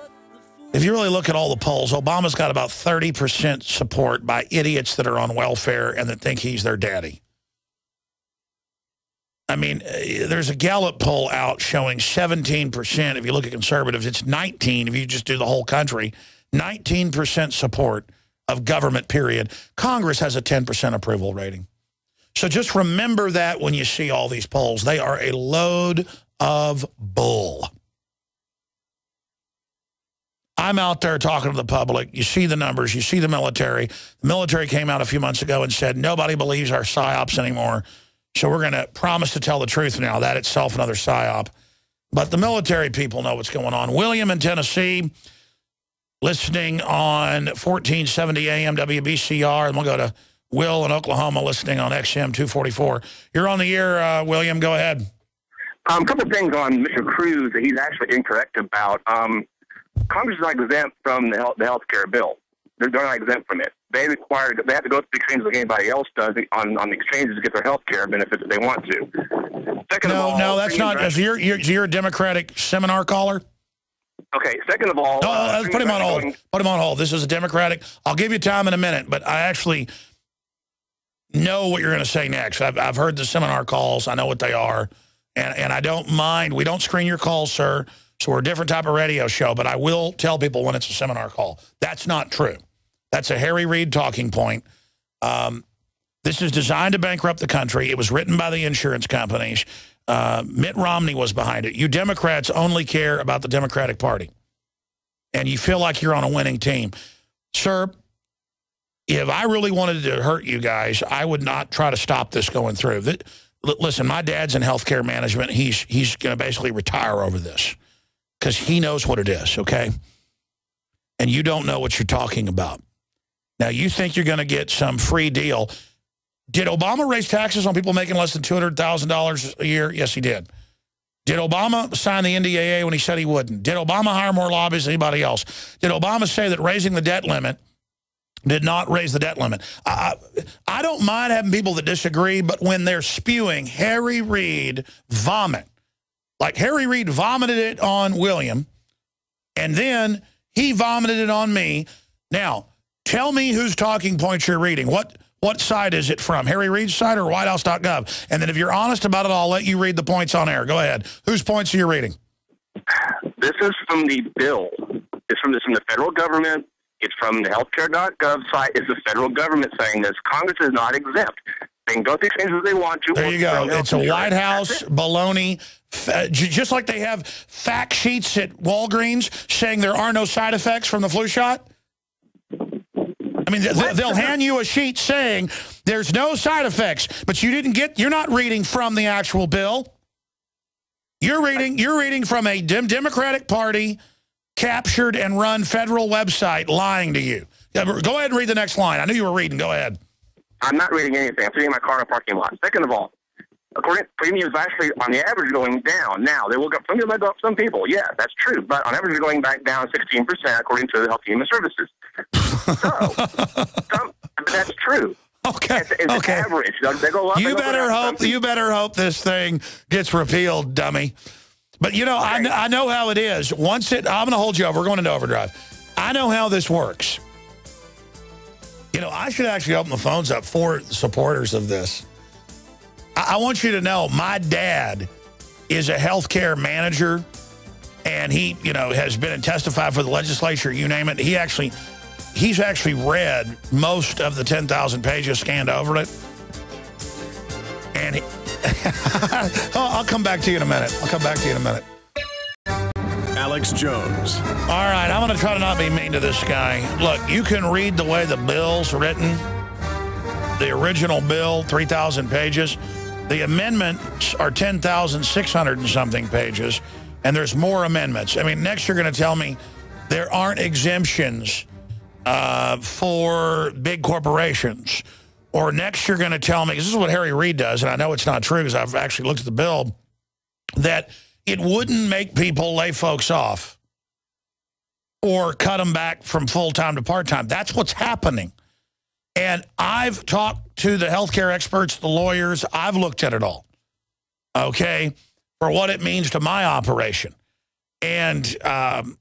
If you really look at all the polls, Obama's got about 30% support by idiots that are on welfare and that think he's their daddy. I mean, uh, there's a Gallup poll out showing 17%. If you look at conservatives, it's 19 if you just do the whole country. 19% support of government, period. Congress has a 10% approval rating. So just remember that when you see all these polls. They are a load of bull. I'm out there talking to the public. You see the numbers. You see the military. The military came out a few months ago and said, nobody believes our PSYOPs anymore. So we're going to promise to tell the truth now. That itself another PSYOP. But the military people know what's going on. William in Tennessee, listening on 1470 AM WBCR. And we'll go to Will in Oklahoma, listening on XM 244. You're on the air, uh, William. Go ahead. Um, a couple things on Mr. Cruz that he's actually incorrect about. Um, Congress is not exempt from the health, the health care bill. They're, they're not exempt from it. They require they have to go through the exchanges like anybody else does on, on the exchanges to get their health care benefits if they want to. Second no, of all, no, that's not. Is you're, you're, you're a Democratic seminar caller? Okay. Second of all, no, uh, put him on hold. Put him on hold. This is a Democratic. I'll give you time in a minute, but I actually know what you're going to say next. I've, I've heard the seminar calls. I know what they are, and and I don't mind. We don't screen your calls, sir. So we're a different type of radio show, but I will tell people when it's a seminar call. That's not true. That's a Harry Reid talking point. Um, this is designed to bankrupt the country. It was written by the insurance companies. Uh, Mitt Romney was behind it. You Democrats only care about the Democratic Party. And you feel like you're on a winning team. Sir, if I really wanted to hurt you guys, I would not try to stop this going through. Listen, my dad's in healthcare management. He's, he's going to basically retire over this because he knows what it is, okay? And you don't know what you're talking about. Now, you think you're going to get some free deal. Did Obama raise taxes on people making less than $200,000 a year? Yes, he did. Did Obama sign the NDAA when he said he wouldn't? Did Obama hire more lobbyists than anybody else? Did Obama say that raising the debt limit did not raise the debt limit? I, I don't mind having people that disagree, but when they're spewing Harry Reid vomit, like Harry Reid vomited it on William, and then he vomited it on me. Now, tell me whose talking points you're reading. What what side is it from? Harry Reid's side or whitehouse.gov? And then if you're honest about it, I'll let you read the points on air. Go ahead. Whose points are you reading? This is from the bill. It's from, this from the federal government. It's from the healthcare.gov site. It's the federal government saying this. Congress is not exempt. They can go through exchanges they want to. There you go. It's a White House baloney. Just like they have fact sheets at Walgreens saying there are no side effects from the flu shot. I mean, they'll hand you a sheet saying there's no side effects, but you didn't get, you're not reading from the actual bill. You're reading, you're reading from a Democratic Party captured and run federal website lying to you. Go ahead and read the next line. I knew you were reading. Go ahead. I'm not reading anything. I'm sitting in my car in a parking lot. Second of all, according premiums actually on the average going down. Now they will go some people go up, some people. Yeah, that's true. But on average, they're going back down 16 percent according to the Health Human Services. so some, that's true. Okay. It's, it's okay. average. They go up. You go better hope. You better hope this thing gets repealed, dummy. But you know, okay. I, I know how it is. Once it, I'm going to hold you up. We're going into overdrive. I know how this works. You know, I should actually open the phones up for supporters of this. I, I want you to know my dad is a healthcare manager, and he, you know, has been and testified for the legislature, you name it. He actually, he's actually read most of the 10,000 pages, scanned over it. And he, I'll come back to you in a minute. I'll come back to you in a minute. Alex Jones. All right, I'm going to try to not be mean to this guy. Look, you can read the way the bill's written. The original bill, 3,000 pages. The amendments are 10,600 and something pages, and there's more amendments. I mean, next you're going to tell me there aren't exemptions uh, for big corporations. Or next you're going to tell me, this is what Harry Reid does, and I know it's not true because I've actually looked at the bill, that it wouldn't make people lay folks off or cut them back from full-time to part-time. That's what's happening. And I've talked to the healthcare experts, the lawyers. I've looked at it all, okay, for what it means to my operation. And um,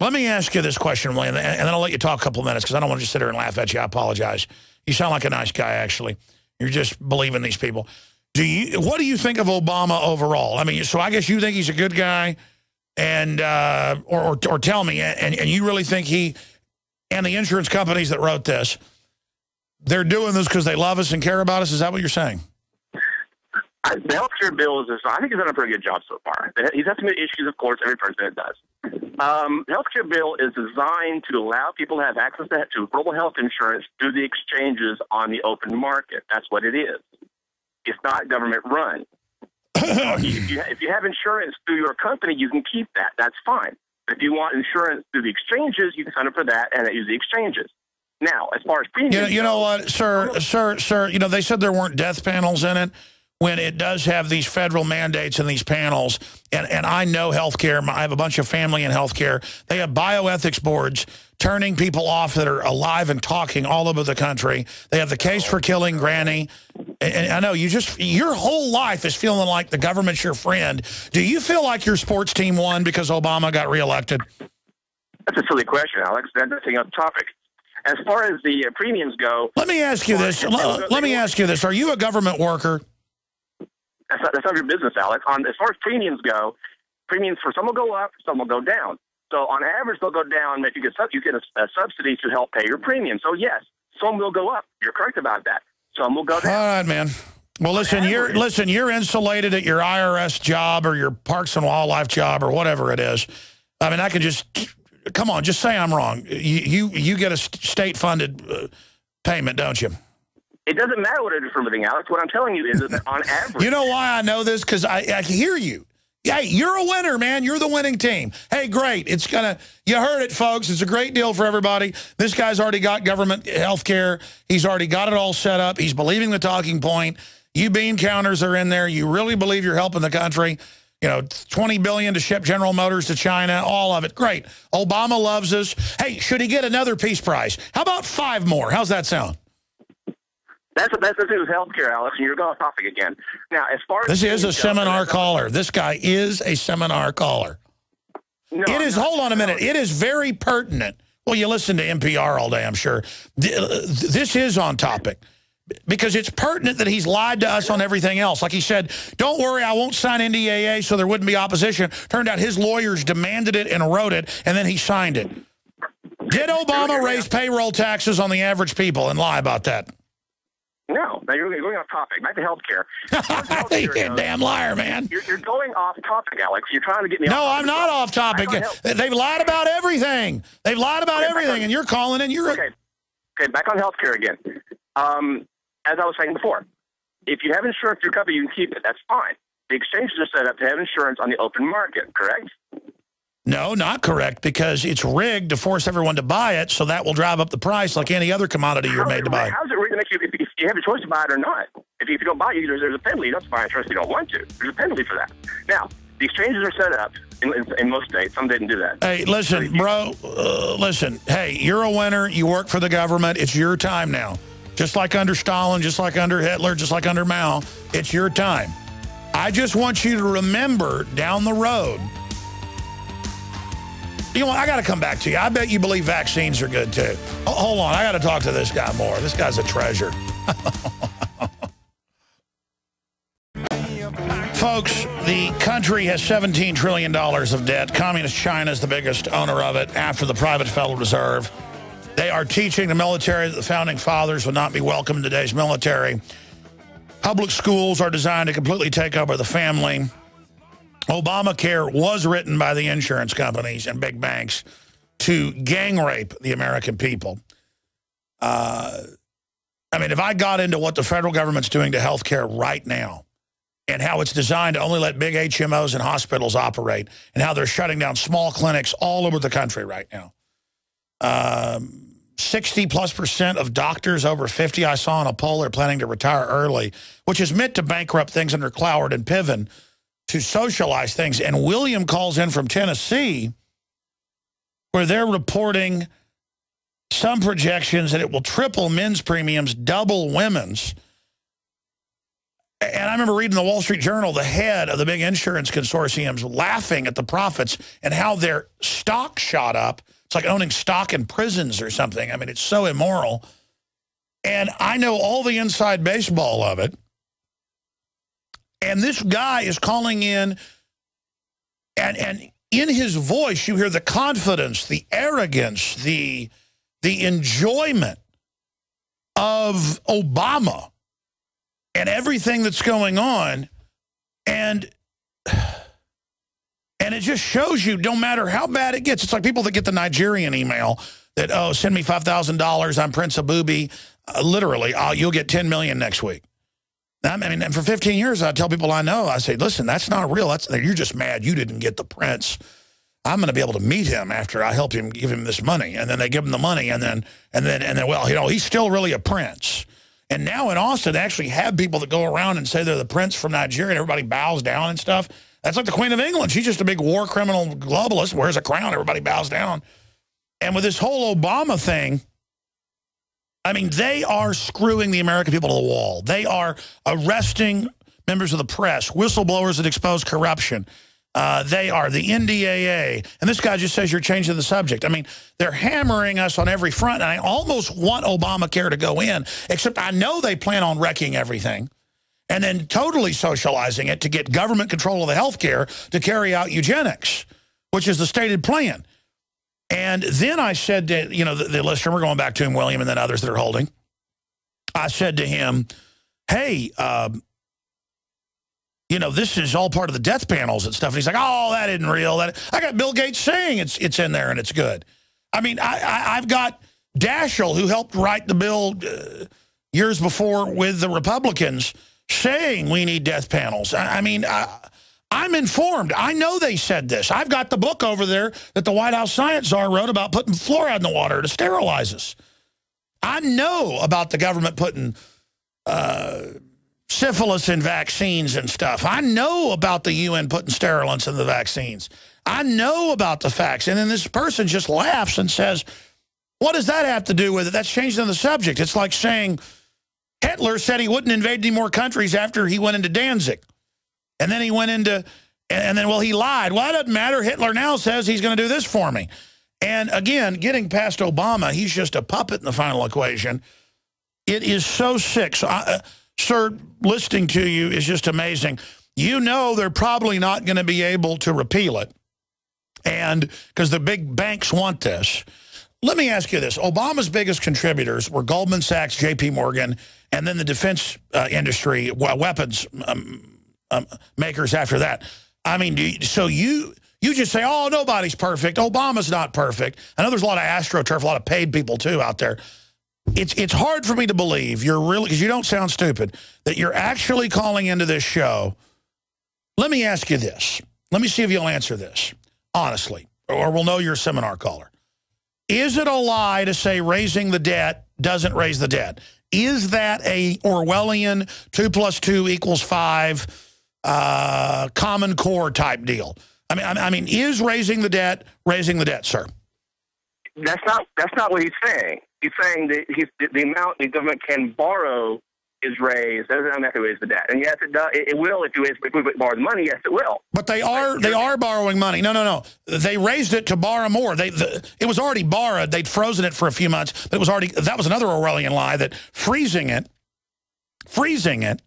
let me ask you this question, William, and then I'll let you talk a couple minutes because I don't want to just sit here and laugh at you. I apologize. You sound like a nice guy, actually. You're just believing these people. Do you? What do you think of Obama overall? I mean, so I guess you think he's a good guy, and uh, or, or, or tell me, and and you really think he and the insurance companies that wrote this, they're doing this because they love us and care about us? Is that what you're saying? I, the health care bill is, I think, he's done a pretty good job so far. He's had some issues, of course, every president does. Um, the health care bill is designed to allow people to have access to, to global health insurance through the exchanges on the open market. That's what it is. It's not government run. if, you, if you have insurance through your company, you can keep that. That's fine. If you want insurance through the exchanges, you can sign up for that and use the exchanges. Now, as far as premiums, you know, you know what, sir, sir, sir. You know, they said there weren't death panels in it when it does have these federal mandates and these panels, and, and I know healthcare, I have a bunch of family in healthcare, they have bioethics boards turning people off that are alive and talking all over the country. They have the case for killing Granny. And I know you just, your whole life is feeling like the government's your friend. Do you feel like your sports team won because Obama got reelected? That's a silly question, Alex. That's another topic. As far as the uh, premiums go... Let me ask you this. Let, let me ask you this. Are you a government worker? That's not, that's not your business, Alex. On as far as premiums go, premiums for some will go up, some will go down. So on average, they'll go down. If you get you get a, a subsidy to help pay your premium. So yes, some will go up. You're correct about that. Some will go down. All right, man. Well, listen, you're listen. You're insulated at your IRS job or your Parks and Wildlife job or whatever it is. I mean, I can just come on. Just say I'm wrong. You you, you get a state funded uh, payment, don't you? It doesn't matter what it is for living, Alex. What I'm telling you is that on average. you know why I know this? Because I, I hear you. Hey, you're a winner, man. You're the winning team. Hey, great. It's going to, you heard it, folks. It's a great deal for everybody. This guy's already got government health care. He's already got it all set up. He's believing the talking point. You bean counters are in there. You really believe you're helping the country. You know, 20 billion to ship General Motors to China, all of it. Great. Obama loves us. Hey, should he get another Peace Prize? How about five more? How's that sound? That's the thing with healthcare, Alex, and you're going off topic again. Now, as far as this is a seminar caller. This guy is a seminar caller. No, it is. Hold on a minute. It is very pertinent. Well, you listen to NPR all day, I'm sure. Uh, this is on topic because it's pertinent that he's lied to us on everything else. Like he said, don't worry, I won't sign NDAA so there wouldn't be opposition. Turned out his lawyers demanded it and wrote it, and then he signed it. Did Obama raise payroll taxes on the average people and lie about that? No. Now you're going off topic. Back to healthcare. healthcare you're a damn liar, man. You're, you're, going off topic, Alex. You're trying to get me No, I'm not off topic. They've lied about everything. They've lied about okay, everything, and you're calling and you're... Okay, okay back on healthcare again. Um, as I was saying before, if you have insurance through your company, you can keep it. That's fine. The exchanges are set up to have insurance on the open market, correct? No, not correct, because it's rigged to force everyone to buy it, so that will drive up the price like any other commodity you're made to buy. How's it rigged to make you, if you have a choice to buy it or not? If you, if you don't buy it, there's, there's a penalty. You don't have buy insurance if you don't want to. There's a penalty for that. Now, the exchanges are set up in, in, in most states. Some didn't do that. Hey, listen, bro, uh, listen. Hey, you're a winner. You work for the government. It's your time now. Just like under Stalin, just like under Hitler, just like under Mao, it's your time. I just want you to remember down the road – you know what? I got to come back to you. I bet you believe vaccines are good, too. hold on. I got to talk to this guy more. This guy's a treasure. Folks, the country has $17 trillion of debt. Communist China is the biggest owner of it after the private Federal Reserve. They are teaching the military that the founding fathers would not be welcome in today's military. Public schools are designed to completely take over the family. Obamacare was written by the insurance companies and big banks to gang rape the American people. Uh, I mean, if I got into what the federal government's doing to health care right now and how it's designed to only let big HMOs and hospitals operate and how they're shutting down small clinics all over the country right now. Um, 60 plus percent of doctors over 50 I saw in a poll are planning to retire early, which is meant to bankrupt things under Cloward and Piven to socialize things. And William calls in from Tennessee where they're reporting some projections that it will triple men's premiums, double women's. And I remember reading the Wall Street Journal, the head of the big insurance consortiums laughing at the profits and how their stock shot up. It's like owning stock in prisons or something. I mean, it's so immoral. And I know all the inside baseball of it. And this guy is calling in, and, and in his voice, you hear the confidence, the arrogance, the, the enjoyment of Obama and everything that's going on. And and it just shows you, no matter how bad it gets, it's like people that get the Nigerian email that, oh, send me $5,000, I'm Prince Abubi. Uh, literally, uh, you'll get 10 million next week. I mean, and for 15 years, I tell people I know, I say, listen, that's not real. That's You're just mad you didn't get the prince. I'm going to be able to meet him after I help him give him this money. And then they give him the money. And then, and then, and then, well, you know, he's still really a prince. And now in Austin, they actually have people that go around and say they're the prince from Nigeria and everybody bows down and stuff. That's like the Queen of England. She's just a big war criminal globalist, wears a crown, everybody bows down. And with this whole Obama thing, I mean, they are screwing the American people to the wall. They are arresting members of the press, whistleblowers that expose corruption. Uh, they are the NDAA. And this guy just says you're changing the subject. I mean, they're hammering us on every front. And I almost want Obamacare to go in, except I know they plan on wrecking everything and then totally socializing it to get government control of the health care to carry out eugenics, which is the stated plan. And then I said to, you know, the, the listener, we're going back to him, William, and then others that are holding. I said to him, hey, um, you know, this is all part of the death panels and stuff. And he's like, oh, that isn't real. That I got Bill Gates saying it's it's in there and it's good. I mean, I, I, have got Daschle, who helped write the bill uh, years before with the Republicans, saying we need death panels. I, mean, I, I'm informed. I know they said this. I've got the book over there that the White House science czar wrote about putting fluoride in the water to sterilize us. I know about the government putting uh, syphilis in vaccines and stuff. I know about the UN putting sterilants in the vaccines. I know about the facts. And then this person just laughs and says, what does that have to do with it? That's changing the subject. It's like saying Hitler said he wouldn't invade any more countries after he went into Danzig. And then he went into, and then, well, he lied. Well, it doesn't matter. Hitler now says he's going to do this for me. And again, getting past Obama, he's just a puppet in the final equation. It is so sick. So I, uh, sir, listening to you is just amazing. You know they're probably not going to be able to repeal it. And because the big banks want this. Let me ask you this. Obama's biggest contributors were Goldman Sachs, J.P. Morgan, and then the defense uh, industry, weapons um, um, makers after that. I mean, you, so you you just say, oh, nobody's perfect. Obama's not perfect. I know there's a lot of AstroTurf, a lot of paid people, too, out there. It's, it's hard for me to believe you're really, because you don't sound stupid, that you're actually calling into this show. Let me ask you this. Let me see if you'll answer this, honestly, or we'll know you're a seminar caller. Is it a lie to say raising the debt doesn't raise the debt? Is that a Orwellian 2 plus 2 equals 5 uh, common core type deal? I mean, I mean, is raising the debt raising the debt, sir? That's not that's not what he's saying. He's saying that he's, the amount the government can borrow is raised. Doesn't have to raise the debt. And yes, it does. It, will if you if we borrow the money. Yes, it will. But they are they are borrowing money. No, no, no. They raised it to borrow more. They the, it was already borrowed. They'd frozen it for a few months, but it was already that was another Orwellian lie that freezing it, freezing it,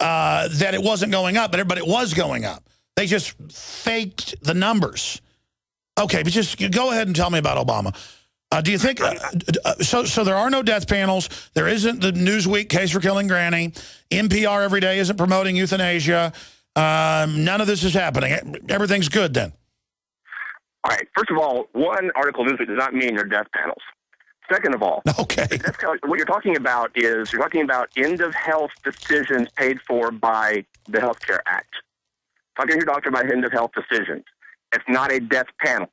uh, that it wasn't going up, but but it was going up. They just faked the numbers. Okay, but just go ahead and tell me about Obama. Uh, do you think, uh, uh, so So there are no death panels. There isn't the Newsweek case for killing Granny. NPR every day isn't promoting euthanasia. Um, none of this is happening. Everything's good then. All right. First of all, one article Newsweek does not mean your death panels. Second of all, okay, what you're talking about is you're talking about end of health decisions paid for by the Health Care Act. Talking to your doctor about end of health decisions. It's not a death panel.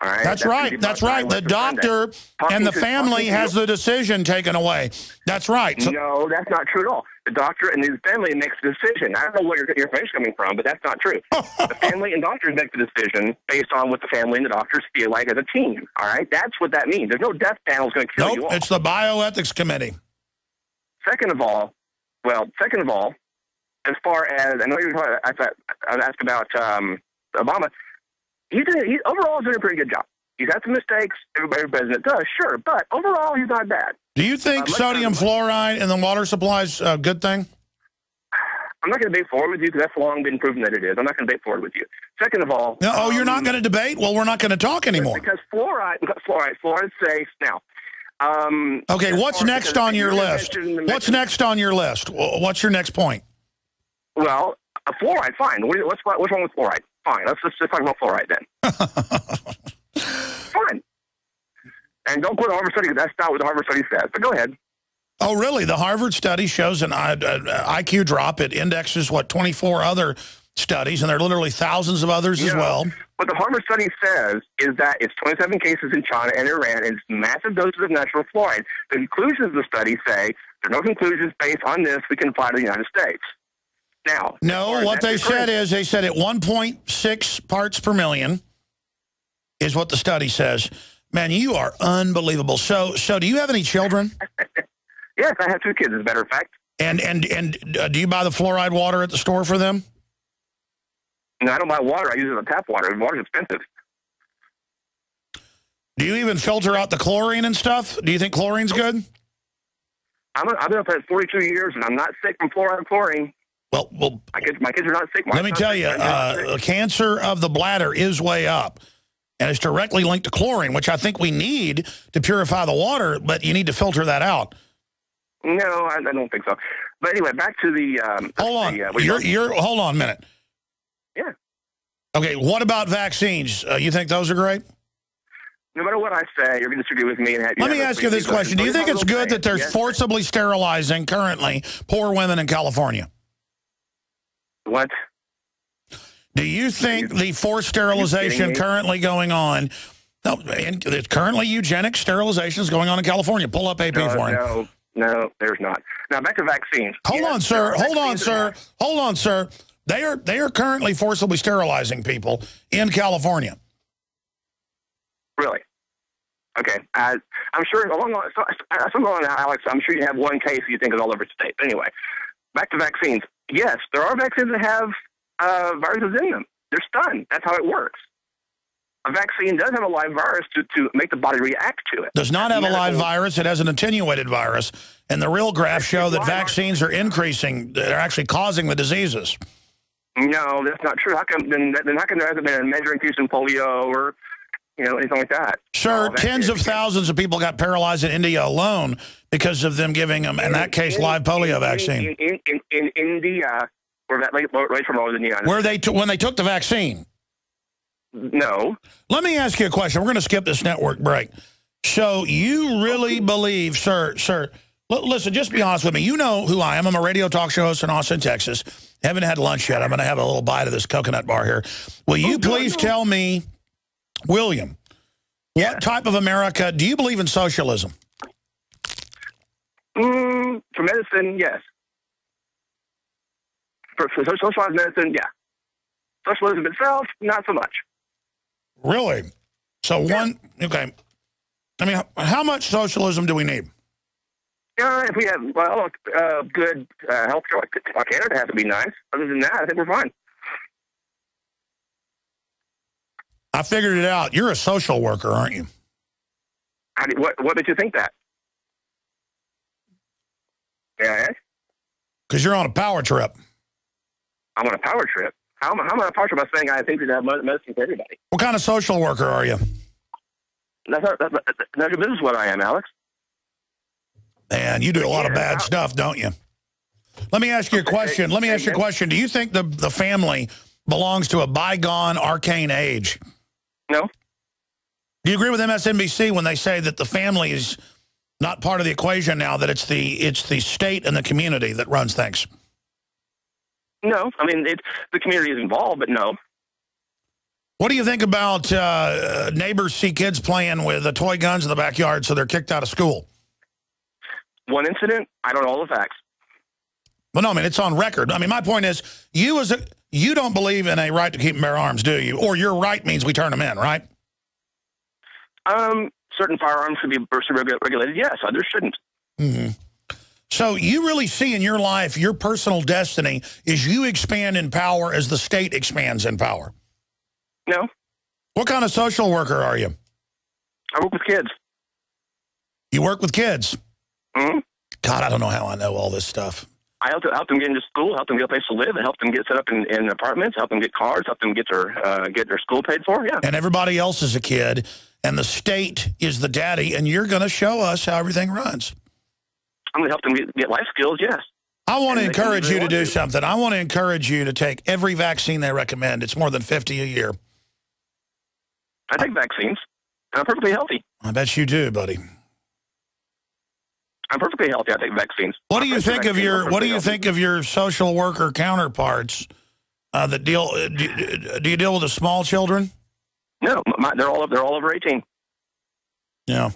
All right. That's, That's right. That's right. The doctor and the family has the decision taken away. That's right. So no, that's not true at all. The doctor and his family makes the decision. I don't know where your, your information coming from, but that's not true. the family and doctors make the decision based on what the family and the doctors feel like as a team. All right. That's what that means. There's no death panel going to kill nope, you. Nope. It's the bioethics committee. Second of all, well, second of all, as far as I know you're talking, I, I, I asked about um, Obama he's doing, he overall doing a pretty good job. He's had some mistakes. Everybody, president does, sure, but overall he's not bad. Do you think uh, sodium fluoride in the water supply is a good thing? I'm not going to debate fluoride with you because that's long been proven that it is. I'm not going to debate fluoride with you. Second of all, no, oh, um, you're not um, going to debate? Well, we're not going to talk anymore. Because fluoride, fluoride, fluoride's safe now. Um, okay, what's next on your list? What's next on your list? What's your next point? Well, fluoride, fine. What's what's wrong with fluoride? Fine. Let's just, talk about fluoride then. Fine. And don't quote the Harvard study. Because that's not what the Harvard study says. But go ahead. Oh, really? The Harvard study shows an uh, IQ drop. It indexes, what, 24 other studies, and there are literally thousands of others as well. What the Harvard study says is that it's 27 cases in China and Iran, and it's massive doses of natural fluoride. The conclusions of the study say there are no conclusions based on this we can apply to the United States. Now, no, what they said is they said at 1.6 parts per million is what the study says. Man, you are unbelievable. So, so do you have any children? yes, I have two kids, as a matter of fact. And and and uh, do you buy the fluoride water at the store for them? No, I don't buy water. I use it as tap water. Water's expensive. Do you even filter out the chlorine and stuff? Do you think chlorine's good? I'm a, I've been up there 42 years, and I'm not sick from fluoride chlorine. Well, well, my kids, my kids are not sick. let me tell you, uh, cancer of the bladder is way up. And it's directly linked to chlorine, which I think we need to purify the water, but you need to filter that out. No, I, I don't think so. But anyway, back to the... Um, hold on. The, uh, you're, you're, hold on a minute. Yeah. Okay, what about vaccines? Uh, you think those are great? No matter what I say, you're going to disagree with me. And have, Let me ask you this question. Do you think it's good that they're forcibly sterilizing currently poor women in California? What? Do you think the forced sterilization currently going on, no, currently eugenic sterilization is going on in California. Pull up AP no, for him. No, No, there's not. Now back to vaccines. Hold Yes, on, sir. Hold on, sir. Hold on, sir. They are they are currently forcibly sterilizing people in California. Really? Okay. Uh, I'm sure along along Alex. I'm sure you have one case you think is all over the state. But anyway, back to vaccines. Yes, there are vaccines that have uh, viruses in them. They're stunned. That's how it works. A vaccine does have a live virus to, to make the body react to it. Does not have a live virus. It has an attenuated virus. And the real graphs show that vaccines are increasing. They're actually causing the diseases. No, that's not true. How come then? Then how come there hasn't been a major increase in polio or you know anything like that? Sir, tens of thousands of people got paralyzed in India alone because of them giving them, in that case, live polio vaccine. In in, in, in India, where that right, right from all India. Where they when they took the vaccine. No. Let me ask you a question. We're going to skip this network break. So you really believe, sir, sir, listen, just be honest with me. You know who I am. I'm a radio talk show host in Austin, Texas. Haven't had lunch yet. I'm going to have a little bite of this coconut bar here. Will you oh, please tell me, William, what type of America, do you believe in socialism? Mm, for medicine, yes. For, for socialized medicine, yeah. Socialism itself, not so much. Really? So one, okay. I mean, how much socialism do we need? Yeah, if we have well, uh, good uh, health care like, like Canada has to be nice. Other than that, I think we're fine. I figured it out. You're a social worker, aren't you? How did, what what made you think that? Yeah, Because you're on a power trip. I'm on a power trip. How am I, how am I on a power trip? I'm saying I think should have medicine for everybody. What kind of social worker are you? That's not, that's, not, this is what I am, Alex. And you do a lot of bad stuff, don't you? Let me ask you a question. Let me ask you a question. Do you think the, the family belongs to a bygone arcane age? No. Do you agree with MSNBC when they say that the family is not part of the equation now, that it's the it's the state and the community that runs things? No, I mean it, the community is involved, but no. What do you think about uh, neighbors see kids playing with uh, toy guns in the backyard so they're kicked out of school? One incident, I don't know all the facts. Well, no, I mean, it's on record. I mean, my point is, you as a, you don't believe in a right to keep and bear arms, do you? Or your right means we turn them in, right? Um, certain firearms should be regulated. Yes, others shouldn't. Mm-hmm. So you really see in your life, your personal destiny is you expand in power as the state expands in power. No. What kind of social worker are you? I work with kids. You work with kids? Mm-hmm. God, I don't know how I know all this stuff. I help, help them get into school, help them get a place to live, and help them get set up in, in apartments, help them get cars, help them get their uh, get their school paid for. Yeah. And everybody else is a kid, and the state is the daddy, and you're going to show us how everything runs. I'm going to help them get, get life skills. Yes. I want to And they can do encourage you to do something. I want to encourage you to take every vaccine they recommend. It's more than 50 a year. I take vaccines. and I'm perfectly healthy. I bet you do, buddy. I'm perfectly healthy. I take vaccines. What do you think of your What do you healthy. think of your social worker counterparts uh, that deal? uh, Do, do you deal with the small children? No, my, they're all they're all over 18. Yeah.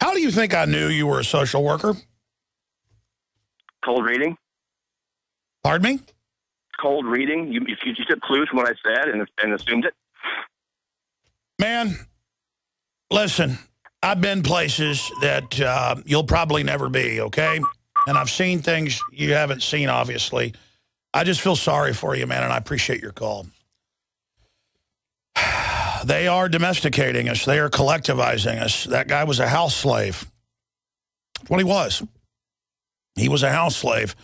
How do you think I knew you were a social worker? Cold reading. Pardon me? Cold reading. You, if you, you took clues from what I said and, and assumed it. Man, listen, I've been places that uh, you'll probably never be, okay? And I've seen things you haven't seen, obviously. I just feel sorry for you, man, and I appreciate your call. They are domesticating us. They are collectivizing us. That guy was a house slave. That's what he was. He was a house slave.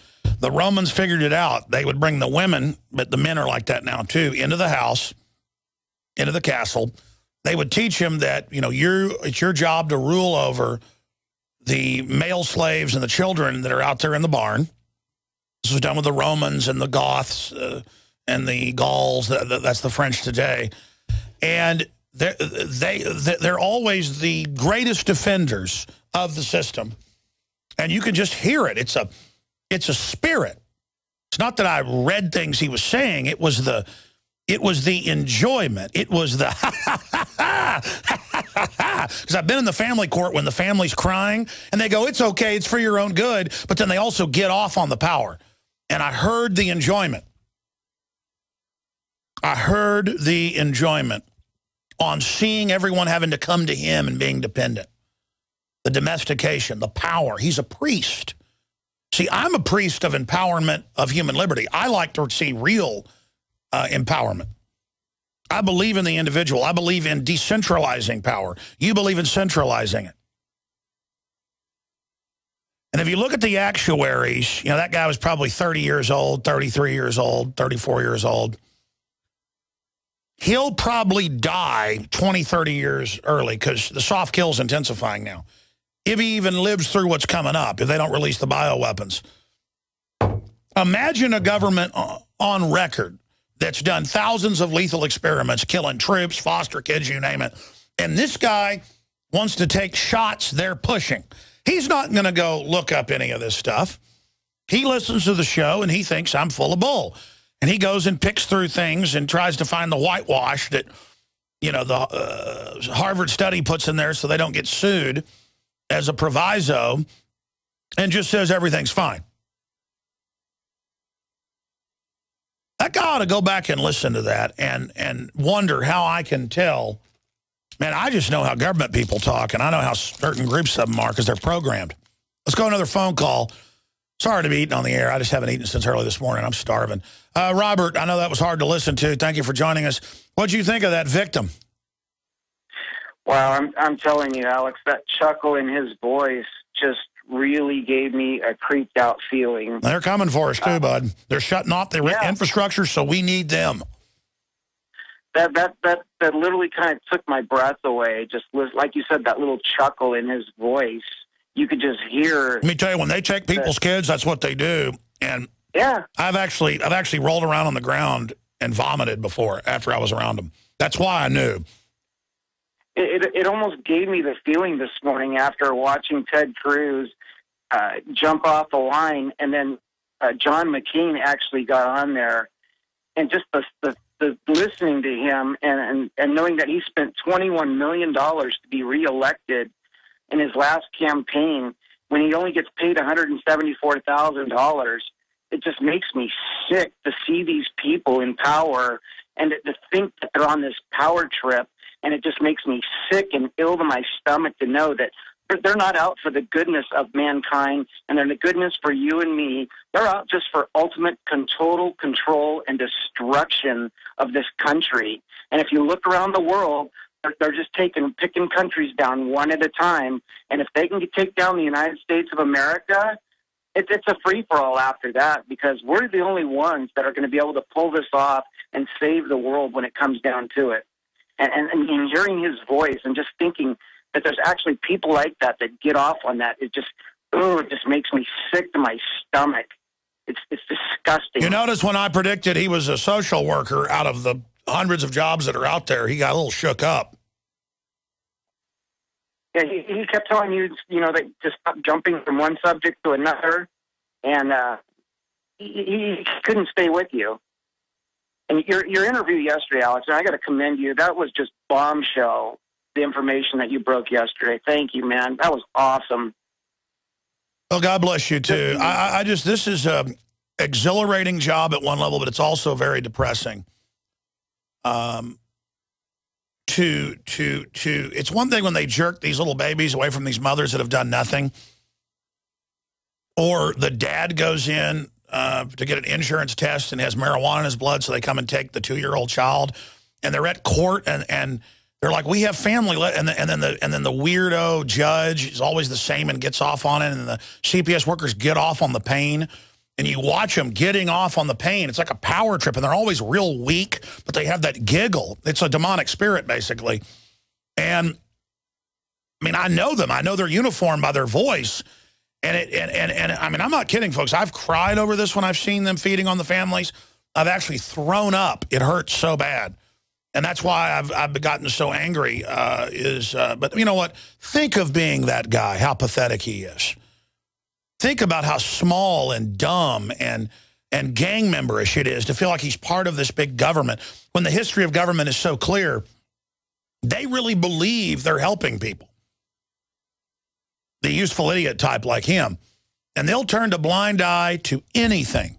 The Romans figured it out. They would bring the women, but the men are like that now too, into the house, into the castle. They would teach him that, you know, you it's your job to rule over the male slaves and the children that are out there in the barn. This was done with the Romans and the Goths uh, and the Gauls. That, that- that's the French today. And they're, they, they're always the greatest defenders of the system. And you can just hear it. It's a, it's a spirit. It's not that I read things he was saying. It was the, It was the enjoyment. It was the because I've been in the family court when the family's crying and they go, it's okay, it's for your own good, but then they also get off on the power. And I heard the enjoyment. I heard the enjoyment on seeing everyone having to come to him and being dependent. The domestication, the power. He's a priest. See, I'm a priest of empowerment of human liberty. I like to see real uh, empowerment. I believe in the individual. I believe in decentralizing power. You believe in centralizing it. And if you look at the actuaries, you know, that guy was probably 30 years old, 33 years old, 34 years old. He'll probably die 20, 30 years early because the soft kill is intensifying now. If he even lives through what's coming up, if they don't release the bioweapons. Imagine a government on record that's done thousands of lethal experiments, killing troops, foster kids, you name it. And this guy wants to take shots they're pushing. He's not going to go look up any of this stuff. He listens to the show and he thinks I'm full of bull. And he goes and picks through things and tries to find the whitewash that, you know, the uh, Harvard study puts in there so they don't get sued as a proviso and just says everything's fine. That guy ought to go back and listen to that and, and wonder how I can tell. Man, I just know how government people talk, and I know how certain groups of them are because they're programmed. Let's go another phone call. Sorry to be eating on the air. I just haven't eaten since early this morning. I'm starving. Uh, Robert, I know that was hard to listen to. Thank you for joining us. what do you think of that victim? Well, I'm, I'm telling you, Alex, that chuckle in his voice just really gave me a creeped out feeling. They're coming for us too, uh, bud. They're shutting off the yeah. infrastructure, so we need them. That that that that literally kind of took my breath away. Just like you said, that little chuckle in his voice. You could just hear. Let me tell you, when they check people's that, kids, that's what they do. And yeah, I've actually I've actually rolled around on the ground and vomited before after I was around them. That's why I knew. It, it, it almost gave me the feeling this morning after watching Ted Cruz uh, jump off the line, and then uh, John McCain actually got on there, and just the, the, the listening to him and, and and knowing that he spent twenty one million dollars to be reelected in his last campaign when he only gets paid one hundred and seventy four thousand dollars. It just makes me sick to see these people in power and to think that they're on this power trip. And it just makes me sick and ill to my stomach to know that they're not out for the goodness of mankind and they're the goodness for you and me. They're out just for ultimate con- total control and destruction of this country. And if you look around the world, they're just taking picking countries down one at a time. And if they can take down the United States of America, it's it's a free for all after that because we're the only ones that are going to be able to pull this off and save the world when it comes down to it. And, and, and hearing his voice and just thinking that there's actually people like that that get off on that. It just, oh, it just makes me sick to my stomach. It's it's disgusting. You notice when I predicted he was a social worker out of the hundreds of jobs that are out there, he got a little shook up. Yeah, he, he kept telling you, you know, that to stop jumping from one subject to another, and uh, he, he couldn't stay with you. And your your interview yesterday, Alex, and I got to commend you. That was just bombshell the information that you broke yesterday. Thank you, man. That was awesome. Well, God bless you too. I, I just this is a exhilarating job at one level, but it's also very depressing. Um, to to to it's one thing when they jerk these little babies away from these mothers that have done nothing, or the dad goes in uh, to get an insurance test and has marijuana in his blood, so they come and take the two-year-old child, and they're at court and and they're like, we have family, and, the, and then the and then the weirdo judge is always the same and gets off on it, and the CPS workers get off on the pain, and you watch them getting off on the pain. It's like a power trip, and they're always real weak, but they have that giggle. It's a demonic spirit, basically. And I mean, I know them. I know their uniform by their voice. And, it, and, and, and I mean, I'm not kidding, folks. I've cried over this when I've seen them feeding on the families. I've actually thrown up. It hurts so bad and that's why I've I've gotten so angry. Uh, is uh, but you know what? Think of being that guy. How pathetic he is. Think about how small and dumb and and gang memberish it is to feel like he's part of this big government when the history of government is so clear. They really believe they're helping people. The useful idiot type like him. And they'll turn a blind eye to anything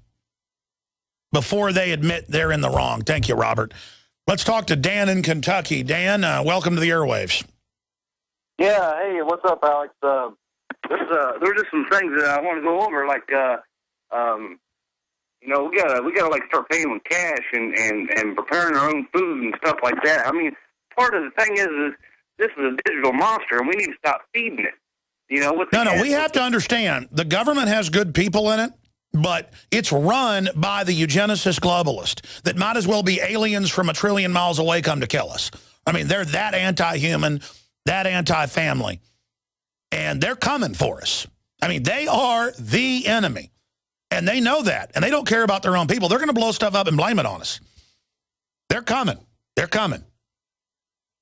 before they admit they're in the wrong. Thank you, Robert. Let's talk to Dan in Kentucky. Dan, uh, welcome to the airwaves. Yeah, hey, what's up, Alex? Uh, there's uh, there's just some things that I want to go over, like uh, um, you know, we gotta we gotta like start paying with cash and and and preparing our own food and stuff like that. I mean, part of the thing is is this is a digital monster, and we need to stop feeding it. You know, no, no, we have to understand the government has good people in it, but it's run by the eugenicist globalist that might as well be aliens from a trillion miles away come to kill us. I mean, they're that anti-human, that anti-family, and they're coming for us. I mean, they are the enemy, and they know that, and they don't care about their own people. They're going to blow stuff up and blame it on us. They're coming. They're coming.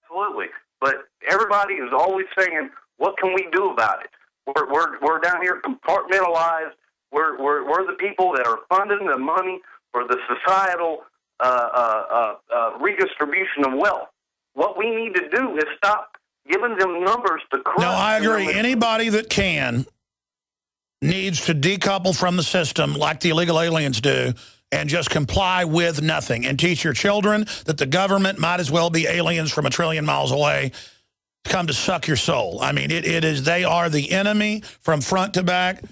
Absolutely. But everybody is always saying, what can we do about it? We're, we're, we're down here compartmentalized. We're, we're, we're the people that are funding the money for the societal uh, uh, uh, uh, redistribution of wealth. What we need to do is stop giving them numbers to crush. No, I agree. Anybody that can needs to decouple from the system like the illegal aliens do and just comply with nothing and teach your children that the government might as well be aliens from a trillion miles away come to suck your soul. I mean, it, it is, they are the enemy from front to back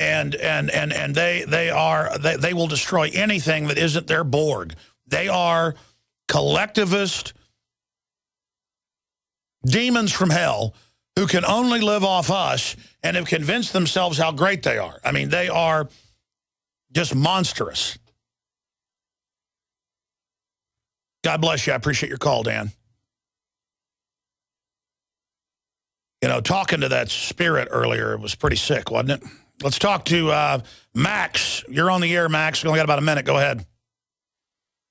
and, and, and, and they, they are, they, they will destroy anything that isn't their Borg. They are collectivist demons from hell who can only live off us and have convinced themselves how great they are. I mean, they are just monstrous. God bless you. I appreciate your call, Dan. you know, talking to that spirit earlier it was pretty sick, wasn't it? Let's talk to uh, Max. You're on the air, Max. We only got about a minute. Go ahead.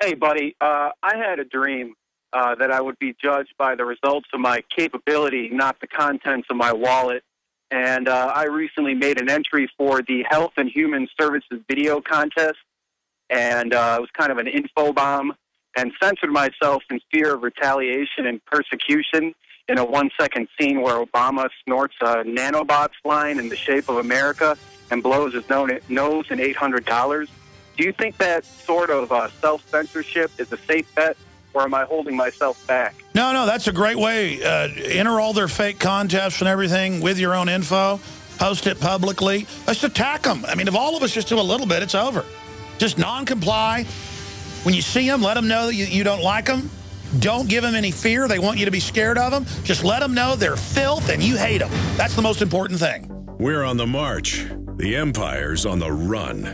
Hey, buddy. Uh, I had a dream uh, that I would be judged by the results of my capability, not the contents of my wallet. And uh, I recently made an entry for the Health and Human Services video contest. And uh, it was kind of an info bomb and censored myself in fear of retaliation and persecution in a one second scene where Obama snorts a nanobots line in the shape of America and blows his nose in $800. Do you think that sort of uh, self censorship is a safe bet, or am I holding myself back? No, no, that's a great way. Uh, enter all their fake contests and everything with your own info, post it publicly. Let's attack them. I mean, if all of us just do a little bit, it's over. Just non comply. When you see them, let them know that you, you don't like them. Don't give them any fear. They want you to be scared of them. Just let them know they're filth and you hate them. That's the most important thing. We're on the march. The Empire's on the run.